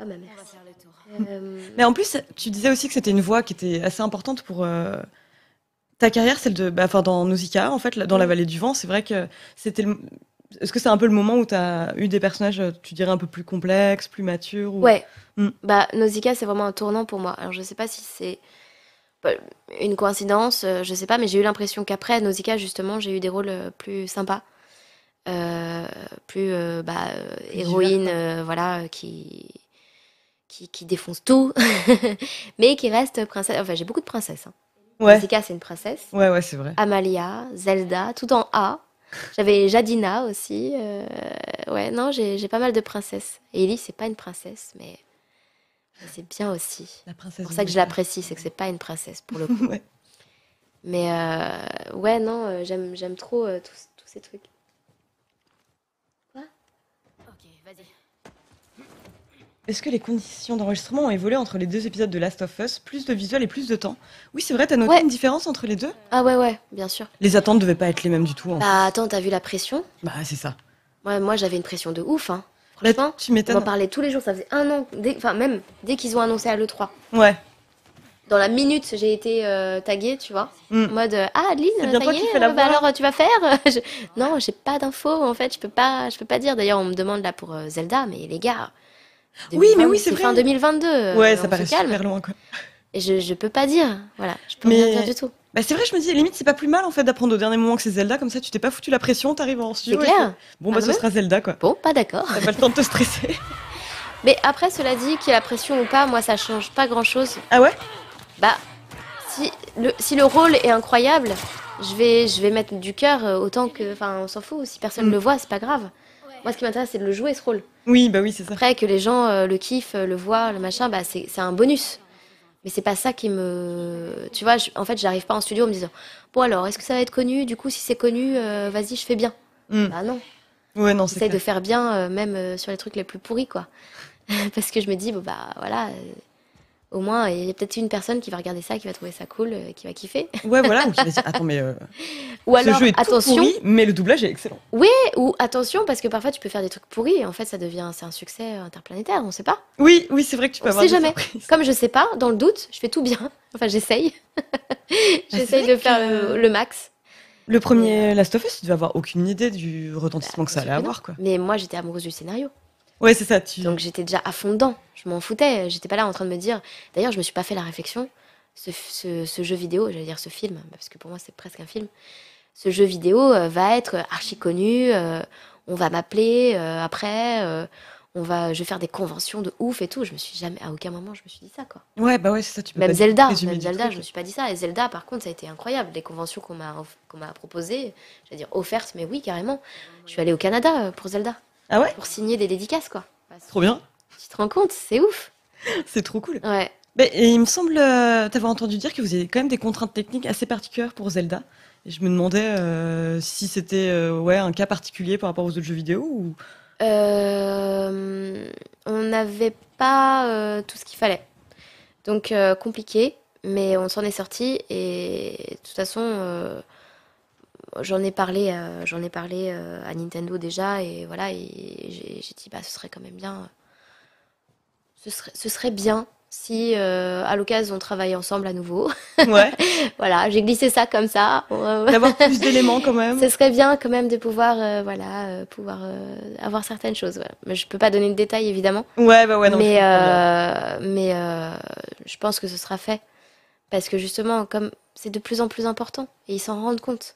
Oh ma mère. Euh, [laughs] Mais en plus, tu disais aussi que c'était une voix qui était assez importante pour euh, ta carrière, celle de. Bah, enfin, dans Nausicaa, en fait, dans la vallée du vent, c'est vrai que c'était. Est-ce que c'est un peu le moment où tu as eu des personnages, euh, tu dirais, un peu plus complexes, plus matures ou... Ouais. Mm. Bah, Nausicaa, c'est vraiment un tournant pour moi. Alors, je sais pas si c'est bah, une coïncidence, euh, je sais pas, mais j'ai eu l'impression qu'après Nausicaa, justement, j'ai eu des rôles euh, plus sympas. Euh, plus, euh, bah, Plus héroïne, divers, voilà, qui, qui, qui défonce tout, [laughs] mais qui reste princesse. Enfin, j'ai beaucoup de princesses. hein. Ouais, Nausicaa, c'est une princesse. ouais, ouais, c'est vrai. Amalia, Zelda, tout en A. J'avais Jadina aussi. euh, Ouais, non, j'ai j'ai pas mal de princesses. Et Ellie, c'est pas une princesse, mais mais c'est bien aussi. La princesse. C'est pour ça que je l'apprécie, c'est que c'est pas une princesse pour le [laughs] coup. Ouais. Mais euh, ouais, non, euh, j'aime j'aime trop euh, tous, tous ces trucs. Ok, vas-y. Est-ce que les conditions d'enregistrement ont évolué entre les deux épisodes de Last of Us? Plus de visuel et plus de temps Oui, c'est vrai, t'as noté Ouais. une différence entre les deux? Ah ouais, ouais, bien sûr. Les attentes devaient pas être les mêmes du tout. en Bah attends, t'as vu la pression? Bah, c'est ça. Ouais, moi j'avais une pression de ouf, hein. Là, Franchement, tu on m'étonnes. m'en parlait tous les jours, ça faisait un an, dès- enfin même dès qu'ils ont annoncé à l'E3. Ouais. Dans la minute, j'ai été euh, taguée, tu vois. Mm. En mode, euh, ah Adeline, C'est bien ça toi y qui est, fais la euh, bah alors tu vas faire? [laughs] Je- Non, j'ai pas d'infos en fait, je peux pas, je peux pas dire. D'ailleurs, on me demande là pour euh, Zelda, mais les gars. Oui, mais 2020, oui, c'est vrai. fin 2022. euh, Ouais, ça paraît calme. super loin, quoi. Et je, je peux pas dire, voilà, je peux Mais- rien dire du tout. Bah, c'est vrai, je me dis, limite, c'est pas plus mal en fait d'apprendre au dernier moment que c'est Zelda, comme ça tu t'es pas foutu la pression, t'arrives en studio. clair. Bon, bah, Ah ce sera Zelda, quoi. Bon, pas d'accord. T'as pas le temps de te stresser. [laughs] [laughs] Mais après, cela dit, qu'il y ait la pression ou pas, moi ça change pas grand chose. Ah ouais? Bah, si le, si le rôle est incroyable, je vais, je vais mettre du cœur euh, autant que. Enfin, on s'en fout. Si personne Mm. le voit, c'est pas grave. Moi, ce qui m'intéresse, c'est de le jouer ce rôle. Oui, bah oui, c'est ça. Après, que les gens euh, le kiffent, euh, le voient, le machin, bah, c'est un bonus. Mais c'est pas ça qui me. Tu vois, je- en fait, j'arrive pas en studio en me disant Bon, alors, est-ce que ça va être connu? Du coup, si c'est connu, euh, vas-y, je fais bien. Mm. Bah non. Ouais, non, c'est J'essaye de faire bien, euh, même sur les trucs les plus pourris, quoi. [laughs] Parce que je me dis, bon, bah voilà, au moins, il y a peut-être une personne qui va regarder ça, qui va trouver ça cool, euh, qui va kiffer. Ouais, voilà. ou qui va dire, [laughs] Attends, mais euh, Ou ce alors, jeu est tout attention, pourri, mais le doublage est excellent. ou attention, parce que parfois tu peux faire des trucs pourris et en fait, ça devient, c'est un succès interplanétaire, on sait pas. Oui, oui, c'est vrai que tu peux On avoir sait des jamais. surprises. Comme je sais pas, dans le doute, je fais tout bien. [laughs] Enfin, j'essaye. j'essaye vrai de faire que- le, le max. Le premier Last of Us, tu devais avoir aucune idée du retentissement que ça allait avoir, quoi. Mais moi, j'étais amoureuse du scénario. Ouais, c'est ça. Tu... Donc j'étais déjà à fond dedans. Je m'en foutais. J'étais pas là en train de me dire. D'ailleurs, je me suis pas fait la réflexion. Ce, ce- ce jeu vidéo, j'allais dire ce film, parce que pour moi c'est presque un film. Ce jeu vidéo euh, va être archi connu. euh, on va m'appeler euh, après. on va, je vais faire des conventions de ouf et tout. Je me suis jamais, à aucun moment, je me suis dit ça quoi. Ouais, bah ouais, c'est ça. Tu peux Même pas Zelda, même Zelda, truc. je me suis pas dit ça. Et Zelda, par contre, ça a été incroyable. Les conventions qu'on m'a qu'on m'a proposées, je vais dire offertes, mais oui carrément. Je suis allée au Canada pour Zelda, Ah ouais pour signer des dédicaces quoi. Trop bien. Tu te rends compte, c'est ouf. [laughs] C'est trop cool. Ouais. Mais, et il me semble euh, t'avoir entendu dire que vous avez quand même des contraintes techniques assez particulières pour Zelda. Et je me demandais euh, si c'était euh, ouais, un cas particulier par rapport aux autres jeux vidéo ou. On n'avait pas tout ce qu'il fallait. Donc compliqué, mais on s'en est sorti et de toute façon, j'en ai parlé, euh, j'en ai parlé euh, à Nintendo déjà et voilà, et j'ai dit bah ce serait quand même bien, euh, ce serait, ce serait bien si euh, à l'occasion on travaillait ensemble à nouveau. [laughs] Ouais, voilà, j'ai glissé ça comme ça. D'avoir plus [laughs] d'éléments quand même. ce serait bien quand même de pouvoir, euh, voilà, euh, pouvoir avoir certaines choses. ouais. Mais je peux pas donner de détails évidemment. Ouais, bah ouais, non. mais mais je pense que ce sera fait parce que justement, comme c'est de plus en plus important et ils s'en rendent compte.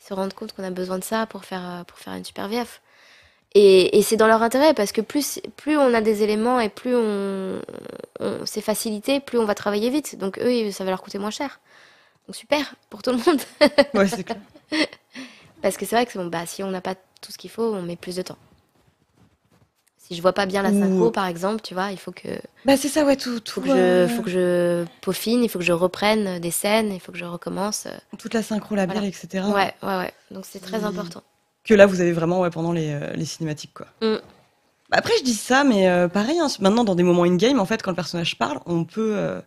Se rendent compte qu'on a besoin de ça pour faire euh, pour faire une super VF. Et, et c'est dans leur intérêt parce que plus plus on a des éléments et plus on, on c'est facilité, plus on va travailler vite. Donc eux, ça va leur coûter moins cher. Donc super pour tout le monde. Ouais, c'est clair. [laughs] Parce que c'est vrai que bon, bah, si on n'a pas tout ce qu'il faut, on met plus de temps. Si je vois pas bien la Ou- synchro, par exemple, tu vois, il faut que, Bah c'est ça, ouais, tout. faut tout que, je, euh, faut que je peaufine, il faut que je reprenne des scènes, il faut que je recommence. Toute la synchro labiale, Voilà. etc. Ouais, ouais, ouais. Donc c'est très important. Que là, vous avez vraiment ouais, pendant les, euh, les cinématiques, quoi. Mm. Bah, après, je dis ça, mais euh, pareil, hein, maintenant, dans des moments in-game, en fait, quand le personnage parle, on peut euh,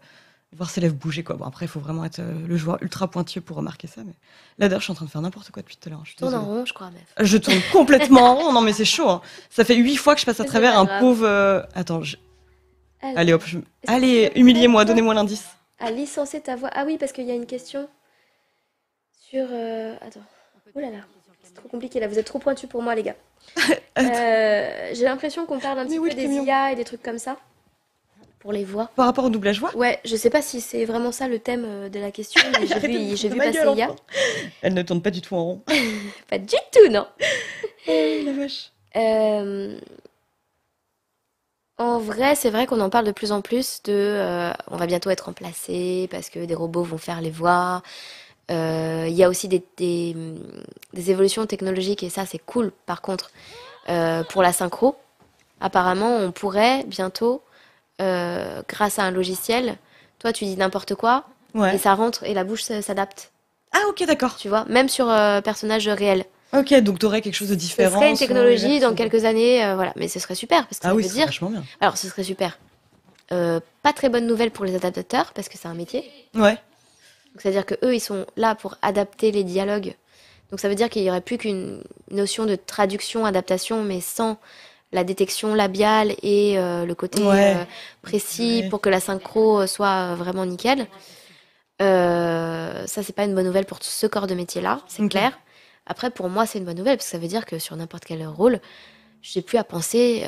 voir ses lèvres bouger, quoi. Bon, après, il faut vraiment être euh, le joueur ultra pointilleux pour remarquer ça, mais là, d'ailleurs, je suis en train de faire n'importe quoi depuis tout à l'heure. hein, Je Tourne en rond, je crois, meuf. Je tourne [laughs] complètement en rond. Non, mais c'est chaud. hein. Ça fait huit fois que je passe à travers un grave. pauvre. euh, Attends, je- Allez, allez hop. je- Allez, humiliez-moi, donnez-moi l'indice. À licencer ta voix. Ah oui, parce qu'il y a une question sur. euh, Attends. Oh là là. C'est trop compliqué là, vous êtes trop pointu pour moi, les gars. [laughs] Euh, J'ai l'impression qu'on parle un Mais petit oui, peu des mignon. IA et des trucs comme ça. Pour les voix. Par rapport au doublage voix. Ouais, je sais pas si c'est vraiment ça le thème euh, de la question, [laughs] mais j'ai vu, j'ai vu passer gueule, enfin. Elle ne tourne pas du tout en rond. [laughs] Pas du tout, non. Eh, [laughs] la vache. Euh, En vrai, c'est vrai qu'on en parle de plus en plus de euh, on va bientôt être remplacé parce que des robots vont faire les voix. Euh, Il y a aussi des, des, des évolutions technologiques et ça c'est cool par contre euh, pour la synchro. Apparemment, on pourrait bientôt, euh, grâce à un logiciel, toi tu dis n'importe quoi Ouais. et ça rentre et la bouche s'adapte. Ah, ok, d'accord. Tu vois, même sur euh, personnages réels. Ok, donc t'aurais quelque chose de Ce différent. serait une technologie dans quelques années, euh, voilà. Mais ce serait super parce que Ah ça oui, veut dire bien. alors, ce serait super. Euh, pas très bonne nouvelle pour les adaptateurs parce que c'est un métier. Ouais. C'est-à-dire que eux, ils sont là pour adapter les dialogues. Donc, ça veut dire qu'il y aurait plus qu'une notion de traduction, adaptation, mais sans la détection labiale et euh, le côté Ouais. euh, précis Ouais. pour que la synchro soit euh, vraiment nickel. Euh, ça, c'est pas une bonne nouvelle pour ce corps de métier-là, c'est clair. Après, pour moi, c'est une bonne nouvelle parce que ça veut dire que sur n'importe quel rôle, j'ai plus à penser.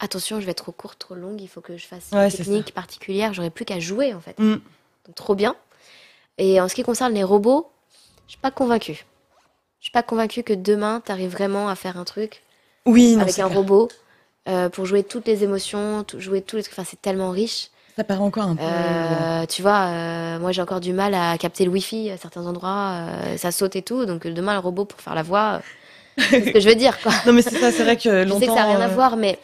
attention, je vais être trop courte, trop longue, il faut que je fasse une Ouais, technique particulière. J'aurais plus qu'à jouer en fait. Mm. Donc trop bien. Et en ce qui concerne les robots, je suis pas convaincue. Je suis pas convaincue que demain, tu arrives vraiment à faire un truc Oui, non, avec un clair. robot euh, pour jouer toutes les émotions, tout- jouer tous les trucs. Enfin, c'est tellement riche. Ça paraît encore un peu. Euh, tu vois, euh, moi j'ai encore du mal à capter le wifi à certains endroits. ça saute et tout. Donc demain, le robot pour faire la voix, c'est ce que je veux dire. Quoi. [laughs] Non, mais c'est ça, c'est vrai que Je longtemps. sais que ça n'a rien à voir, mais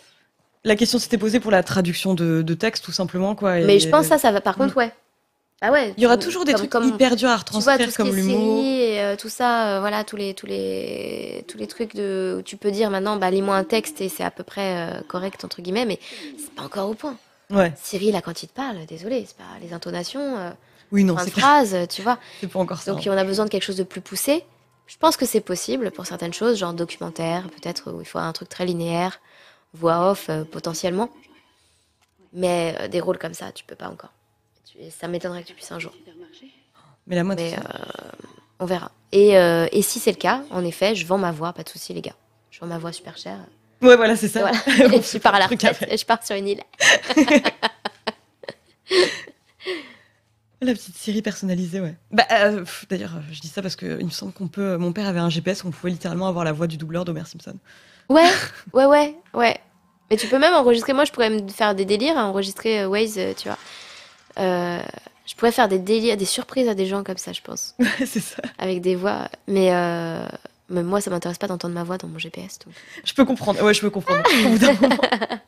La question s'était posée pour la traduction de, de texte, tout simplement, quoi. et- Mais je pense ça, ça va. Par contre, ouais. Ah ouais. Il y aura toujours des comme- trucs comme- hyper durs à Tu vois, retranscrire, tout ce comme l'humour. Euh, tout ça, euh, voilà, tous les, tous les, tous les trucs de, où tu peux dire maintenant, bah, lis-moi un texte et c'est à peu près euh, correct, entre guillemets, mais c'est pas encore au point. Ouais. Cyril, là, quand il te parle, désolé, c'est pas les intonations, euh, Oui, non, c'est phrase, tu vois. C'est pas encore ça. Donc, hein. on a besoin de quelque chose de plus poussé. Je pense que c'est possible pour certaines choses, genre documentaire, peut-être où il faut un truc très linéaire, voix off, euh, potentiellement. Mais euh, des rôles comme ça, tu peux pas encore. Ça m'étonnerait que tu puisses un jour. Mais la mode, Mais euh, on verra. Et, euh, et si c'est le cas, en effet, je vends ma voix, pas de souci, les gars. Je vends ma voix super chère. Ouais, voilà, c'est ça. voilà. Et [laughs] [laughs] je pars à la retraite et je pars sur une île. [laughs] La petite série personnalisée, ouais. Bah, euh, d'ailleurs, je dis ça parce que il me semble qu'on peut. Mon père avait un GPS, on pouvait littéralement avoir la voix du doubleur d'Homer Simpson. Ouais, ouais, ouais, ouais. Mais tu peux même enregistrer. Moi, je pourrais me faire des délires à enregistrer euh, Waze, tu vois. Euh, je pourrais faire des délires, des surprises à des gens comme ça, je pense, [laughs] Ouais, c'est ça. avec des voix. Mais, euh, mais moi, ça m'intéresse pas d'entendre ma voix dans mon GPS. donc. Je peux comprendre. Ouais, je peux comprendre. [laughs] [laughs]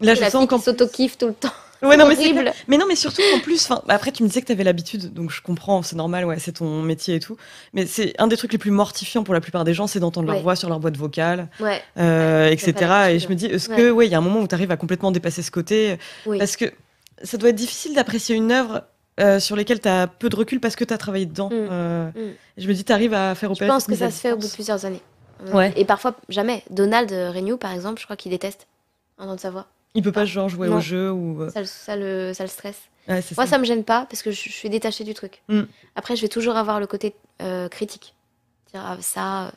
Là, je la sens qui s'auto-kiffe tout le temps. Ouais, non, mais horrible. Mais non, mais surtout en plus, après tu me disais que tu avais l'habitude, donc je comprends, c'est normal, ouais, c'est ton métier et tout. Mais c'est un des trucs les plus mortifiants pour la plupart des gens, c'est d'entendre leur voix sur leur boîte vocale, Ouais, euh, etc. Et je me dis, est-ce Ouais. que, ouais, il y a un moment où tu arrives à complètement dépasser ce côté, oui. parce que ça doit être difficile d'apprécier une œuvre euh, sur laquelle tu as peu de recul parce que tu as travaillé dedans. Mm. Euh, Mm. Je me dis, tu arrives à faire Je opérer pense cette que ça se fait au bout de plusieurs années. Ouais. Et parfois, jamais. Donald Renew, par exemple, je crois qu'il déteste entendre sa voix. Il peut pas genre jouer Non. au jeu ou. euh, Ça, le- ça, le, ça le stresse. Ouais, Moi, ça. ça me gêne pas parce que je, je suis détachée du truc. Mm. Après, je vais toujours avoir le côté euh, critique. Dire ah, ça. euh,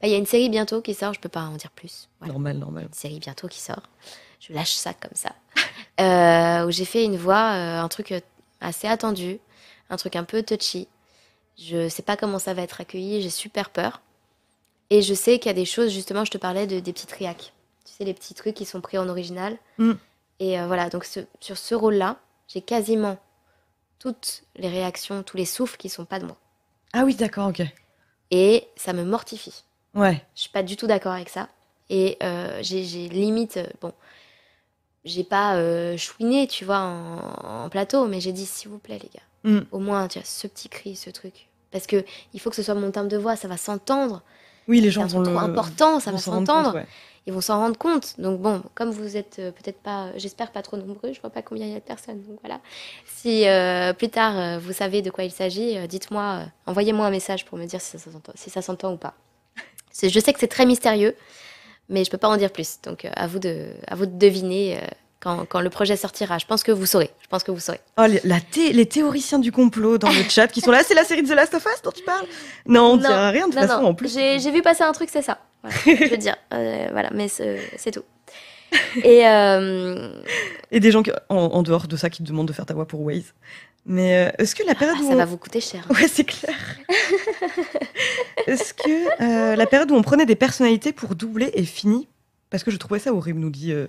bah, Il y a une série bientôt qui sort, je peux pas en dire plus. Voilà. Normal, normal. Une série bientôt qui sort. Je lâche ça comme ça. Euh, où j'ai fait une voix, euh, un truc euh, assez attendu, un truc un peu touchy. Je sais pas comment ça va être accueilli, j'ai super peur. Et je sais qu'il y a des choses, justement, je te parlais de, des petits triacs. Tu sais, les petits trucs qui sont pris en original. Mm. Et euh, voilà, donc ce- sur ce rôle-là, j'ai quasiment toutes les réactions, tous les souffles qui sont pas de moi. Ah oui, d'accord, ok. Et ça me mortifie. Ouais. Je suis pas du tout d'accord avec ça. Et euh, j'ai j'ai limite, bon, j'ai pas euh, chouiné, tu vois, en, en plateau, mais j'ai dit, s'il vous plaît, les gars, Mm. au moins, tu vois, ce petit cri, ce truc. Parce que il faut que ce soit mon timbre de voix, ça va s'entendre. Oui, les gens vont truc le. trop important, ça vont va s'entendre. ouais. Ils vont s'en rendre compte. Donc bon, comme vous êtes euh, peut-être pas, j'espère pas trop nombreux, je vois pas combien il y a de personnes. Donc voilà. Si euh, plus tard euh, vous savez de quoi il s'agit, dites-moi, envoyez-moi un message pour me dire si ça s'entend, si ça s'entend ou pas. [laughs] Je sais que c'est très mystérieux, mais je peux pas en dire plus. Donc euh, à vous de, à vous de deviner euh, quand, quand le projet sortira. Je pense que vous saurez. Je pense que vous saurez. Oh, les, la thé- les théoriciens du complot dans le chat qui sont là, c'est la série de The Last of Us dont tu parles? Non, on ne dira rien de toute Non, façon non, en plus. J'ai vu passer un truc, c'est ça. Voilà, je veux dire, [laughs] euh, voilà, mais c'est c'est tout. Et euh, Et des gens qui- en, en dehors de ça qui te demandent de faire ta voix pour Waze. Mais euh, est-ce que la période ah, où ça on... va vous coûter cher. [laughs] Ouais, c'est clair. [laughs] est-ce que euh, la période où on prenait des personnalités pour doubler est finie? Parce que je trouvais ça horrible, nous dit euh,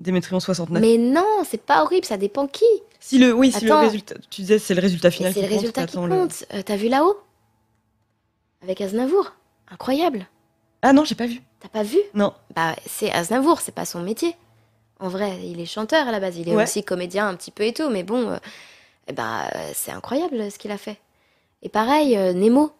Démétrion69. Mais non, c'est pas horrible, ça dépend qui. Si le, oui, si le résultat, tu disais c'est le résultat final c'est le résultat qui le- compte. Euh, T'as vu là-haut? Avec Aznavour Incroyable. Ah non, j'ai pas vu. T'as pas vu? Non. Bah, c'est Aznavour, c'est pas son métier. En vrai, il est chanteur à la base, il est Ouais. aussi comédien un petit peu et tout, mais bon, eh ben, euh, c'est incroyable ce qu'il a fait. Et pareil, euh, Nemo.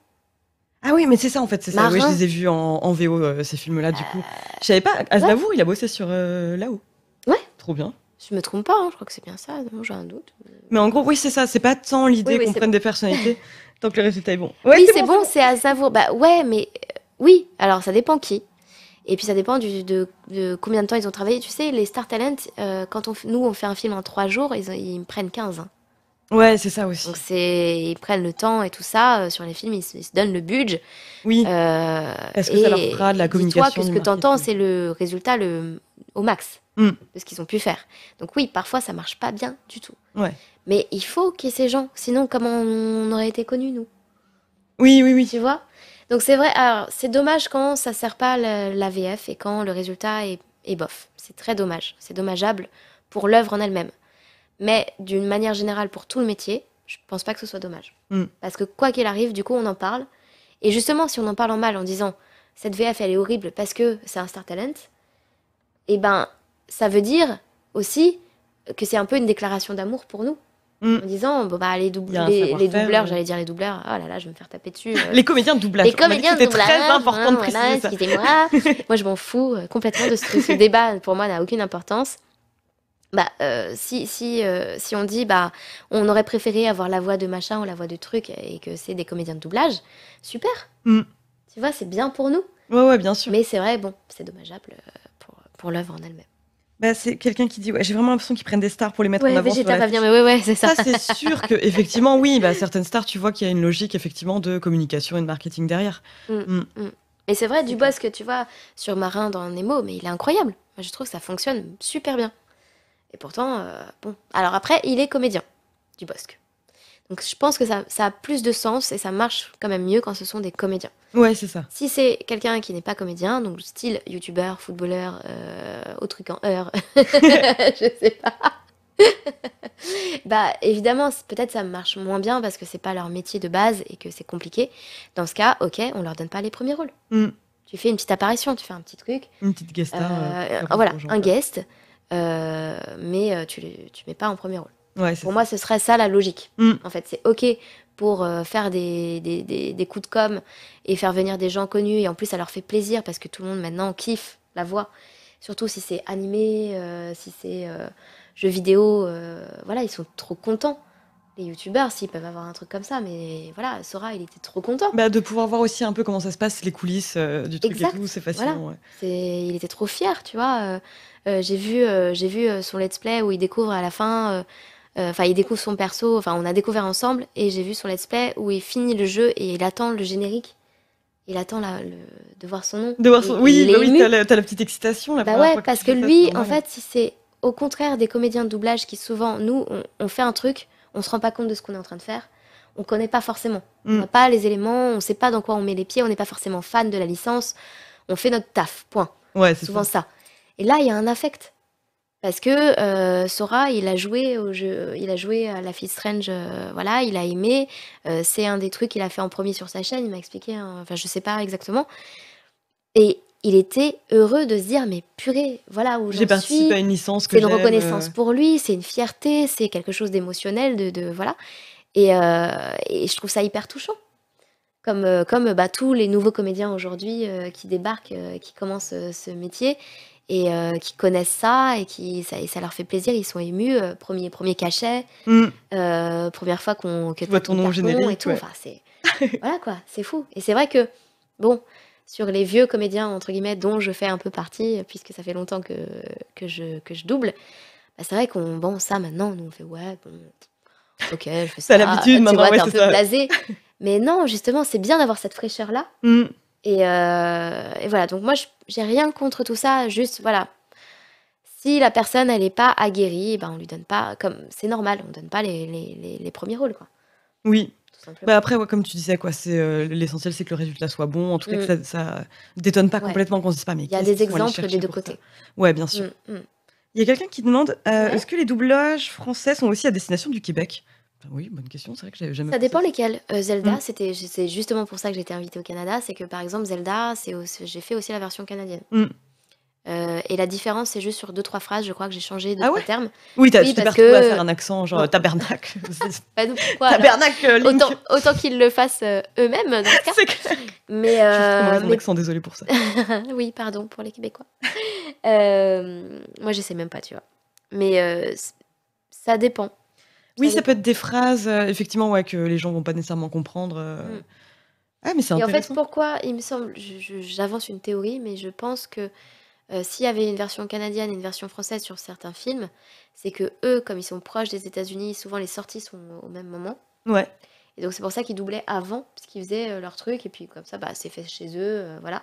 Ah oui, mais c'est ça en fait, c'est ça. Oui, je les ai vus en, en VO euh, ces films-là du coup. Je savais pas. Aznavour, il a bossé sur euh, là-haut. Ouais. Trop bien. Je me trompe pas, hein, je crois que c'est bien ça. Non, j'ai un doute. Mais en gros, oui, c'est ça. C'est pas tant l'idée Oui, oui, qu'on prenne des personnalités, [laughs] tant que le résultat est bon. Ouais, oui, c'est bon, c'est Aznavour. Bah ouais, mais euh, oui. Alors ça dépend qui. Et puis ça dépend du, de, de combien de temps ils ont travaillé. Tu sais, les Star Talent, euh, quand on, nous on fait un film en trois jours, ils, ils me prennent 15. hein. Ouais, c'est ça aussi. Donc c'est, ils prennent le temps et tout ça euh, sur les films, ils, se- ils se donnent le budget. Oui. Euh, Parce que ça leur fera de la communication, Dis-toi que ce du que t'entends, c'est le résultat le, au max Mm. de ce qu'ils ont pu faire. Donc oui, parfois ça marche pas bien du tout. Ouais. Mais il faut qu'il y ait ces gens, sinon comment on aurait été connus nous? Oui, oui, oui. tu vois? Donc c'est vrai, alors c'est dommage quand ça sert pas la, la VF et quand le résultat est, est bof. C'est très dommage, c'est dommageable pour l'œuvre en elle-même. Mais d'une manière générale, pour tout le métier, je pense pas que ce soit dommage. Mm. Parce que quoi qu'il arrive, du coup, on en parle. Et justement, si on en parle en mal en disant cette VF elle est horrible parce que c'est un star talent, et ben ça veut dire aussi que c'est un peu une déclaration d'amour pour nous. Mm. En disant, bon, bah, les, doub- les, les doubleurs, ouais. j'allais dire les doubleurs, oh là là, je vais me faire taper dessus. euh, [laughs] Les comédiens de doublage. les comédiens de doublage, très important hein, de voilà, préciser ça. excusez-moi. [laughs] Moi, je m'en fous euh, complètement de ce, de ce débat. Pour moi, n'a aucune importance. Bah, euh, si, si, euh, si on dit, bah, on aurait préféré avoir la voix de machin ou la voix de truc et que c'est des comédiens de doublage, super. Mm. Tu vois, c'est bien pour nous. Ouais, ouais, bien sûr. Mais c'est vrai, bon, c'est dommageable euh, pour, pour l'œuvre en elle-même. Bah, c'est quelqu'un qui dit ouais, j'ai vraiment l'impression qu'ils prennent des stars pour les mettre Ouais, en avant. sur la va venir, mais ouais, ouais, c'est ça. Ça, c'est sûr que effectivement, oui, bah, certaines stars, tu vois qu'il y a une logique effectivement de communication et de marketing derrière. Mais c'est vrai, Dubosc, tu vois, sur Marin dans Nemo, mais il est incroyable. Moi, je trouve que ça fonctionne super bien. Et pourtant, euh, bon. Alors après, il est comédien, Dubosc. Donc je pense que ça, ça a plus de sens et ça marche quand même mieux quand ce sont des comédiens. Ouais, c'est ça. Si c'est quelqu'un qui n'est pas comédien, donc style youtubeur, footballeur, euh, au truc en heure, [laughs] je sais pas. [laughs] bah évidemment, peut-être ça marche moins bien parce que c'est pas leur métier de base et que c'est compliqué. Dans ce cas, ok, on leur donne pas les premiers rôles. Mm. Tu fais une petite apparition, tu fais un petit truc, Une petite guest euh, euh, voilà, un guest, mais euh, tu, tu mets pas en premier rôle. Ouais, Pour ça. moi, ce serait ça la logique. Mm. En fait, c'est ok pour euh, faire des, des, des- des coups de com et faire venir des gens connus. Et en plus, ça leur fait plaisir parce que tout le monde maintenant kiffe la voix. Surtout si c'est animé, euh, si c'est euh, jeu vidéo. euh, voilà, ils sont trop contents. Les youtubeurs, s'ils peuvent avoir un truc comme ça. Mais voilà, Sora, il était trop content. Bah, de pouvoir voir aussi un peu comment ça se passe, les coulisses euh, du truc Exact, et tout, c'est fascinant. ouais. Il était trop fier, tu vois. Euh, j'ai vu, euh, j'ai vu euh, son let's play où il découvre à la fin, enfin il découvre son perso, enfin on a découvert ensemble et j'ai vu son let's play où il finit le jeu et il attend le générique. Il attend la- le- de voir son nom. De voir son... Oui, bah oui, t'as la, petite excitation. La Bah ouais, fois parce que lui, en fait, si c'est au contraire des comédiens de doublage qui souvent, nous, on, on fait un truc, on se rend pas compte de ce qu'on est en train de faire, on connaît pas forcément. On Mm. n'a pas les éléments, on sait pas dans quoi on met les pieds, on n'est pas forcément fan de la licence, on fait notre taf, point. Ouais, c'est souvent ça. ça. Et là, il y a un affect. Parce que euh, Sora, il a joué au jeu, il a joué à la fille Strange, euh, voilà, il a aimé. euh, c'est un des trucs qu'il a fait en premier sur sa chaîne, il m'a expliqué, hein, enfin je sais pas exactement. Et il était heureux de se dire, mais purée, voilà où J'ai j'en participé suis. à une licence que C'est une reconnaissance pour lui, c'est une fierté, c'est quelque chose d'émotionnel, de, de- voilà. Et, et je trouve ça hyper touchant. Comme, comme bah, tous les nouveaux comédiens aujourd'hui qui débarquent, qui commencent ce métier et euh, qui connaissent ça et qui ça, et ça leur fait plaisir, ils sont émus. euh, premier, premier cachet, mm. euh, première fois qu'on que Tu vois t'as ton nom au carton générique, et tout. ouais. Enfin, c'est voilà quoi, c'est fou. Et c'est vrai que bon, sur les vieux comédiens entre guillemets dont je fais un peu partie, puisque ça fait longtemps que que je que je double, bah, c'est vrai qu'on bon ça maintenant nous on fait ouais bon, ok je fais [laughs] ça. T'as l'habitude, tu maintenant, vois, ouais, t'es un c'est peu ça. blasé. Mais non, justement, c'est bien d'avoir cette fraîcheur là. Mm. Et, euh, et voilà, donc moi, j'ai rien contre tout ça, juste, voilà. Si la personne, elle n'est pas aguerrie, ben, on lui donne pas, comme c'est normal, on donne pas les, les, les- les premiers rôles, quoi, Oui. Bah après, ouais, comme tu disais, quoi, c'est euh, l'essentiel, c'est que le résultat soit bon. En tout cas, que Mm. ça, ça détonne pas Ouais. complètement, qu'on se dise pas, mais Il y a des exemples des deux côtés. Ouais, bien sûr. Mm, mm. Il y a quelqu'un qui demande euh, Ouais. est-ce que les doublages français sont aussi à destination du Québec? Oui, bonne question. C'est vrai que j'avais jamais. Ça pensé dépend lesquels. Euh, Zelda, Mm. c'était, c'est justement pour ça que j'ai été invitée au Canada, c'est que par exemple, Zelda, c'est aussi- j'ai fait aussi la version canadienne. Mm. Euh, et la différence, c'est juste sur deux, trois phrases, je crois que j'ai changé deux, Ah ouais? termes. Oui, t'as, Oui, tu parce retrouvé à que- faire un accent genre tabernacle. [laughs] Bah, donc, pourquoi alors? Tabernacle, euh. Autant, autant qu'ils le fassent euh, eux-mêmes, dans ce [laughs] cas. C'est clair. Mais, euh, mais accent, désolé pour ça. [laughs] oui, pardon pour les Québécois. Euh, moi, je sais même pas, tu vois. Mais euh, ça dépend. Oui, Ça ça peut être des phrases, euh, effectivement, ouais, que les gens vont pas nécessairement comprendre. euh. Mm. Ah, mais c'est Et en fait, intéressant. pourquoi, il me semble, je- je- j'avance une théorie, mais je pense que euh, s'il y avait une version canadienne et une version française sur certains films, c'est que eux, comme ils sont proches des États-Unis, souvent les sorties sont au même moment. Ouais. Et donc c'est pour ça qu'ils doublaient avant, parce qu'ils faisaient euh, leur truc, et puis comme ça, bah, c'est fait chez eux, euh, voilà.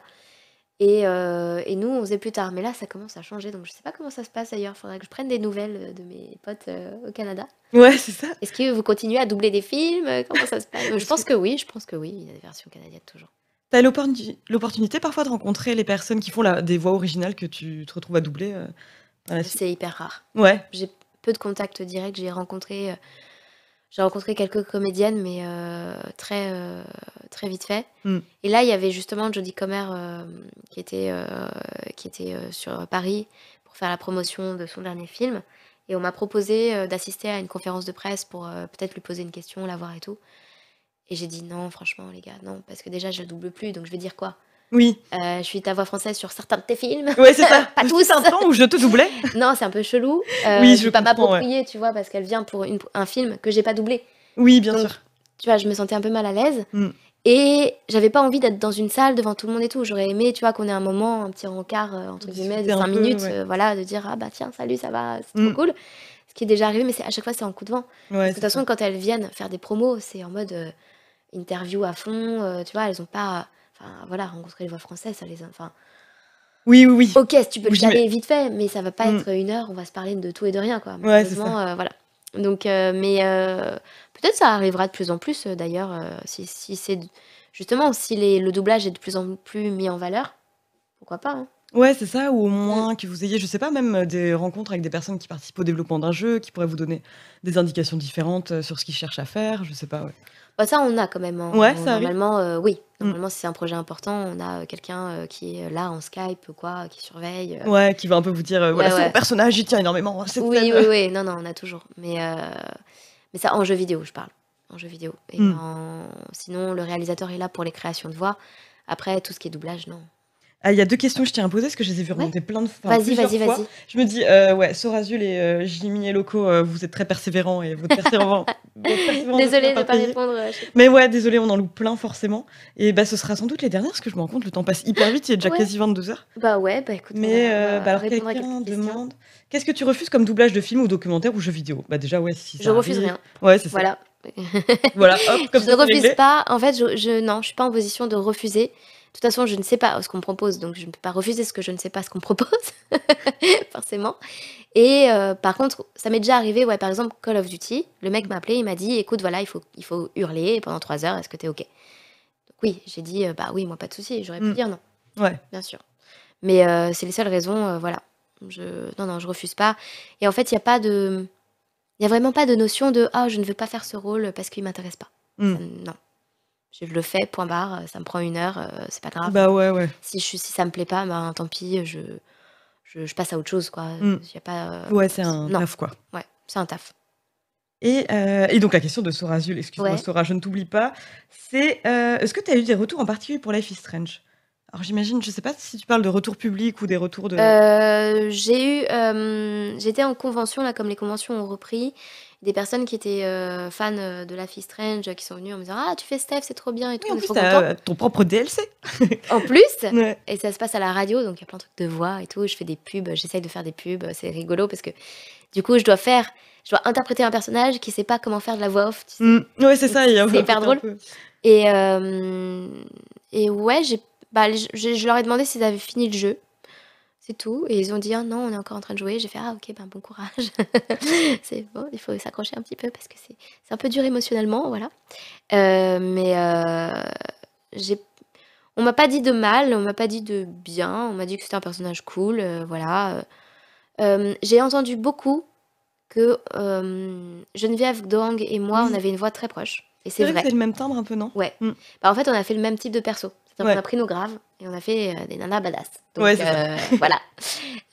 Et, euh, et nous, on faisait plus tard. Mais là, ça commence à changer, donc je sais pas comment ça se passe ailleurs. Faudrait que je prenne des nouvelles euh, de mes potes euh, au Canada. Ouais, c'est ça. Est-ce que vous continuez à doubler des films? Comment ça se passe? Je pense que oui, je pense que oui, il y a des versions canadiennes toujours. T'as l'opportuni- l'opportunité parfois de rencontrer les personnes qui font la- des voix originales que tu te retrouves à doubler par la suite? C'est hyper rare. Ouais. J'ai peu de contacts directs. J'ai rencontré, j'ai rencontré quelques comédiennes, mais euh, très, euh, très vite fait. Mm. Et là, il y avait justement Jodie Comer euh, qui était, qui était sur Paris pour faire la promotion de son dernier film. Et on m'a proposé d'assister à une conférence de presse pour peut-être lui poser une question, la voir et tout. Et j'ai dit non, franchement, les gars, non, parce que déjà, je le double plus, donc je vais dire quoi? Oui. Euh, Je suis ta voix française sur certains de tes films. Ouais, c'est ça. [laughs] Pas tous. un temps où je te doublais. [laughs] non, c'est un peu chelou. Euh, Oui, je vais pas ouais. m'approprier, tu vois, parce qu'elle vient pour une- un film que j'ai pas doublé. Oui, bien Donc, sûr. Tu vois, je me sentais un peu mal à l'aise. Mm. Et j'avais pas envie d'être dans une salle devant tout le monde et tout. J'aurais aimé, tu vois, qu'on ait un moment, un petit rencard, euh, entre guillemets, de Discuter un 5 peu, minutes, ouais. voilà, de dire, ah bah tiens, salut, ça va, c'est Mm. trop cool. Ce qui est déjà arrivé, mais c'est à chaque fois, c'est en coup de vent. Ouais, de toute façon, quand elles viennent faire des promos, c'est en mode interview à fond, tu vois, elles ont pas. Enfin, voilà, rencontrer les voix françaises, ça les. a- Enfin, Oui, oui, oui. ok, si tu peux le Oui, caler vite fait, mais ça va pas Mm. être une heure, on va se parler de tout et de rien, quoi. Ouais, c'est euh, voilà. Donc, euh, mais euh, peut-être ça arrivera de plus en plus, d'ailleurs, si, si c'est. Justement, si les- le doublage est de plus en plus mis en valeur, pourquoi pas, hein. Ouais, c'est ça, ou au moins que vous ayez, je sais pas, même euh, des rencontres avec des personnes qui participent au développement d'un jeu, qui pourraient vous donner des indications différentes euh, sur ce qu'ils cherchent à faire, je sais pas, ouais. Bah, ça, on a quand même. hein. Ouais, On- ça arrive. Normalement, euh, oui. Mm. Normalement, si c'est un projet important, on a euh, quelqu'un euh, qui est là en Skype, quoi, qui surveille. euh. Ouais, qui va un peu vous dire, euh, voilà, Ouais, personnage, il tient énormément à cette Oui, scène. oui, oui. [laughs] Non, non, on a toujours. Mais, euh, mais ça, en jeu vidéo, je parle. En jeu vidéo. Et Mm. en- Sinon, le réalisateur est là pour les créations de voix. Après, tout ce qui est doublage, non. Ah, il y a deux questions que je tiens à poser, parce que je les ai vues remonter plein de fois. Vas-y, vas-y, fois. vas-y. Je me dis, euh, ouais, Sorazul et euh, Jimmy et Loco, euh, vous êtes très persévérants et votre persévérance. [laughs] Désolée de ne pas répondre. Mais ouais, désolé, on en loupe plein forcément. Et bah, ce sera sans doute les dernières, parce que je me rends compte, le temps passe hyper vite, il est déjà Ouais. quasi 22h. pas. Bah ouais, bah écoute. Mais va- bah, alors quelqu'un demande Qu'est-ce que tu refuses comme doublage de film ou documentaire ou jeu vidéo? Bah déjà ouais si ça Je refuse arrive. rien. Ouais, c'est ça. Voilà. Voilà, hop, comme [laughs] je ça, ne refuse pas. En fait, je, je- non, je suis pas en position de refuser. De toute façon, je ne sais pas ce qu'on me propose, donc je ne peux pas refuser ce que je ne sais pas ce qu'on me propose, [laughs] forcément. Et euh, par contre, ça m'est déjà arrivé, ouais, par exemple, Call of Duty, le mec m'a appelé, il m'a dit, écoute, voilà, il faut, il faut hurler pendant trois heures, est-ce que t'es ok? Donc oui, j'ai dit, euh, bah oui, moi pas de souci, j'aurais pu Mm. dire non, Ouais. bien sûr. Mais euh, c'est les seules raisons, voilà. Je, non, non, je refuse pas. Et en fait, il n'y a pas de, il a vraiment pas de notion de, ah, je ne veux pas faire ce rôle parce qu'il m'intéresse pas. Mm. Ça, non. Je le fais, point barre, ça me prend une heure, euh, c'est pas grave. Bah ouais, ouais. Si, je, si ça me plaît pas, ben tant pis, je, je, je passe à autre chose, quoi. Mm. Y a pas, euh, Ouais, c'est un non. taf quoi. Ouais, c'est un taf. Et, euh, et donc la question de Sorazul, excuse-moi Ouais. Sora, je ne t'oublie pas, c'est euh, est-ce que tu as eu des retours en particulier pour Life is Strange? Alors j'imagine, je sais pas si tu parles de retours publics ou des retours de... Euh, j'ai eu, euh, j'étais en convention, là, comme les conventions ont repris, des personnes qui étaient euh, fans euh, de Life is Strange, qui sont venues en me disant Ah, tu fais Steph, c'est trop bien et tout, Oui, en on plus t'as ton propre DLC. [laughs] En plus, [laughs] Ouais. Et ça se passe à la radio, donc il y a plein de trucs de voix et tout. Je fais des pubs, j'essaye de faire des pubs, c'est rigolo parce que du coup, je dois faire, je dois interpréter un personnage qui sait pas comment faire de la voix off. tu sais. Mm. Ouais, c'est ça. il C'est hyper drôle. Et, euh, et ouais, j'ai, bah, je, je leur ai demandé s'ils avaient fini le jeu. C'est tout. Et ils ont dit, ah non, on est encore en train de jouer. J'ai fait, ah ok, ben bon courage. [laughs] c'est bon, il faut s'accrocher un petit peu parce que c'est, un peu dur émotionnellement, voilà. Euh, mais euh, j'ai, on m'a pas dit de mal, on m'a pas dit de bien. On m'a dit que c'était un personnage cool, euh, voilà. Euh, j'ai entendu beaucoup que Geneviève Dong et moi, Oui. on avait une voix très proche. Et C'est vrai, c'est le même timbre un peu, non? Ouais. Mm. Bah, en fait, on a fait le même type de perso. Ouais. qu'on a pris nos graves et on a fait euh, des nanas badass. Donc, Ouais, euh, [laughs] voilà.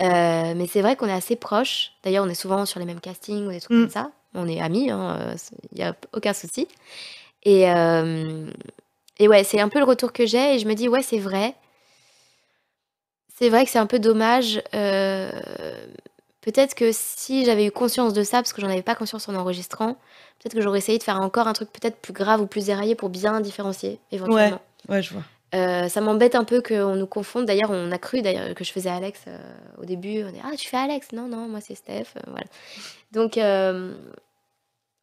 Euh, mais c'est vrai qu'on est assez proches. D'ailleurs, on est souvent sur les mêmes castings ou des trucs Mm. comme ça. On est amis, il n'y a aucun souci. Et, euh, et ouais, c'est un peu le retour que j'ai. Et je me dis, ouais, c'est vrai. C'est vrai que c'est un peu dommage. euh, peut-être que si j'avais eu conscience de ça, parce que j'en avais pas conscience en enregistrant, peut-être que j'aurais essayé de faire encore un truc peut-être plus grave ou plus déraillé pour bien différencier, éventuellement. Ouais, je vois. Euh, ça m'embête un peu qu'on nous confonde. D'ailleurs, on a cru d'ailleurs que je faisais Alex euh, au début. On dit ah tu fais Alex? Non non moi c'est Steph. euh, voilà. Donc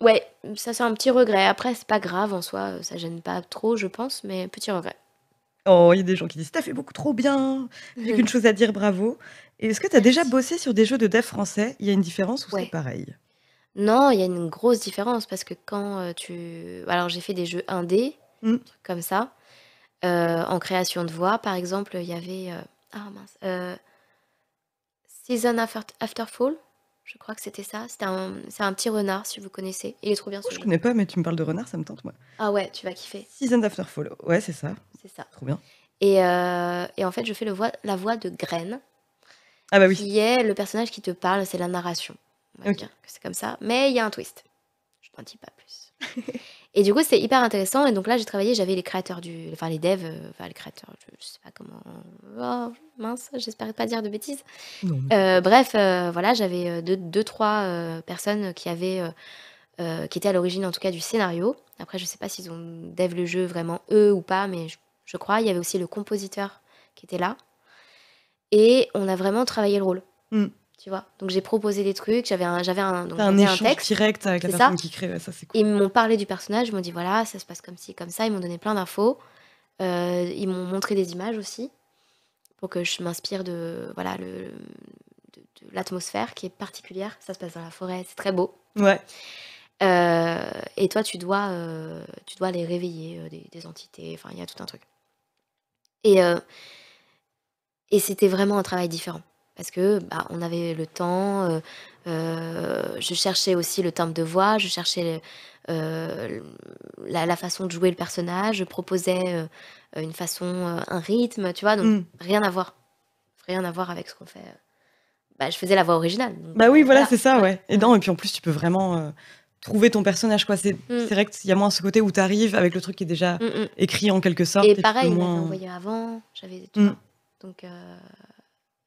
ouais ça c'est un petit regret. Après c'est pas grave en soi, ça gêne pas trop je pense, mais petit regret. Oh, il y a des gens qui disent T'as fait beaucoup trop bien. J'ai qu'une [laughs] chose à dire, bravo. Est-ce que tu as déjà bossé sur des jeux de dev français? Il y a une différence ou Ouais. c'est pareil? Non, il y a une grosse différence parce que quand tu... Alors j'ai fait des jeux indés, Mm. trucs comme ça. Euh, en création de voix, par exemple, il y avait... euh, Ah mince. euh, Season After, After Fall, je crois que c'était ça. C'était un... C'est un petit renard, si vous connaissez. Il est trop bien Oh, Je jeu. connais pas, mais tu me parles de renard, ça me tente, moi. Ah ouais, tu vas kiffer, Season After Follow. Ouais, c'est ça. c'est ça. Trop bien. Et, et en fait, je fais le voix, la voix de Graine. Ah bah oui. qui est le personnage qui te parle, c'est la narration. On va Ok. dire que c'est comme ça. Mais il y a un twist. Je n'en dis pas plus. [laughs] et du coup, c'est hyper intéressant. Et donc là, j'ai travaillé, j'avais les créateurs du. Enfin, les devs, euh, enfin, les créateurs, je, je sais pas comment. Oh, mince, j'espérais pas dire de bêtises. Non, mais- Euh, bref, euh, voilà, j'avais deux, deux, trois personnes qui avaient. qui étaient à l'origine en tout cas du scénario. Après, je sais pas s'ils ont dev le jeu vraiment eux ou pas, mais je, je crois. Il y avait aussi le compositeur qui était là. Et on a vraiment travaillé le rôle. Mm. Tu vois Donc j'ai proposé des trucs, j'avais un, j'avais un, donc un échange texte. direct avec la personne ça. qui crée, ouais, ça c'est cool. Ils m'ont parlé du personnage, ils m'ont dit voilà, ça se passe comme ci, comme ça. Ils m'ont donné plein d'infos. Euh, ils m'ont montré des images aussi pour que je m'inspire de voilà le, de, de l'atmosphère qui est particulière. Ça se passe dans la forêt, c'est très beau. Ouais. Euh, et toi, tu dois, euh, tu dois les réveiller, euh, des, des entités. Enfin, il y a tout un truc. Et, et c'était vraiment un travail différent. Parce que bah, on avait le temps. euh, euh, je cherchais aussi le timbre de voix. Je cherchais euh, la, la façon de jouer le personnage. Je proposais une façon, un rythme, tu vois. Donc Mm. rien à voir. Rien à voir avec ce qu'on fait. Bah, je faisais la voix originale. donc, Bah oui, voilà, voilà. c'est ça, ouais. Et non, et puis en plus, tu peux vraiment trouver ton personnage, quoi. C'est Mm. vrai qu'il y a moins ce côté où t'arrives avec le truc qui est déjà Mm, mm. écrit en quelque sorte. Et tu pareil, il moins... envoyé avant, j'avais tu. Donc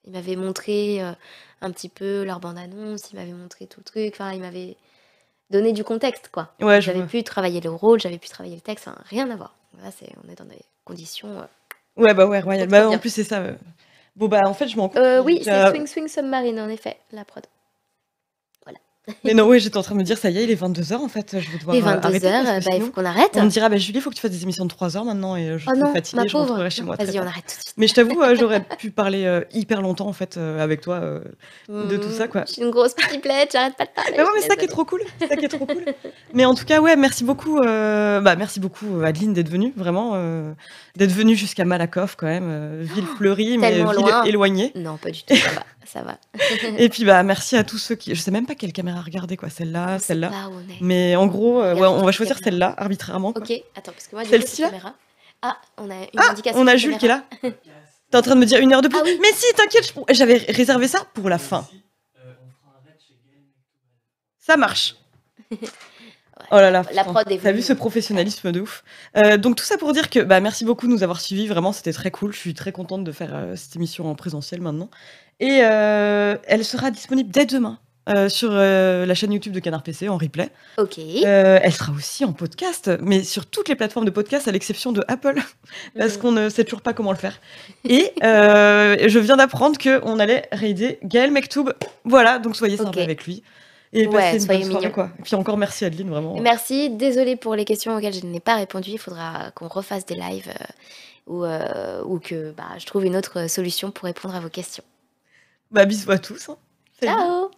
il m'avait montré euh, un petit peu leur bande-annonce, il m'avait montré tout le truc, enfin il m'avait donné du contexte quoi. Ouais, J'avais pu travailler le rôle, j'avais pu travailler le texte, rien à voir. Là, c'est on est dans des conditions. euh. Ouais, bah ouais, royal. Bah en plus, c'est ça. euh. Bon, bah en fait, je m'en compte. Oui, c'est Swing Swing Submarine en effet, la prod. Mais non, ouais, j'étais en train de me dire, ça y est, il est 22h en fait. Je vais devoir Et euh, 22 arrêter heures, parce que bah, il faut qu'on arrête. On me dira, bah Julie, il faut que tu fasses des émissions de 3 heures maintenant et euh, je Oh suis fatiguée, ma je rentrerai chez moi. Vas-y, on arrête tout de suite. Mais je t'avoue, euh, j'aurais pu parler euh, hyper longtemps en fait euh, avec toi. euh. de tout ça, quoi. Mm, Je suis une grosse pipelette, j'arrête pas de parler. Mais ouais, mais ça qui est trop cool. Ça qui est trop cool. Mais en tout cas, ouais, merci beaucoup. euh, bah, merci beaucoup, euh, Adeline, d'être venue, vraiment. euh, d'être venue jusqu'à Malakoff, quand même. euh, ville fleurie, mais ville éloignée. Non, pas du tout, ça va. Ça va. [laughs] Et puis, bah, merci à tous ceux qui. Je sais même pas quelle caméra regarder, quoi. Celle-là, celle-là. Mais en gros, euh, ouais, on va choisir celle-là, arbitrairement. quoi. Ok, attends, parce que moi, Celle-ci, là caméra- Ah, on a une Ah, indication. on a Jules qui est là. T'es en train de me dire une heure de plus. Ah oui. Mais si, t'inquiète, je- j'avais réservé ça pour la fin. Ça marche. [laughs] Oh là là, La prod T'as vu ce professionnalisme de ouf. Euh, donc tout ça pour dire que bah, merci beaucoup de nous avoir suivis. Vraiment, c'était très cool. Je suis très contente de faire euh, cette émission en présentiel maintenant. Et euh, elle sera disponible dès demain sur la chaîne YouTube de Canard PC en replay. Ok. Elle sera aussi en podcast, mais sur toutes les plateformes de podcast à l'exception de Apple, [laughs] parce qu'on ne sait toujours pas comment le faire. [laughs] Et je viens d'apprendre qu'on allait raider Gaël Mektoub. Voilà, donc soyez sympa avec lui. Et Ouais, passez une soyez bonne soirée, quoi. Et puis encore merci Adeline, vraiment. Merci, désolée pour les questions auxquelles je n'ai pas répondu. Il faudra qu'on refasse des lives euh, ou, euh, ou que bah, je trouve une autre solution pour répondre à vos questions. Bah bisous à tous. hein. Ciao